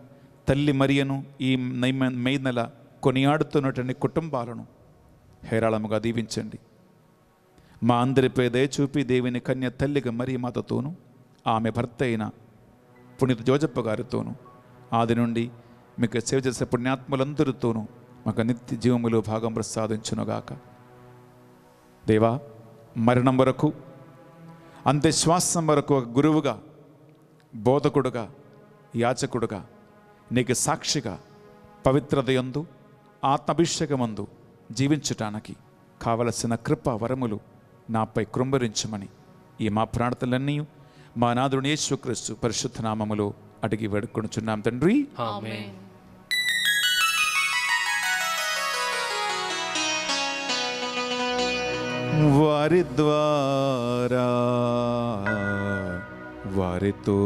తల్లి మరియను ఈ నైమ- మే నెల కొనియాడుతున్నటువంటి కుటుంబాలను హేరాళముగా దీవించండి. మా అందరిపై దయ చూపి దేవిని కన్య తల్లిగా మరి మాతతోనూ ఆమె భర్త అయిన పునీత జోజప్ప గారితోనూ ఆది నుండి మీకు సేవ చేసే పుణ్యాత్ములందరితోనూ మాకు నిత్య జీవములో భాగం ప్రసాదించునుగాక. దేవా మరణం వరకు అంతే శ్వాసం వరకు ఒక గురువుగా బోధకుడుగా యాచకుడుగా నీకు సాక్షిగా పవిత్రతయందు ఆత్మాభిషేకమందు జీవించటానికి కావలసిన కృప వరములు నాపై కృంభరించమని ఈ మా ప్రార్థనలన్నీ మా నాదుడు యేసుక్రీస్తు పరిశుద్ధ నామములో అడిగి వేడుకొనుచున్నాం తండ్రి. వారి ద్వారా వారితో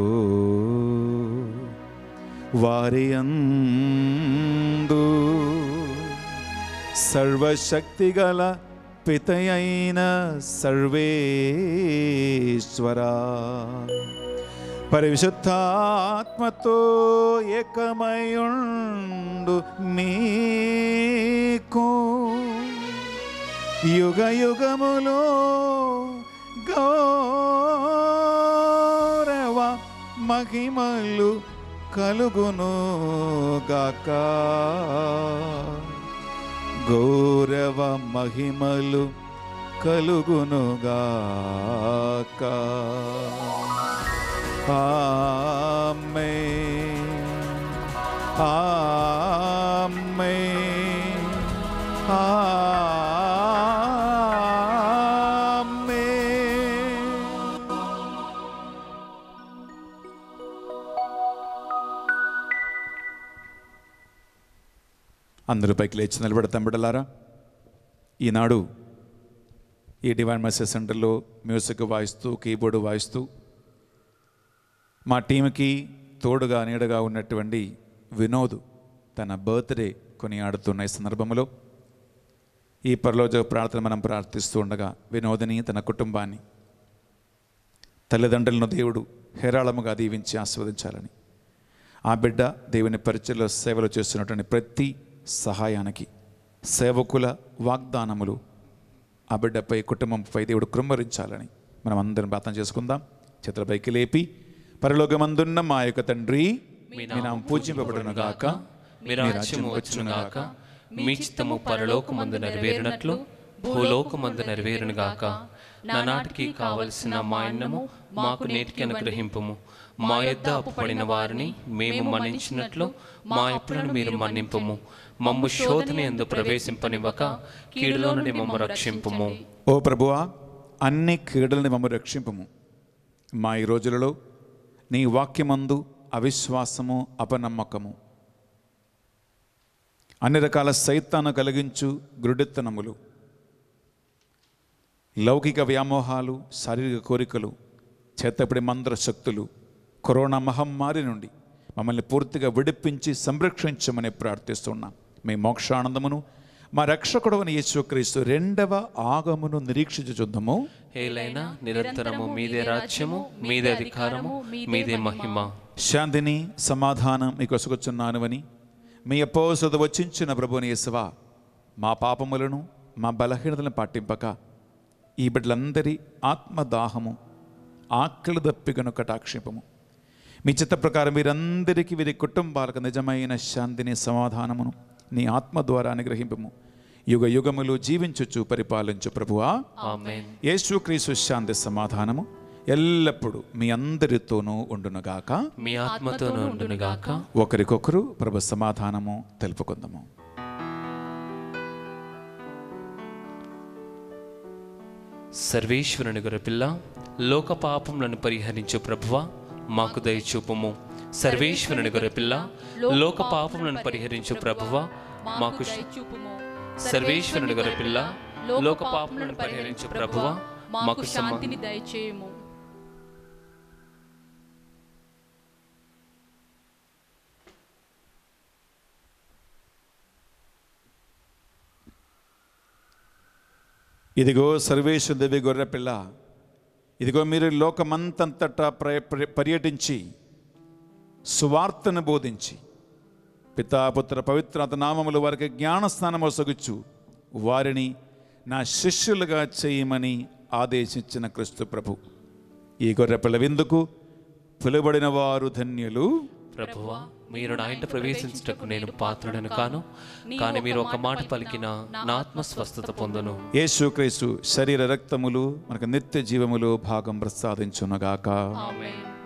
వారి అందు సర్వశక్తి గల పితయైన సర్వేశ్వర. పరిశుద్ధాత్మతో ఏకమయుండు మీకు యుగ యుగములో గౌరవ మహిమలు కలుగును గాక. గౌరవ మహిమలు కలుగును గాక. ఆమ్మే ఆమేన్. ఆ అందరూ పైకి లేచి నిలబడతాం బిడ్డలారా. ఈనాడు ఈ డివైన్ మెసేజ్ సెంటర్లో మ్యూజిక్ వాయిస్తూ కీబోర్డు వాయిస్తూ మా టీంకి తోడుగా నీడగా ఉన్నటువంటి వినోద్ తన బర్త్డే కొనియాడుతున్న ఈ సందర్భంలో ఈ పరలోజ ప్రార్థన మనం ప్రార్థిస్తూ ఉండగా వినోదిని తన కుటుంబాన్ని తల్లిదండ్రులను దేవుడు హేరాళముగా దీవించి ఆస్వాదించాలని ఆ బిడ్డ దేవుని పరిచయలో సేవలు చేస్తున్నటువంటి ప్రతి సహాయానికి సేవకుల వాగ్దానములు ఆ బిడ్డపై కుటుంబంపై దేవుడు కృమ్మరించాలని మనం అందరం ప్రార్థన చేసుకుందాం. చేతులపైకి లేపి పరలోకమందున్న మా యొక్క తండ్రి మీ నామం పూజింపబడును గాక మీ రాజ్యము వచ్చును గాక మీ చిత్తము పరలోకమందు నెరవేరినట్లు భూలోకమందు నెరవేరును గాక నానాటికి కావలసిన మా అన్నము మాకు నేటికి అనుగ్రహింపుము మా యొద్ద అప్పుపడిన వారిని మేము మన్నించినట్లు మా అప్పులను మీరు మన్నింపుము. మమ్ము శోధన ఎందు ప్రవేశింపనివ్వక కీడులో నుండి మమ్మ రక్షింపుము. ఓ ప్రభువా అన్ని కీడులని మమ్మ రక్షింపము. మా ఈ రోజులలో నీ వాక్యమందు అవిశ్వాసము అపనమ్మకము. అన్ని రకాల సైతాన్ని కలిగించు గురుడెత్తనములు. లౌకిక వ్యామోహాలు శారీరక కోరికలు చేతపడి మంత్ర శక్తులు కరోనా మహమ్మారి నుండి మమ్మల్ని పూర్తిగా విడిపించి సంరక్షించమని ప్రార్థిస్తున్నాం. మీ మోక్షానందమును. మా రక్షకుడవని యేసుక్రీస్తు రెండవ ఆగమును నిరీక్షించుచుద్దాము ఏలైనా నిరంతరము మీదే రాజ్యము మీదే అధికారము మీదే మహిమ. శాంతిని సమాధానం మీకు వసుకొచ్చున్నానువని మీ అపోసత వచ్చించిన ప్రభుని యేసువా మా పాపములను మా బలహీనతలను పాటింపక. ఈ బిడ్డలందరి ఆత్మదాహము ఆకలి దప్పికను కటాక్షింపము. మీ చిత్త ప్రకారం వీరందరికీ వీరి కుటుంబాలకు నిజమైన శాంతిని సమాధానమును. నీ ఆత్మ ద్వారా అనుగ్రహింపము యుగ యుగములు జీవించుచు పరిపాలించు ప్రభువా. యేసుక్రీస్తు శాంతి సమాధానము. ఎల్లప్పుడూ మీ అందరితోనూ ఉండునుగాక. మీ ఆత్మతోనూ ఉండును గాక ఒకరికొకరు ప్రభు సమాధానము తెలుపుకుందాము. సర్వేశ్వరుని గొర్రెపిల్ల లోక పాపములను పరిహరించు ప్రభువ మాకు దయచూపము. సర్వేశ్వరుని గొర్రెపిల్ల లోక పాపములను పరిహరించు ప్రభువ మాకు సర్వేశ్వరుని గొర్రెపిల్ల లోక పాపములను పరిహరించు ప్రభువ మాకు శాంతిని దయచేయము. ఇదిగో సర్వేశ్వర దేవి గొర్రెపిల్ల ఇదిగో మీరు లోకమంతంతటా ప్ర- పర్యటించి సువార్తను బోధించి. పితాపుత్ర పవిత్రత నామములు వారికి జ్ఞానస్నానం ఒసగుచ్చు వారిని నా శిష్యులుగా చేయమని ఆదేశించిన క్రీస్తు ప్రభు. ఈ గొర్రెపిల్ల విందుకు పిలువబడిన వారు ధన్యులు. ప్రభువ మీరు నా ఇంట ప్రవేశించుటకు నేను పాత్రుడను కాను. కానీ. మీరు ఒక మాట పలికిన నా ఆత్మ స్వస్థత పొందును. యేసుక్రీస్తు శరీర రక్తములు మనకు నిత్య జీవములో భాగం ప్రసాదించునగాక. ఆమేన్.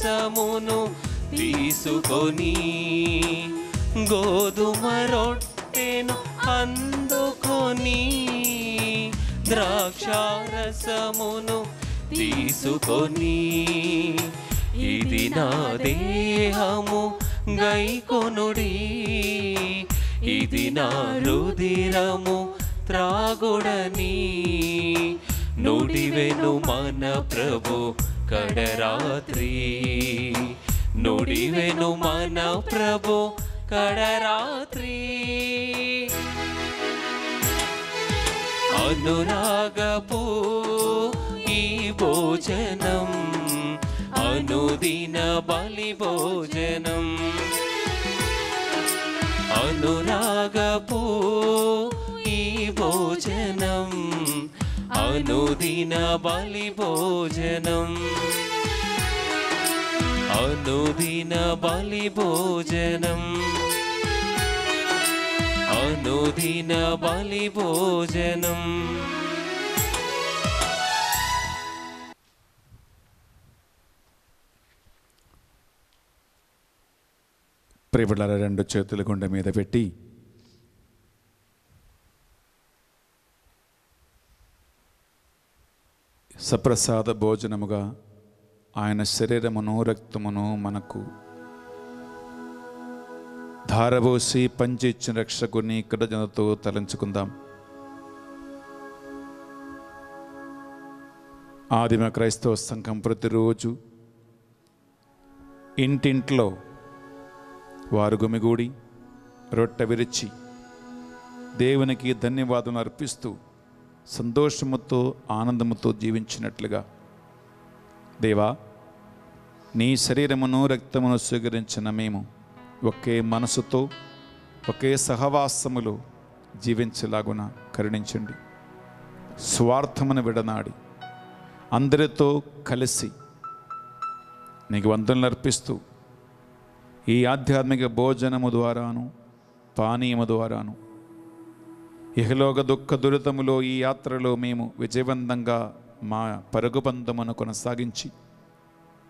మాంసమును తీసుకొని గోధుమ రొట్టెను అందుకొని ద్రాక్షారసమును తీసుకొని ఇది నా దేహము గైకొనుడి. ఇది నా రుదిరము త్రాగుడని. నుడివెను మన ప్రభు కడరాత్రి. నుడివెను మన ప్రభు కడరాత్రి. అనురాగపు ఈ భోజనం అనుదిన బలి భోజనం. అనురాగపు ఈ భోజనం అనుదిన బలి భోజనం అనుదిన బలి భోజనం అనుదిన బలి భోజనం ప్రియబిడ్డలారా రెండు చేతుల గుండె మీద పెట్టి సప్రసాద భోజనముగా ఆయన శరీరమును రక్తమును మనకు ధారబోసి పంచి ఇచ్చిన రక్షకుని కృతజ్ఞతతో తలంచుకుందాం. ఆదిమ క్రైస్తవ సంఘం ప్రతిరోజు ఇంటింట్లో వారు గుమిగూడి రొట్టె విరిచి దేవునికి ధన్యవాదం అర్పిస్తూ సంతోషముతో ఆనందముతో జీవించినట్లుగా. దేవా నీ శరీరమును రక్తమును స్వీకరించిన మేము ఒకే మనసుతో ఒకే సహవాసములో జీవించలాగున కరుణించండి. స్వార్థమును విడనాడి అందరితో కలిసి నీకు వందనలు అర్పిస్తూ ఈ ఆధ్యాత్మిక భోజనము ద్వారాను పానీయము ద్వారాను ఇహలోక దుఃఖ దురితములో ఈ యాత్రలో మేము విజయవంతంగా మా పరుగు పందమును కొనసాగించి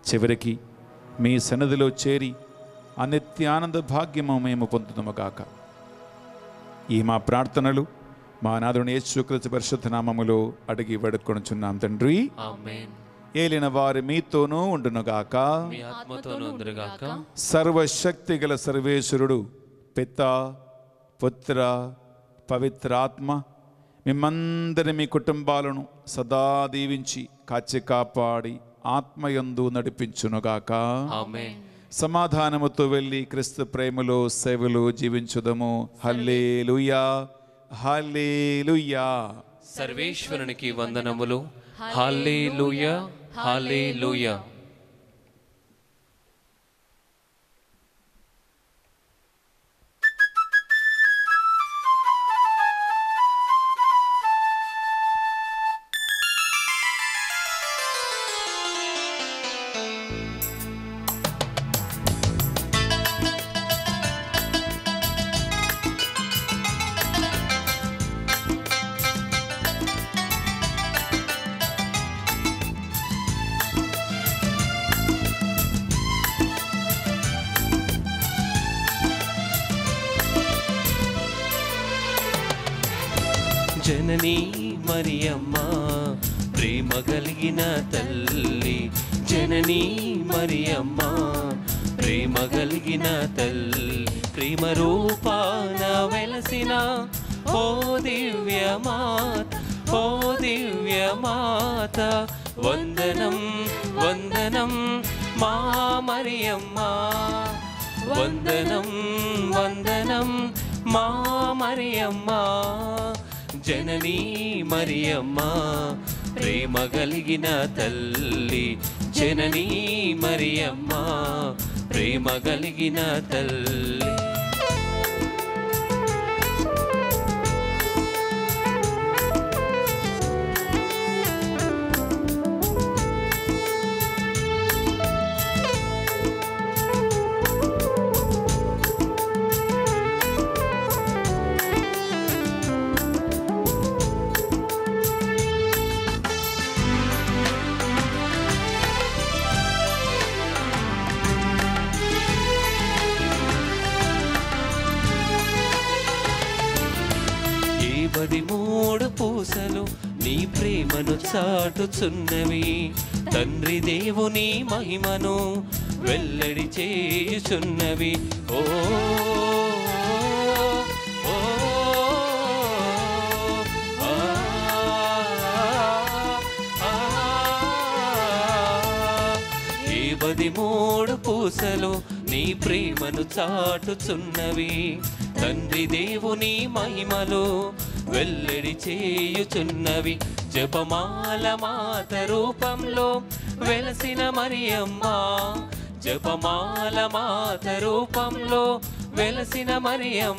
చివరికి మీ సన్నిధిలో చేరి అనిత్యానంద భాగ్యము మేము పొందుతాముగాక ఈ మా ప్రార్థనలు మా నాదుని యేసుక్రీస్తు పరిశుద్ధ నామములో అడిగి వేడుకొనుచున్నాం తండ్రి. ఏలిన వారి మీతోనూ ఉండునుగాక సర్వశక్తి గల సర్వేశ్వరుడు పిత పుత్ర పవిత్రాత్మ మిమ్మందరి మీ కుటుంబాలను సదా దీవించి కాచి కాపాడి ఆత్మయందు నడిపించునుగాక. సమాధానముతో వెళ్ళి క్రీస్తు ప్రేమలో సేవలు జీవించుదము. Hallelujah hallelujah. సర్వేశ్వరునికి వందనములు. హల్లెలూయా హల్లెలూయా. జననీ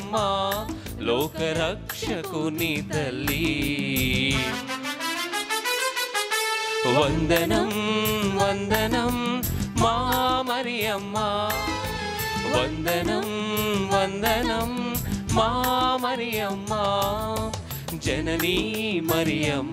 మరియమ్మ లోకరక్షకుని తల్లి. వందనం వందనం మా మరియమ్మా. వందనం వందనం మా మరియమ్మా. జననీ మరియమ్మ.